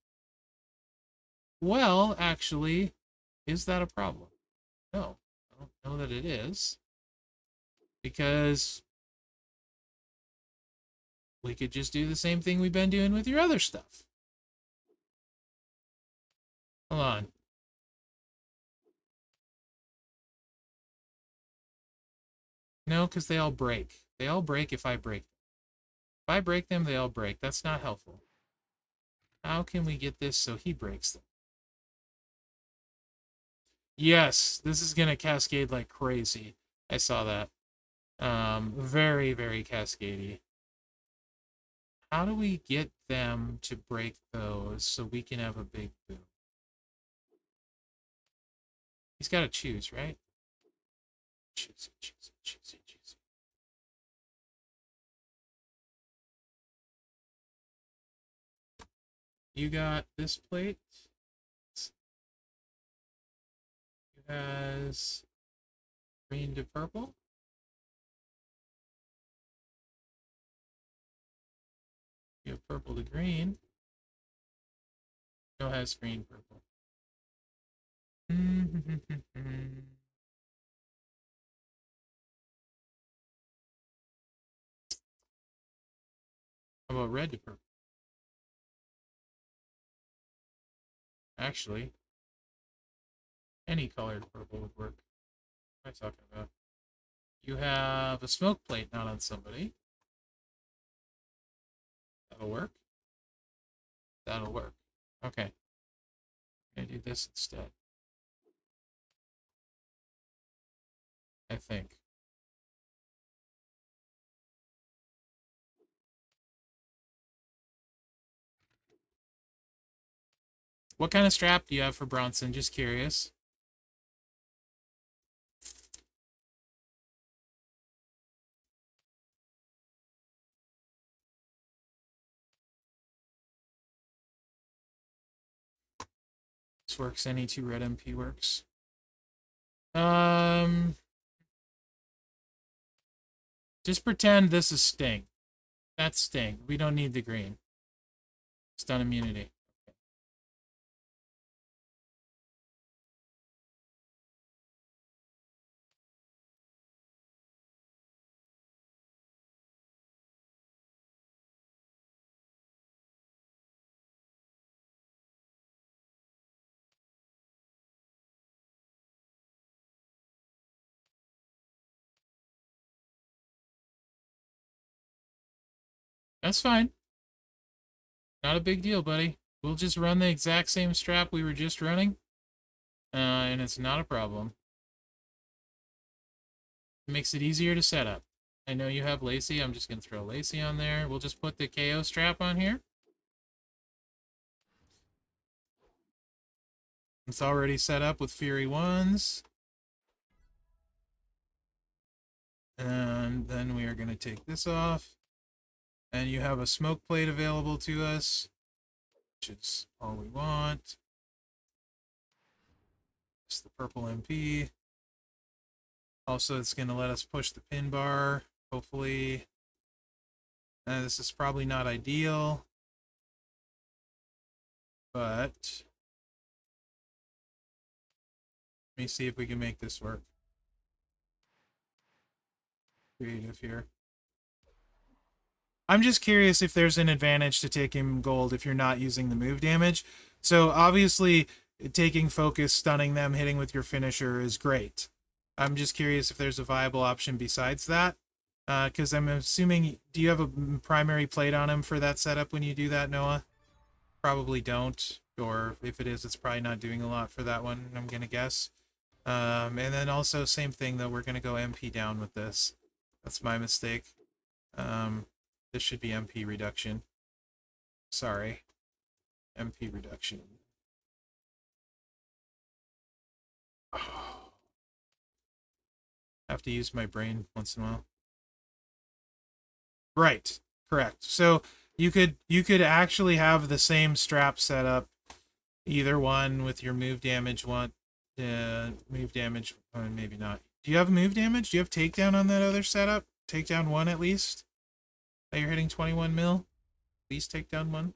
Well, actually, is that a problem? No, I don't know that it is. Because we could just do the same thing we've been doing with your other stuff. Hold on. No, because they all break. They all break if I break them. If I break them, they all break. That's not helpful. How can we get this so he breaks them? Yes, this is going to cascade like crazy. I saw that. Um, very, very cascadey. How do we get them to break those so we can have a big boom? He's got to choose, right? Choose choose choose choose. You got this plate. Has green to purple. You have purple to green. No has green purple. How about red to purple? Actually, any colored purple would work. What am I talking about? You have a smoke plate not on somebody. That'll work. That'll work. Okay. I'm gonna do this instead. I think. What kind of strap do you have for Bronson? Just curious. Works. Any two red MP works. Um, just pretend this is Sting. That's Sting. We don't need the green. Stun immunity. That's fine. Not a big deal, buddy. We'll just run the exact same strap we were just running. Uh, and it's not a problem. It makes it easier to set up. I know you have Lacey. I'm just going to throw Lacey on there. We'll just put the KO strap on here. It's already set up with Fury 1s. And then we are going to take this off. And you have a smoke plate available to us, which is all we want. It's the purple MP. Also, it's going to let us push the pin bar hopefully... Uh, this is probably not ideal. But... Let me see if we can make this work. Creative here. I'm just curious if there's an advantage to taking gold if you're not using the move damage. So obviously, taking focus, stunning them, hitting with your finisher is great. I'm just curious if there's a viable option besides that. Because uh, I'm assuming, do you have a primary plate on him for that setup when you do that, Noah? Probably don't. Or if it is, it's probably not doing a lot for that one, I'm going to guess. Um, and then also, same thing, though, we're going to go MP down with this. That's my mistake. Um, this should be MP reduction. Sorry. MP reduction. Oh. have to use my brain once in a while. Right. Correct. So you could you could actually have the same strap set up either one with your move damage one uh, move damage or maybe not. Do you have move damage? Do you have takedown on that other setup? Takedown one at least? That you're hitting 21 mil? please take down one?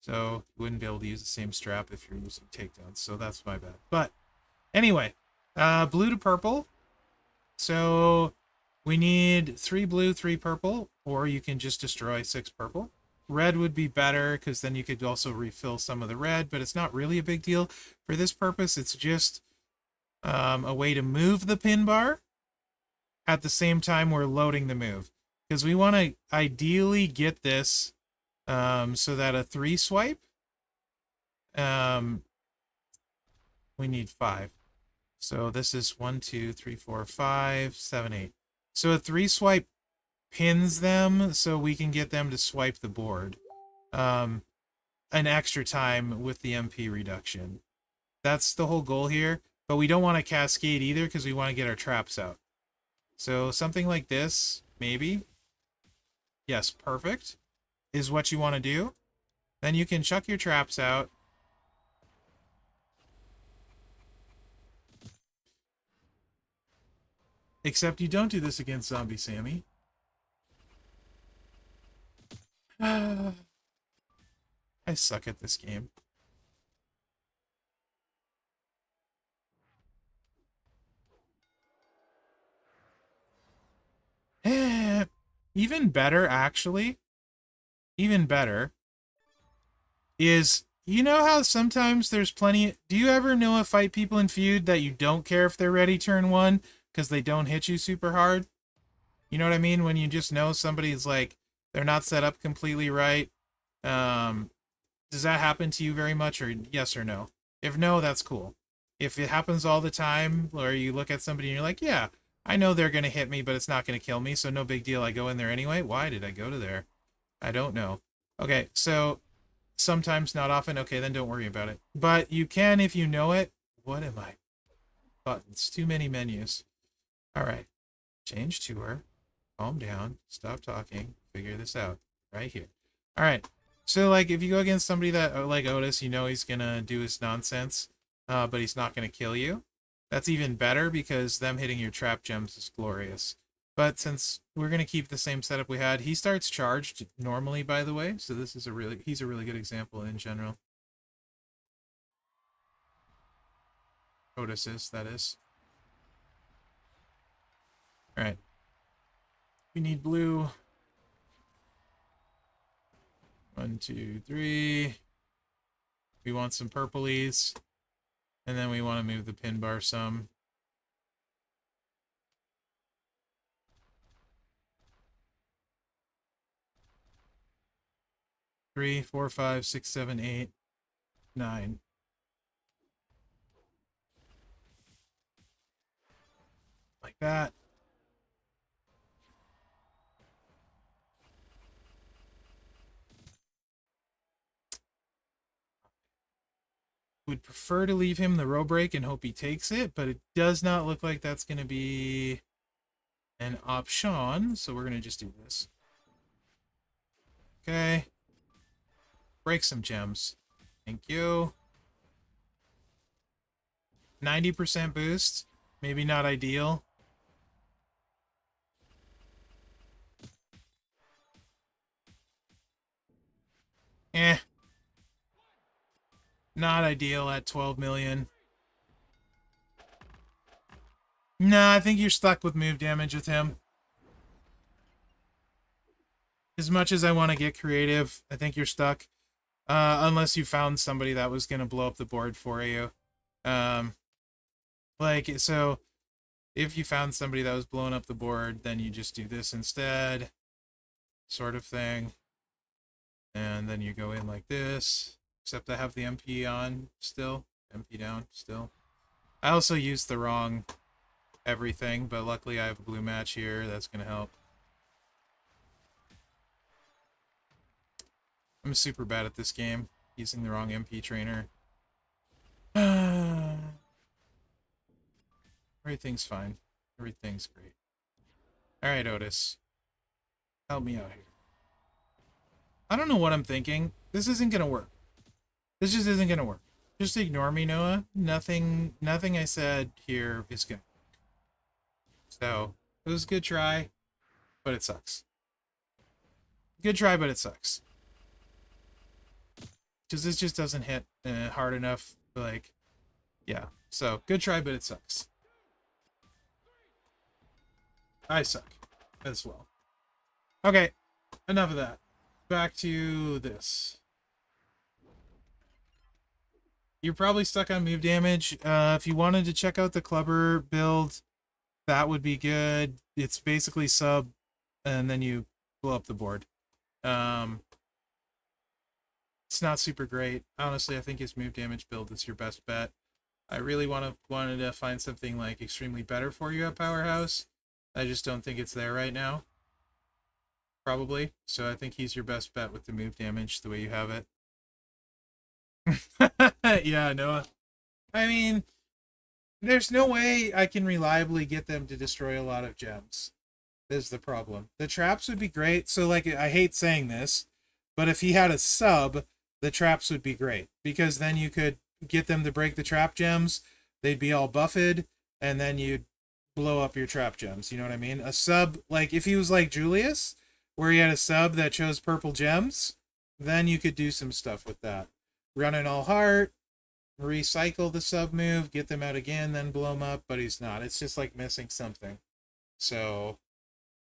So you wouldn't be able to use the same strap if you're using takedowns. So that's my bad. But anyway, uh, blue to purple. So we need three blue, three purple, or you can just destroy six purple. Red would be better because then you could also refill some of the red, but it's not really a big deal. For this purpose, it's just um, a way to move the pin bar at the same time we're loading the move. Because we want to ideally get this um, so that a three swipe, um, we need five. So this is one, two, three, four, five, seven, eight. So a three swipe pins them so we can get them to swipe the board. Um, an extra time with the MP reduction. That's the whole goal here. But we don't want to cascade either because we want to get our traps out. So something like this, maybe. Yes, perfect. Is what you want to do. Then you can chuck your traps out. Except you don't do this against Zombie Sammy. I suck at this game. Even better, actually, even better, is you know how sometimes there's plenty... Do you ever know a fight people in Feud that you don't care if they're ready turn one because they don't hit you super hard? You know what I mean? When you just know somebody's like, they're not set up completely right. Um, does that happen to you very much or yes or no? If no, that's cool. If it happens all the time or you look at somebody and you're like, yeah, I know they're going to hit me, but it's not going to kill me, so no big deal. I go in there anyway. Why did I go to there? I don't know. Okay, so sometimes, not often. Okay, then don't worry about it. But you can if you know it. What am I? Buttons. Too many menus. All right. Change tour. Calm down. Stop talking. Figure this out. Right here. All right. So, like, if you go against somebody that, like Otis, you know he's going to do his nonsense, uh, but he's not going to kill you. That's even better because them hitting your trap gems is glorious. But since we're going to keep the same setup we had, he starts charged normally, by the way. So this is a really, he's a really good example in general. Otis is, that is. Alright. We need blue. One, two, three. We want some purplies. And then we want to move the pin bar some. Three, four, five, six, seven, eight, nine. Like that. would prefer to leave him the row break and hope he takes it, but it does not look like that's going to be an option, so we're going to just do this. Okay. Break some gems. Thank you. 90% boost. Maybe not ideal. Eh. Not ideal at 12 million. Nah, I think you're stuck with move damage with him. As much as I want to get creative, I think you're stuck. Uh, unless you found somebody that was going to blow up the board for you. Um, like, so, if you found somebody that was blowing up the board, then you just do this instead. Sort of thing. And then you go in like this. Except I have the MP on still. MP down still. I also used the wrong everything, but luckily I have a blue match here. That's going to help. I'm super bad at this game, using the wrong MP trainer. Everything's fine. Everything's great. Alright, Otis. Help me out here. I don't know what I'm thinking. This isn't gonna work. This just isn't gonna work. Just ignore me, Noah. Nothing nothing I said here is gonna work. So, it was a good try, but it sucks. Good try, but it sucks. Because this just doesn't hit uh, hard enough. Like, yeah. So, good try, but it sucks. I suck as well. Okay, enough of that. Back to this. You're probably stuck on move damage. Uh, if you wanted to check out the Clubber build, that would be good. It's basically sub, and then you blow up the board. Um, it's not super great. Honestly, I think his move damage build is your best bet. I really want to wanted to find something like extremely better for you at Powerhouse. I just don't think it's there right now. Probably. So I think he's your best bet with the move damage the way you have it. yeah, Noah. I mean, there's no way I can reliably get them to destroy a lot of gems. Is the problem. The traps would be great. So like I hate saying this, but if he had a sub the traps would be great because then you could get them to break the trap gems. They'd be all buffed, and then you'd blow up your trap gems. You know what I mean? A sub, like if he was like Julius, where he had a sub that chose purple gems, then you could do some stuff with that. Run an all heart, recycle the sub move, get them out again, then blow them up, but he's not. It's just like missing something. So,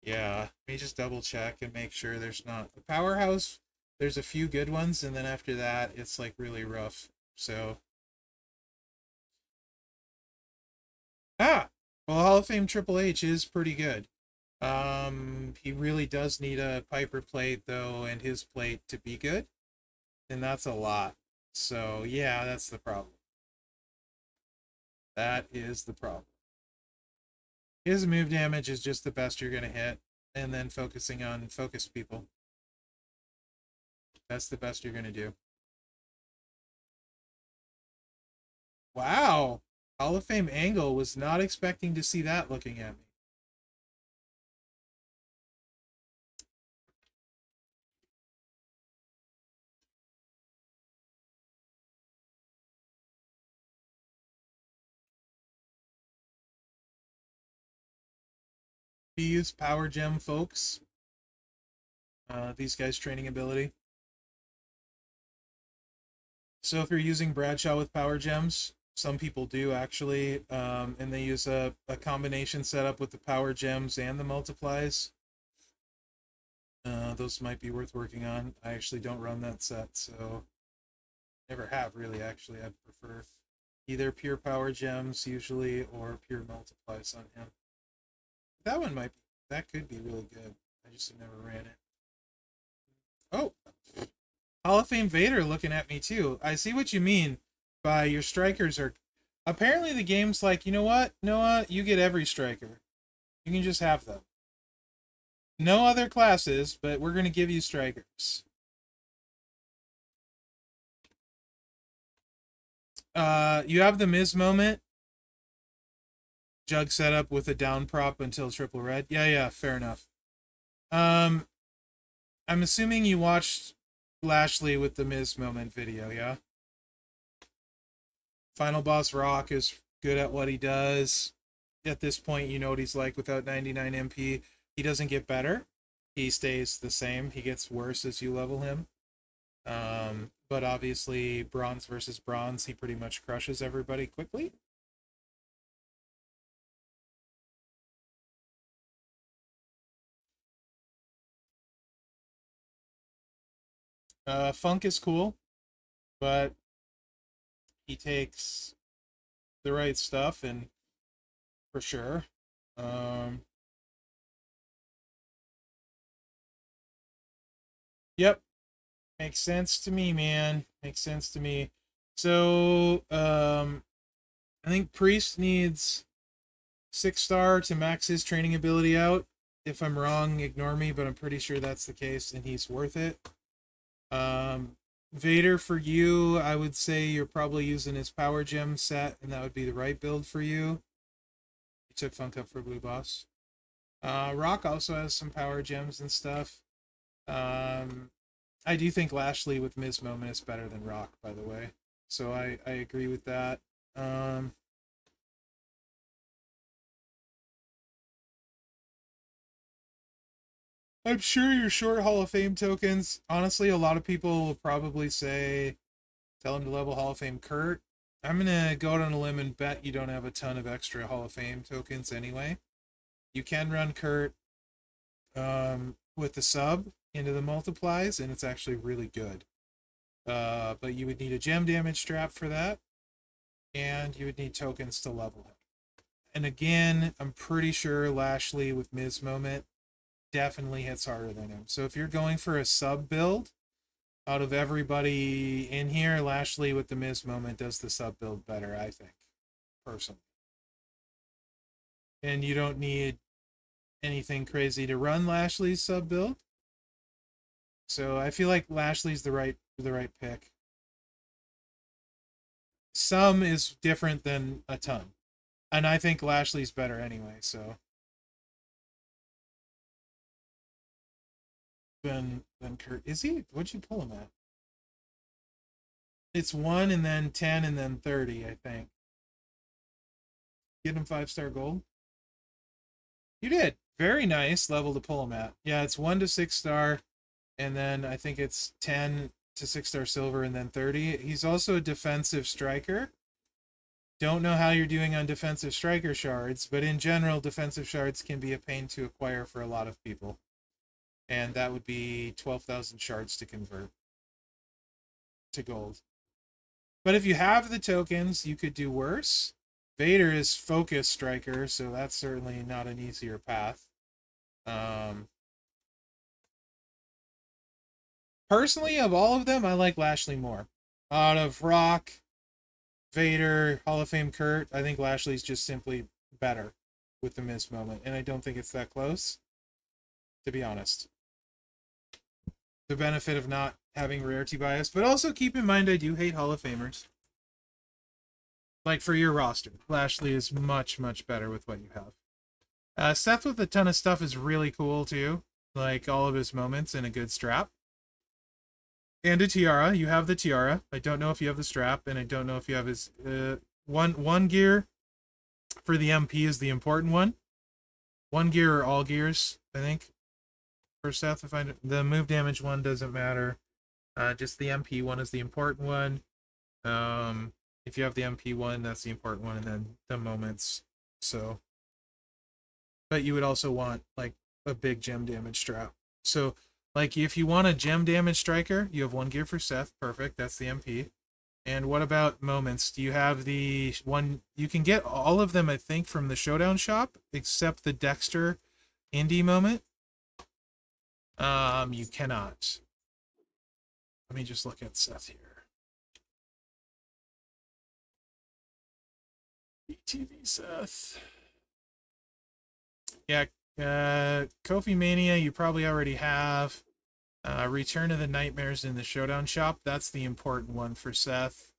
yeah, let me just double check and make sure there's not. The powerhouse there's a few good ones, and then after that, it's like really rough. So, ah, well, Hall of Fame Triple H is pretty good. Um, he really does need a Piper plate though, and his plate to be good, and that's a lot. So yeah, that's the problem. That is the problem. His move damage is just the best you're gonna hit, and then focusing on focus people. That's the best you're going to do. Wow. Hall of Fame Angle. Was not expecting to see that looking at me. He used Power Gem, folks. Uh, these guys' training ability. So if you're using Bradshaw with power gems, some people do actually, um, and they use a, a combination setup with the power gems and the multiplies. Uh, those might be worth working on. I actually don't run that set, so never have really. Actually, I prefer either pure power gems usually or pure multiplies on him. That one might be. That could be really good. I just have never ran it. Oh, Hall of Fame Vader looking at me too. I see what you mean by your strikers are. Apparently, the game's like, you know what, Noah, you get every striker. You can just have them. No other classes, but we're going to give you strikers. Uh, you have the Miz moment. Jug setup with a down prop until triple red. Yeah, yeah, fair enough. Um, I'm assuming you watched Lashley with the Miz moment video, yeah? Final Boss Rock is good at what he does. At this point, you know what he's like without 99 MP. He doesn't get better. He stays the same. He gets worse as you level him. Um, but obviously, bronze versus bronze, he pretty much crushes everybody quickly. Uh, Funk is cool, but he takes the right stuff and for sure. Um, yep, makes sense to me, man. Makes sense to me. So, um, I think Priest needs six star to max his training ability out. If I'm wrong, ignore me, but I'm pretty sure that's the case, and he's worth it. Um, Vader for you, I would say you're probably using his power gem set, and that would be the right build for you. You took Funk up for Blue Boss. Uh, Rock also has some power gems and stuff. Um, I do think Lashley with Miz Moment is better than Rock, by the way. So I, I agree with that. Um, I'm sure you're short Hall of Fame tokens. Honestly, a lot of people will probably say, tell him to level Hall of Fame Kurt. I'm going to go out on a limb and bet you don't have a ton of extra Hall of Fame tokens anyway. You can run Kurt um, with the sub into the multiplies, and it's actually really good. Uh, but you would need a gem damage strap for that, and you would need tokens to level him. And again, I'm pretty sure Lashley with Miz Moment definitely hits harder than him. So if you're going for a sub build, out of everybody in here, Lashley with the Miz moment does the sub build better, I think, personally. And you don't need anything crazy to run Lashley's sub build. So I feel like Lashley's the right the right pick. Some is different than a ton. And I think Lashley's better anyway, so than than Kurt. Is he? What'd you pull him at? It's one and then ten and then thirty, I think. Get him five star gold. You did very nice level to pull him at. Yeah, it's one to six star, and then I think it's ten to six star silver and then thirty. He's also a defensive striker. Don't know how you're doing on defensive striker shards, but in general, defensive shards can be a pain to acquire for a lot of people and that would be 12,000 shards to convert to gold. But if you have the tokens, you could do worse. Vader is focus striker, so that's certainly not an easier path. Um, personally, of all of them, I like Lashley more. Out of Rock, Vader, Hall of Fame Kurt, I think Lashley's just simply better with the Miz moment, and I don't think it's that close, to be honest the benefit of not having rarity bias, but also keep in mind I do hate Hall of Famers. Like for your roster, Lashley is much, much better with what you have. Uh, Seth with a ton of stuff is really cool too, like all of his moments and a good strap. And a tiara. You have the tiara. I don't know if you have the strap, and I don't know if you have his uh, one one gear for the MP is the important one. One gear or all gears, I think for Seth. If I the move damage one doesn't matter, uh, just the MP one is the important one. Um, if you have the MP one, that's the important one, and then the moments. So, but you would also want like a big gem damage strap. So, like if you want a gem damage striker, you have one gear for Seth. Perfect. That's the MP. And what about moments? Do you have the one? You can get all of them, I think, from the Showdown shop, except the Dexter Indie moment. Um, you cannot. Let me just look at Seth here. ETV Seth. Yeah, uh, Kofi Mania, you probably already have. Uh, Return of the Nightmares in the Showdown Shop. That's the important one for Seth.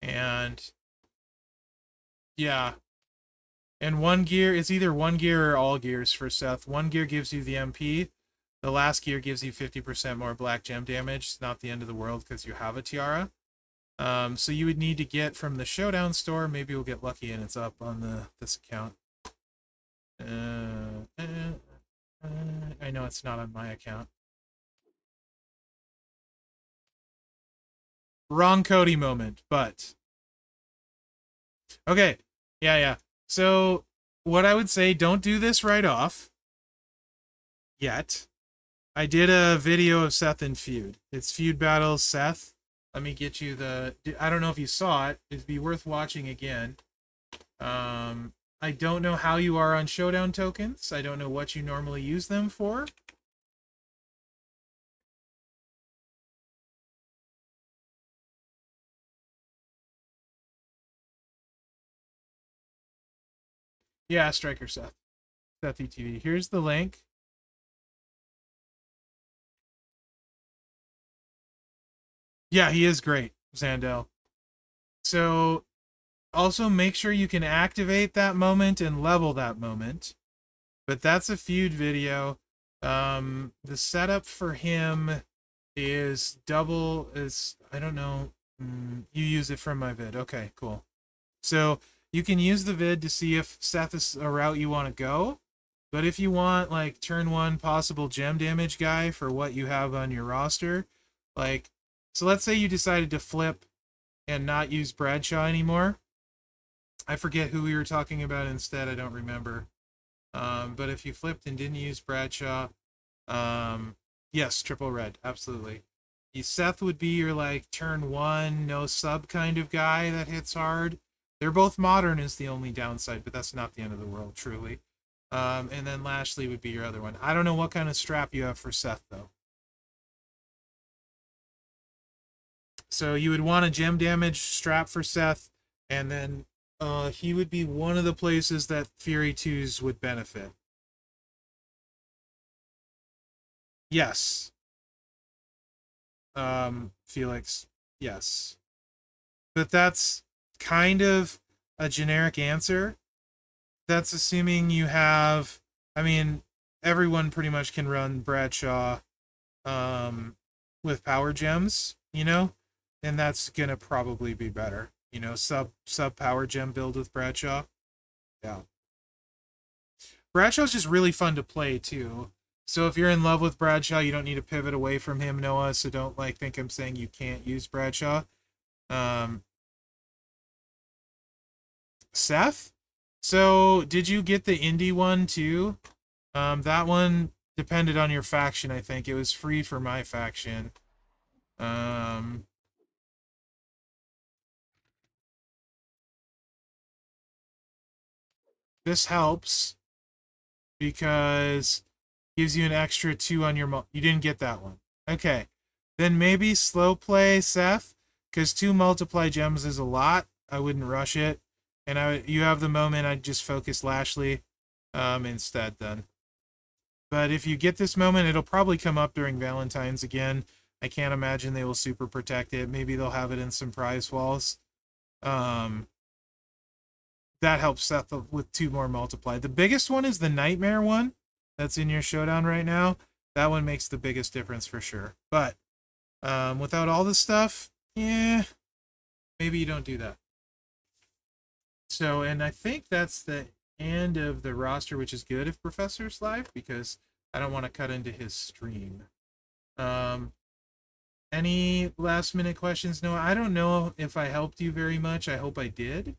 And yeah. And one gear is either one gear or all gears for Seth. One gear gives you the MP. The last gear gives you 50% more black gem damage. It's not the end of the world because you have a tiara. Um, so you would need to get from the Showdown store. Maybe we'll get lucky and it's up on the this account. Uh, uh, uh, I know it's not on my account. wrong Cody moment, but okay, yeah, yeah. So what I would say, don't do this right off yet. I did a video of Seth and Feud. It's Feud Battles Seth. Let me get you the. I don't know if you saw it. It'd be worth watching again. Um, I don't know how you are on Showdown tokens. I don't know what you normally use them for. Yeah, Striker Seth. Seth ETV. Here's the link. Yeah, he is great, Zandel. So also make sure you can activate that moment and level that moment. But that's a feud video. Um, the setup for him is double is I don't know. Mm, you use it from my vid. Okay, cool. So you can use the vid to see if Seth is a route you want to go. But if you want like turn one possible gem damage guy for what you have on your roster, like so let's say you decided to flip and not use Bradshaw anymore. I forget who we were talking about instead. I don't remember. Um, but if you flipped and didn't use Bradshaw, um, yes, triple red, absolutely. Seth would be your like turn one, no sub kind of guy that hits hard. They're both modern is the only downside, but that's not the end of the world, truly. Um, and then Lashley would be your other one. I don't know what kind of strap you have for Seth though. So you would want a gem damage strap for Seth, and then uh, he would be one of the places that Fury 2s would benefit. Yes. Um, Felix, yes. But that's kind of a generic answer. That's assuming you have, I mean, everyone pretty much can run Bradshaw um, with power gems, you know? And that's to probably be better you know, sub sub power gem build with Bradshaw. Yeah. Bradshaw's just really fun to play too. So if you're in love with Bradshaw, you don't need to pivot away from him, Noah. So don't like think I'm saying you can't use Bradshaw. Um, Seth. So did you get the indie one too? Um, that one depended on your faction. I think it was free for my faction. Um, This helps because gives you an extra two on your... You didn't get that one. Okay. Then maybe slow play Seth, because two multiply gems is a lot. I wouldn't rush it. And I, you have the moment, I'd just focus Lashley um, instead then. But if you get this moment, it'll probably come up during Valentine's again. I can't imagine they will super protect it. Maybe they'll have it in some prize walls. Um, that helps Seth with two more multiply. The biggest one is the Nightmare one that's in your showdown right now. That one makes the biggest difference for sure. But um, without all this stuff, yeah, maybe you don't do that. So, and I think that's the end of the roster, which is good if Professor's live because I don't want to cut into his stream. Um, any last minute questions? No, I don't know if I helped you very much. I hope I did.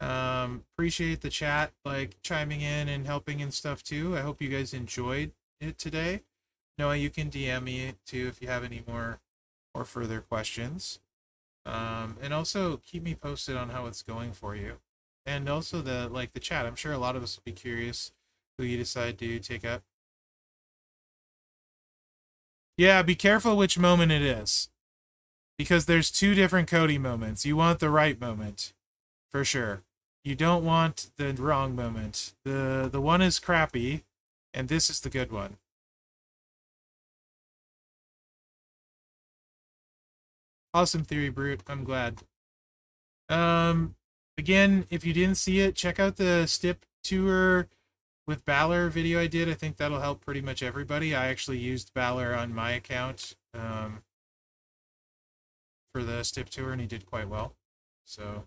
Um, appreciate the chat, like chiming in and helping and stuff too. I hope you guys enjoyed it today. Noah, you can DM me too if you have any more or further questions. Um, and also keep me posted on how it's going for you. And also the like the chat. I'm sure a lot of us will be curious who you decide to take up. Yeah, be careful which moment it is. Because there's two different Cody moments. You want the right moment. For sure you don't want the wrong moment. The the one is crappy, and this is the good one. Awesome theory, Brute. I'm glad. Um, again, if you didn't see it, check out the Stip tour with Balor video I did. I think that'll help pretty much everybody. I actually used Balor on my account um, for the Stip tour, and he did quite well. So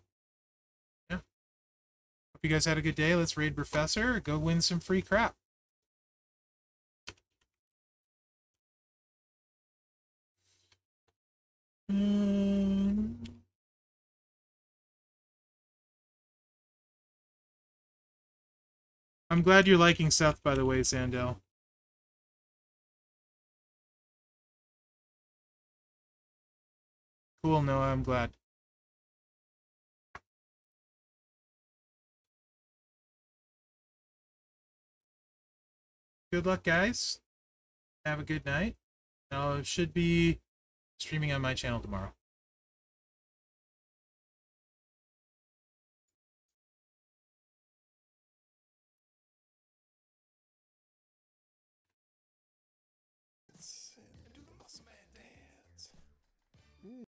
you guys had a good day. Let's raid Professor. Go win some free crap. I'm glad you're liking Seth, by the way, Sandel. Cool, Noah, I'm glad. Good luck, guys. Have a good night. I should be streaming on my channel tomorrow.